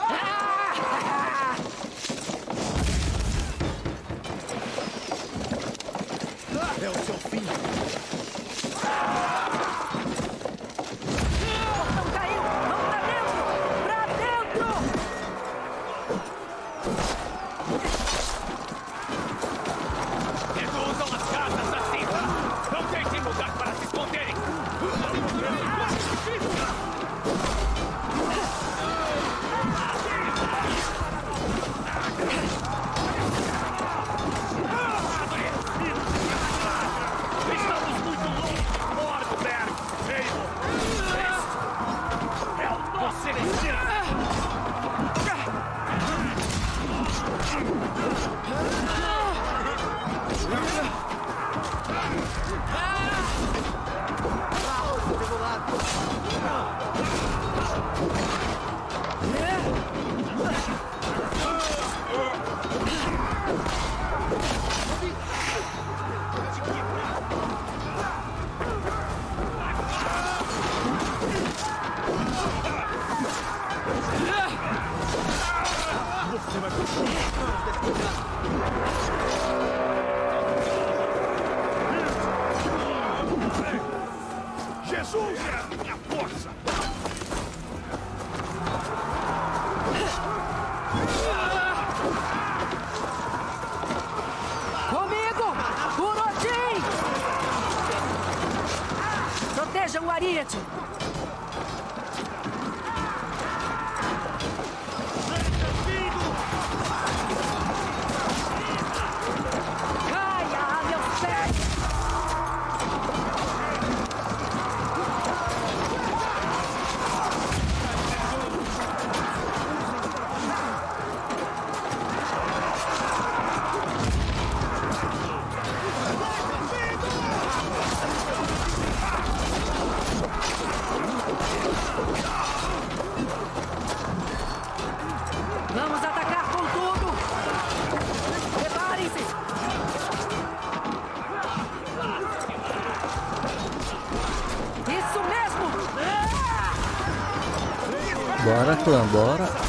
Bora, clã, bora.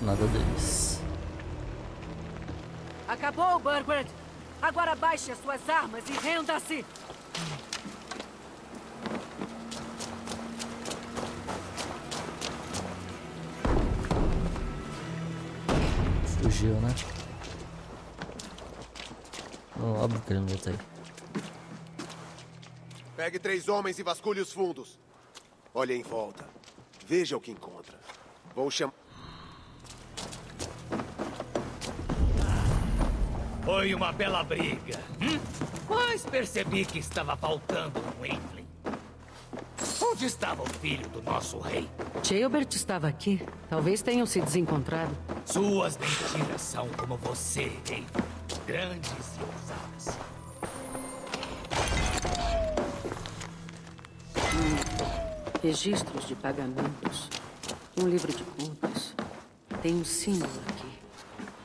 Nada deles. Acabou, Burgred! Agora baixe as suas armas e renda-se! Fugiu, né? Não, óbvio que ele não aí. Pegue três homens e vasculhe os fundos. Olhe em volta. Veja o que encontra. Vou chamar. Foi uma bela briga. hum? Mas percebi que estava faltando um Aemlin. Onde estava o filho do nosso rei? Theobert estava aqui. Talvez tenham se desencontrado. Suas mentiras são como você, rei. Grandes e ousadas. Registros de pagamentos. Um livro de contas. Tem um símbolo aqui.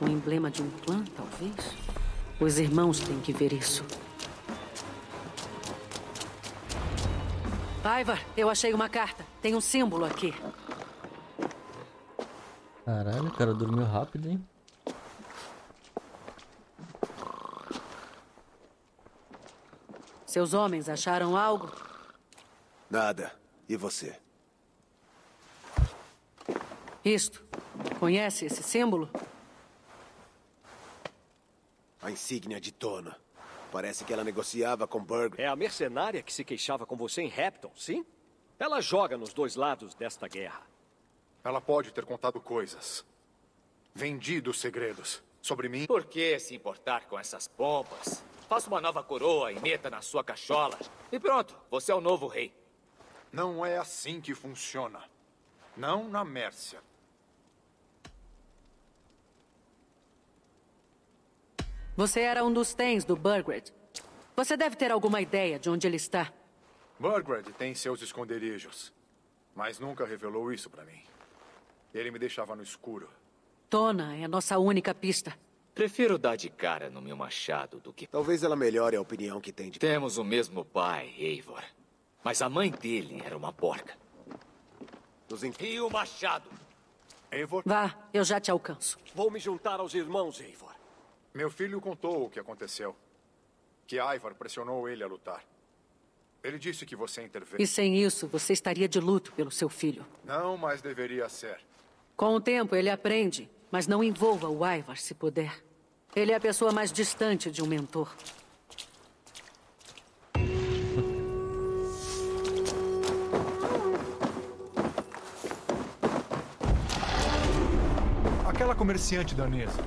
Um emblema de um clã, talvez? Os irmãos têm que ver isso. Ivar, eu achei uma carta. Tem um símbolo aqui. Caralho, o cara dormiu rápido, hein? Seus homens acharam algo? Nada. E você? Isto. Conhece esse símbolo? A insígnia de Tona. Parece que ela negociava com Burger. É a mercenária que se queixava com você em Repton, sim? Ela joga nos dois lados desta guerra. Ela pode ter contado coisas. Vendido segredos. Sobre mim. Por que se importar com essas bombas? Faça uma nova coroa e meta na sua cachola. E pronto, você é o novo rei. Não é assim que funciona. Não na Mércia. Você era um dos tens do Burgred. Você deve ter alguma ideia de onde ele está. Burgred tem seus esconderijos. Mas nunca revelou isso para mim. Ele me deixava no escuro. Tona é a nossa única pista. Prefiro dar de cara no meu machado do que... Talvez ela melhore a opinião que tem de... Temos o mesmo pai, Eivor. Mas a mãe dele era uma porca. Nos E o machado? Eivor? Vá, eu já te alcanço. Vou me juntar aos irmãos, Eivor. Meu filho contou o que aconteceu. Que Ivar pressionou ele a lutar. Ele disse que você interveio. E sem isso, você estaria de luto pelo seu filho. Não, mas deveria ser. Com o tempo, ele aprende, mas não envolva o Ivar se puder. Ele é a pessoa mais distante de um mentor. Aquela comerciante danesa.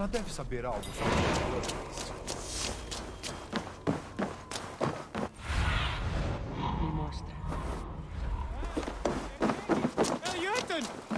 Ela deve saber algo sobre Me mostra. Hey, Ethan!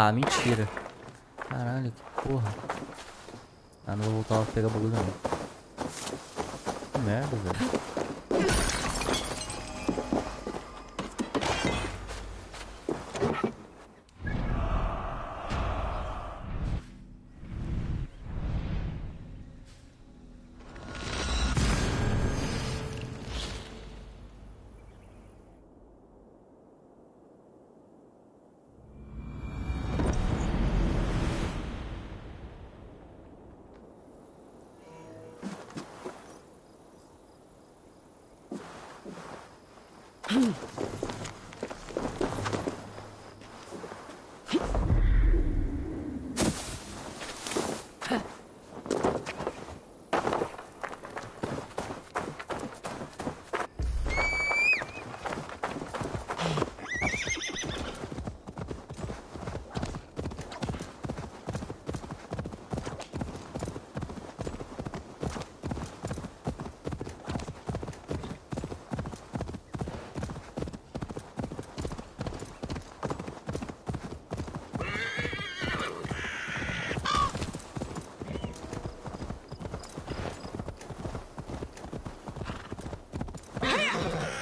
Ah, mentira. Caralho, que porra. Ah, não vou voltar a pegar o bagulho não. Que merda, velho.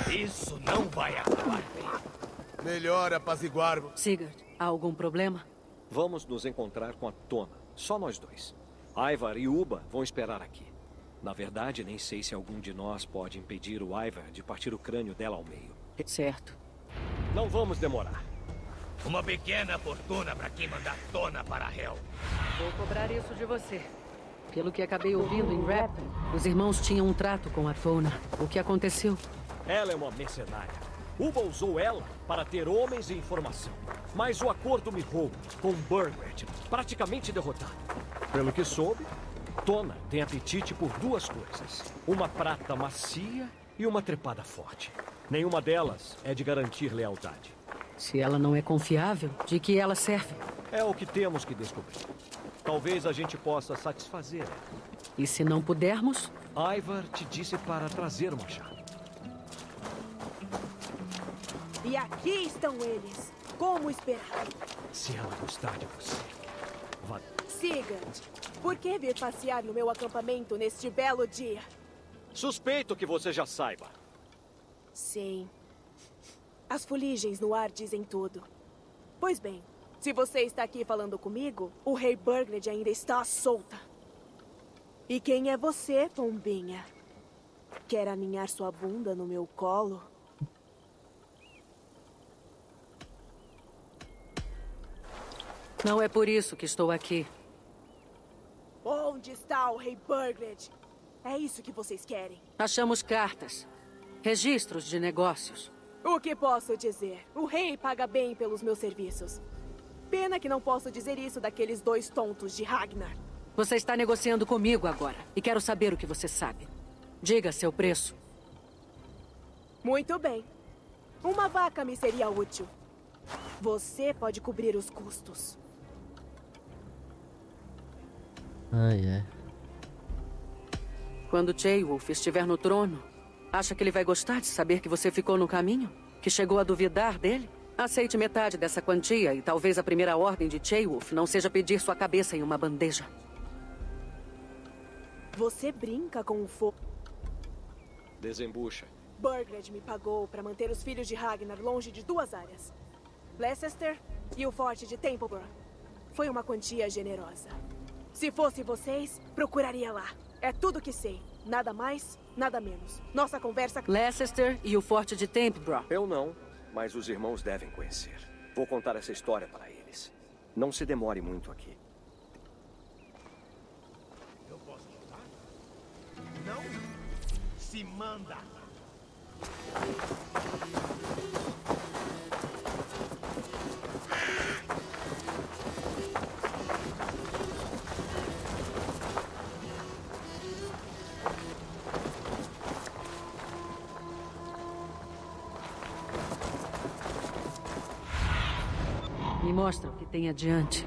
Isso não vai acabar bem. Melhor apaziguar. Sigurd, há algum problema? Vamos nos encontrar com a Tona. Só nós dois. Ivar e Uba vão esperar aqui. Na verdade, nem sei se algum de nós pode impedir o Ivar de partir o crânio dela ao meio. Certo. Não vamos demorar. Uma pequena fortuna para quem mandar Tona para Hell. Vou cobrar isso de você. Pelo que acabei ouvindo em Rapton, os irmãos tinham um trato com a Tona. O que aconteceu? Ela é uma mercenária. Uba usou ela para ter homens e informação. Mas o acordo mirrou com Burgred, praticamente derrotado. Pelo que soube, Tona tem apetite por duas coisas: uma prata macia e uma trepada forte. Nenhuma delas é de garantir lealdade. Se ela não é confiável, de que ela serve? É o que temos que descobrir. Talvez a gente possa satisfazer. E se não pudermos? Ivar te disse para trazer o machado. E aqui estão eles. Como esperar? Se ela gostar de você. Vá. Sigurd, por que vir passear no meu acampamento neste belo dia? Suspeito que você já saiba. Sim. As fuligens no ar dizem tudo. Pois bem, se você está aqui falando comigo, o rei Burgred ainda está à solta. E quem é você, pombinha? Quer aninhar sua bunda no meu colo? Não é por isso que estou aqui. Onde está o rei Burgred? É isso que vocês querem. Achamos cartas, registros de negócios. O que posso dizer? O rei paga bem pelos meus serviços. Pena que não posso dizer isso daqueles dois tontos de Ragnar. Você está negociando comigo agora e quero saber o que você sabe. Diga seu preço. Muito bem. Uma vaca me seria útil. Você pode cobrir os custos. Ai, é. Quando Cheywolf estiver no trono, acha que ele vai gostar de saber que você ficou no caminho? Que chegou a duvidar dele? Aceite metade dessa quantia e talvez a primeira ordem de Cheywolf não seja pedir sua cabeça em uma bandeja. Você brinca com o fogo. Desembucha. Burgred me pagou para manter os filhos de Ragnar longe de duas áreas. Leicester e o forte de Templeborough. Foi uma quantia generosa. Se fosse vocês, procuraria lá. É tudo que sei. Nada mais, nada menos. Nossa conversa... Leicester e o forte de Templeborough. Eu não, mas os irmãos devem conhecer. Vou contar essa história para eles. Não se demore muito aqui. Eu posso ajudar? Não? Se manda! Mostra o que tem adiante.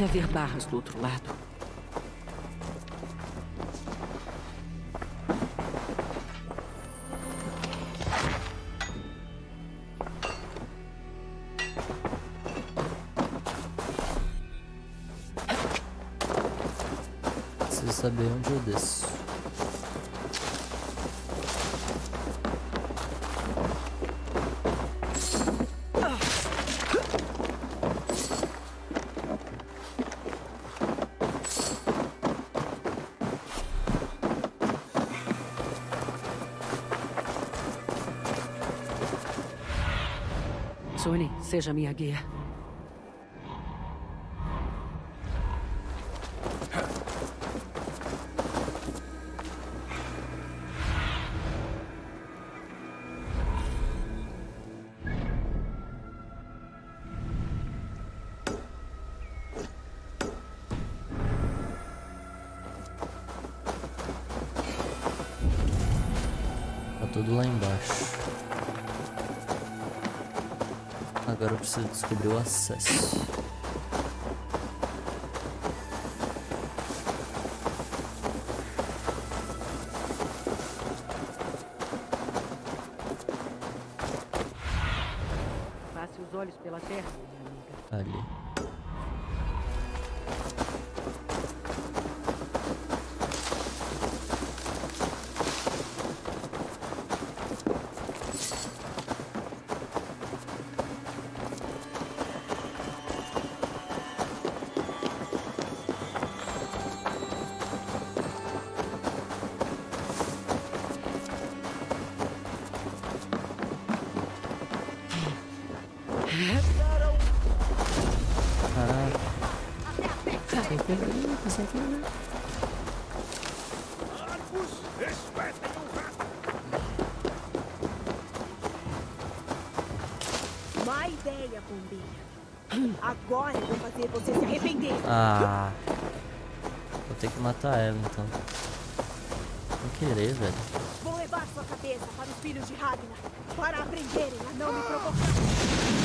Deve haver barras do outro lado. Preciso saber onde eu desço. Seja minha guia. Preciso descobrir o acesso. Agora eu vou fazer você se arrepender. Ah. Vou ter que matar ela então. Sem querer, velho. Vou levar sua cabeça para os filhos de Ragnar para aprenderem a não me provocar.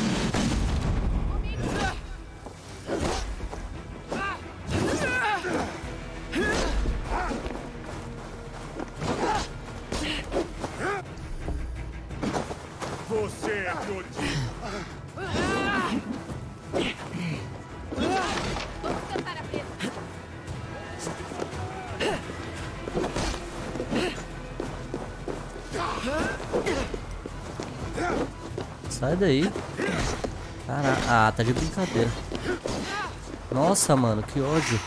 Sai daí. Caraca. Ah, tá de brincadeira. Nossa, mano, que ódio.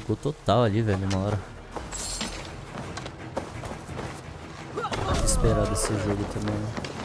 Bugou total ali, velho, uma hora. Esperar desse jogo também. né?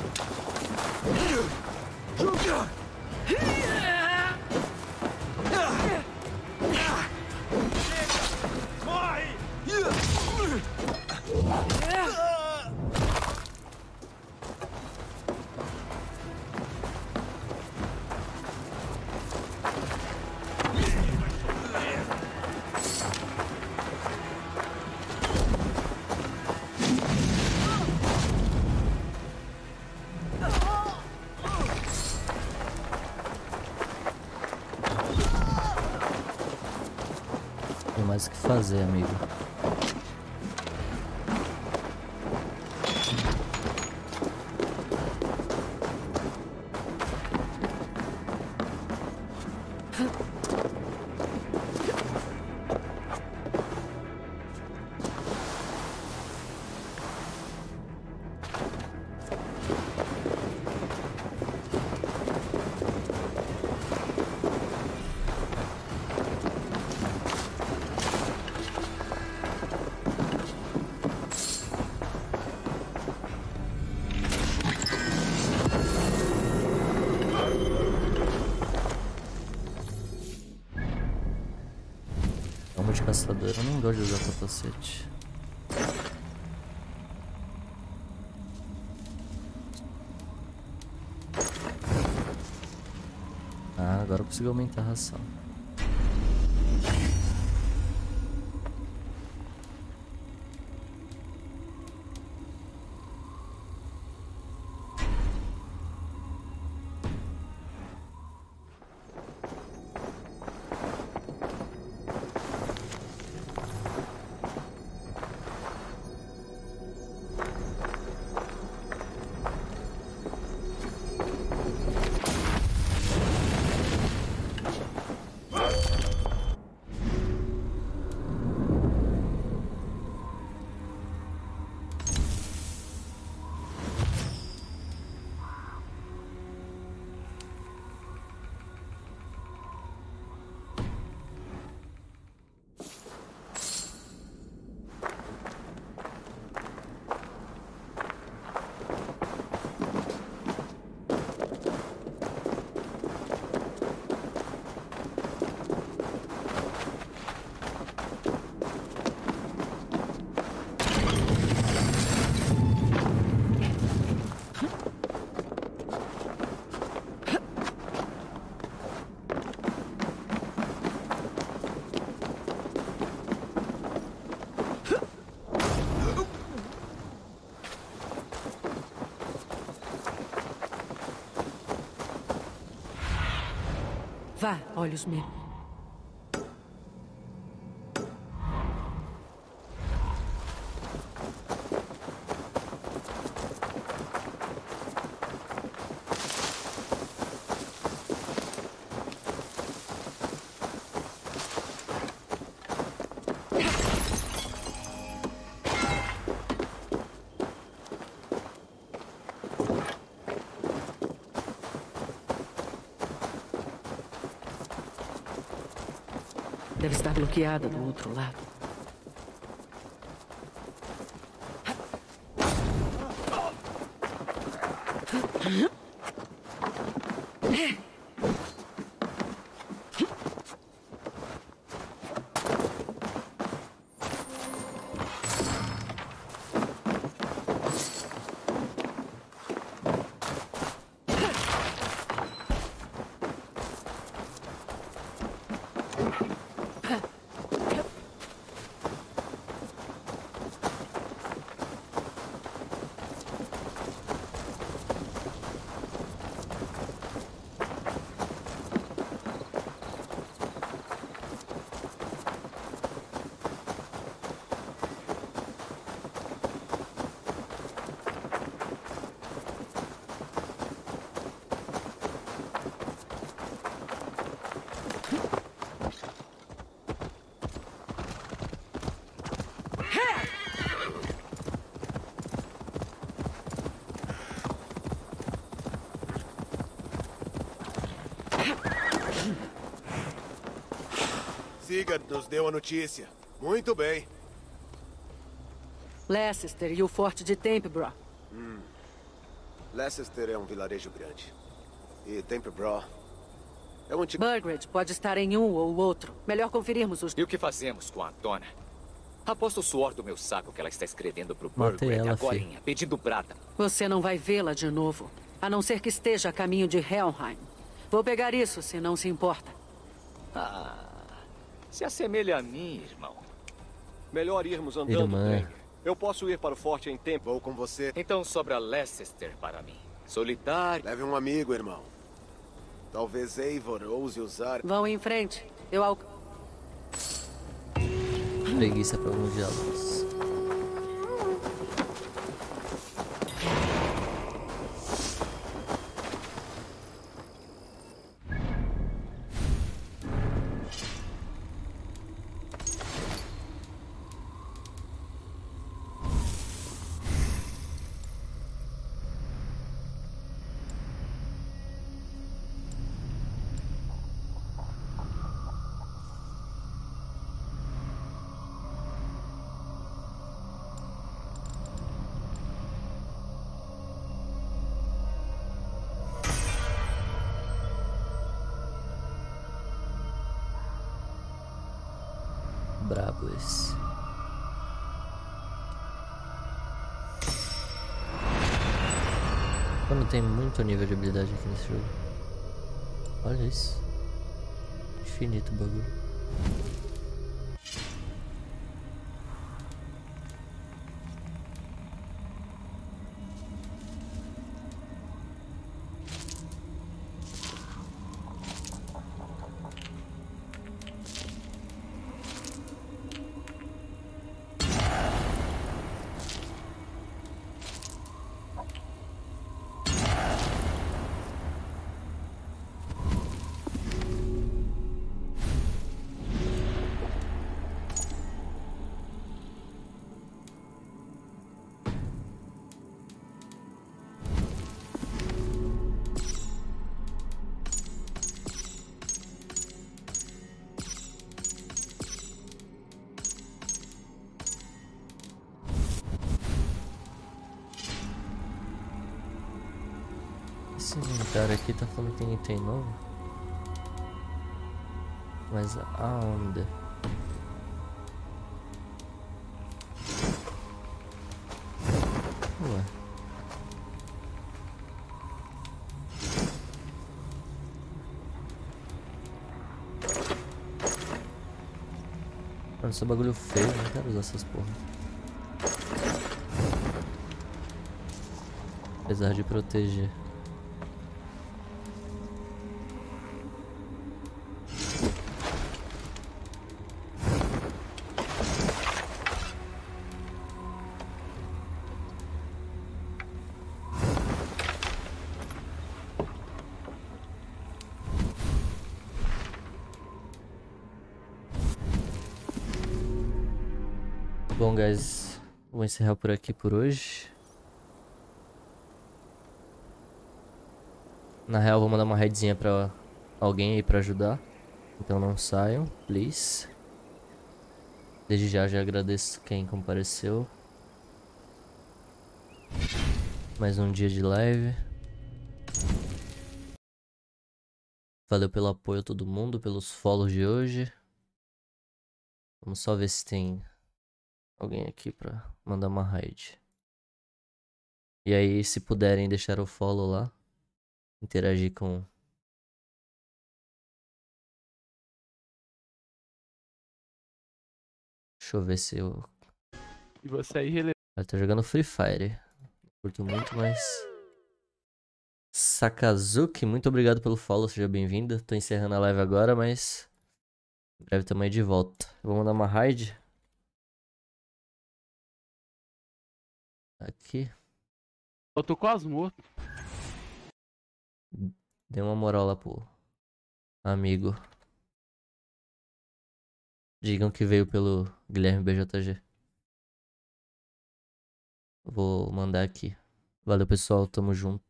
Usar capacete. Ah, agora eu consigo aumentar a ração. Olhos me. Estar bloqueada do outro lado. Sigurd nos deu a notícia. Muito bem. Leicester e o forte de Tempebro. Hum. Leicester é um vilarejo grande. E Tempebro é um antigo... Burgred pode estar em um ou outro. Melhor conferirmos os... E o que fazemos com a dona? Aposto o suor do meu saco que ela está escrevendo pro Burgred agorinha, pedindo prata. Você não vai vê-la de novo. A não ser que esteja a caminho de Helheim. Vou pegar isso, se não se importa. Se assemelha a mim, irmão. Melhor irmos andando, Irmã. Eu posso ir para o forte em tempo. Vou com você. Então sobra Leicester para mim. Solitário. Leve um amigo, irmão. Talvez Eivor ouse usar... Vão em frente. Eu al... Preguiça para alguns diálogos. Esse. Mano, tem muito nível de habilidade aqui nesse jogo. Olha isso. Infinito bagulho. Inventário aqui tá falando que tem novo. Mas aonde? Ué. Mano, esse bagulho feio, não quero usar essas porra. Apesar de proteger. Encerrar por aqui por hoje. Na real, vou mandar uma raidzinha pra alguém aí pra ajudar. Então não saiam, please. Desde já, já agradeço quem compareceu. Mais um dia de live. Valeu pelo apoio a todo mundo, pelos follows de hoje. Vamos só ver se tem alguém aqui pra mandar uma raid. E aí, se puderem deixar o follow lá, interagir com Deixa eu ver se eu. E você aí, relevante. Eu tô jogando Free Fire. Curto muito, mas. Sakazuki, muito obrigado pelo follow, seja bem-vinda. Tô encerrando a live agora, mas. Em breve também de volta. Eu vou mandar uma raid. Aqui. Eu tô quase morto. Dê uma moral lá pro amigo. Digam que veio pelo Guilherme BJG. Vou mandar aqui. Valeu, pessoal. Tamo junto.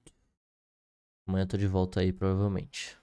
Amanhã eu tô de volta aí, provavelmente.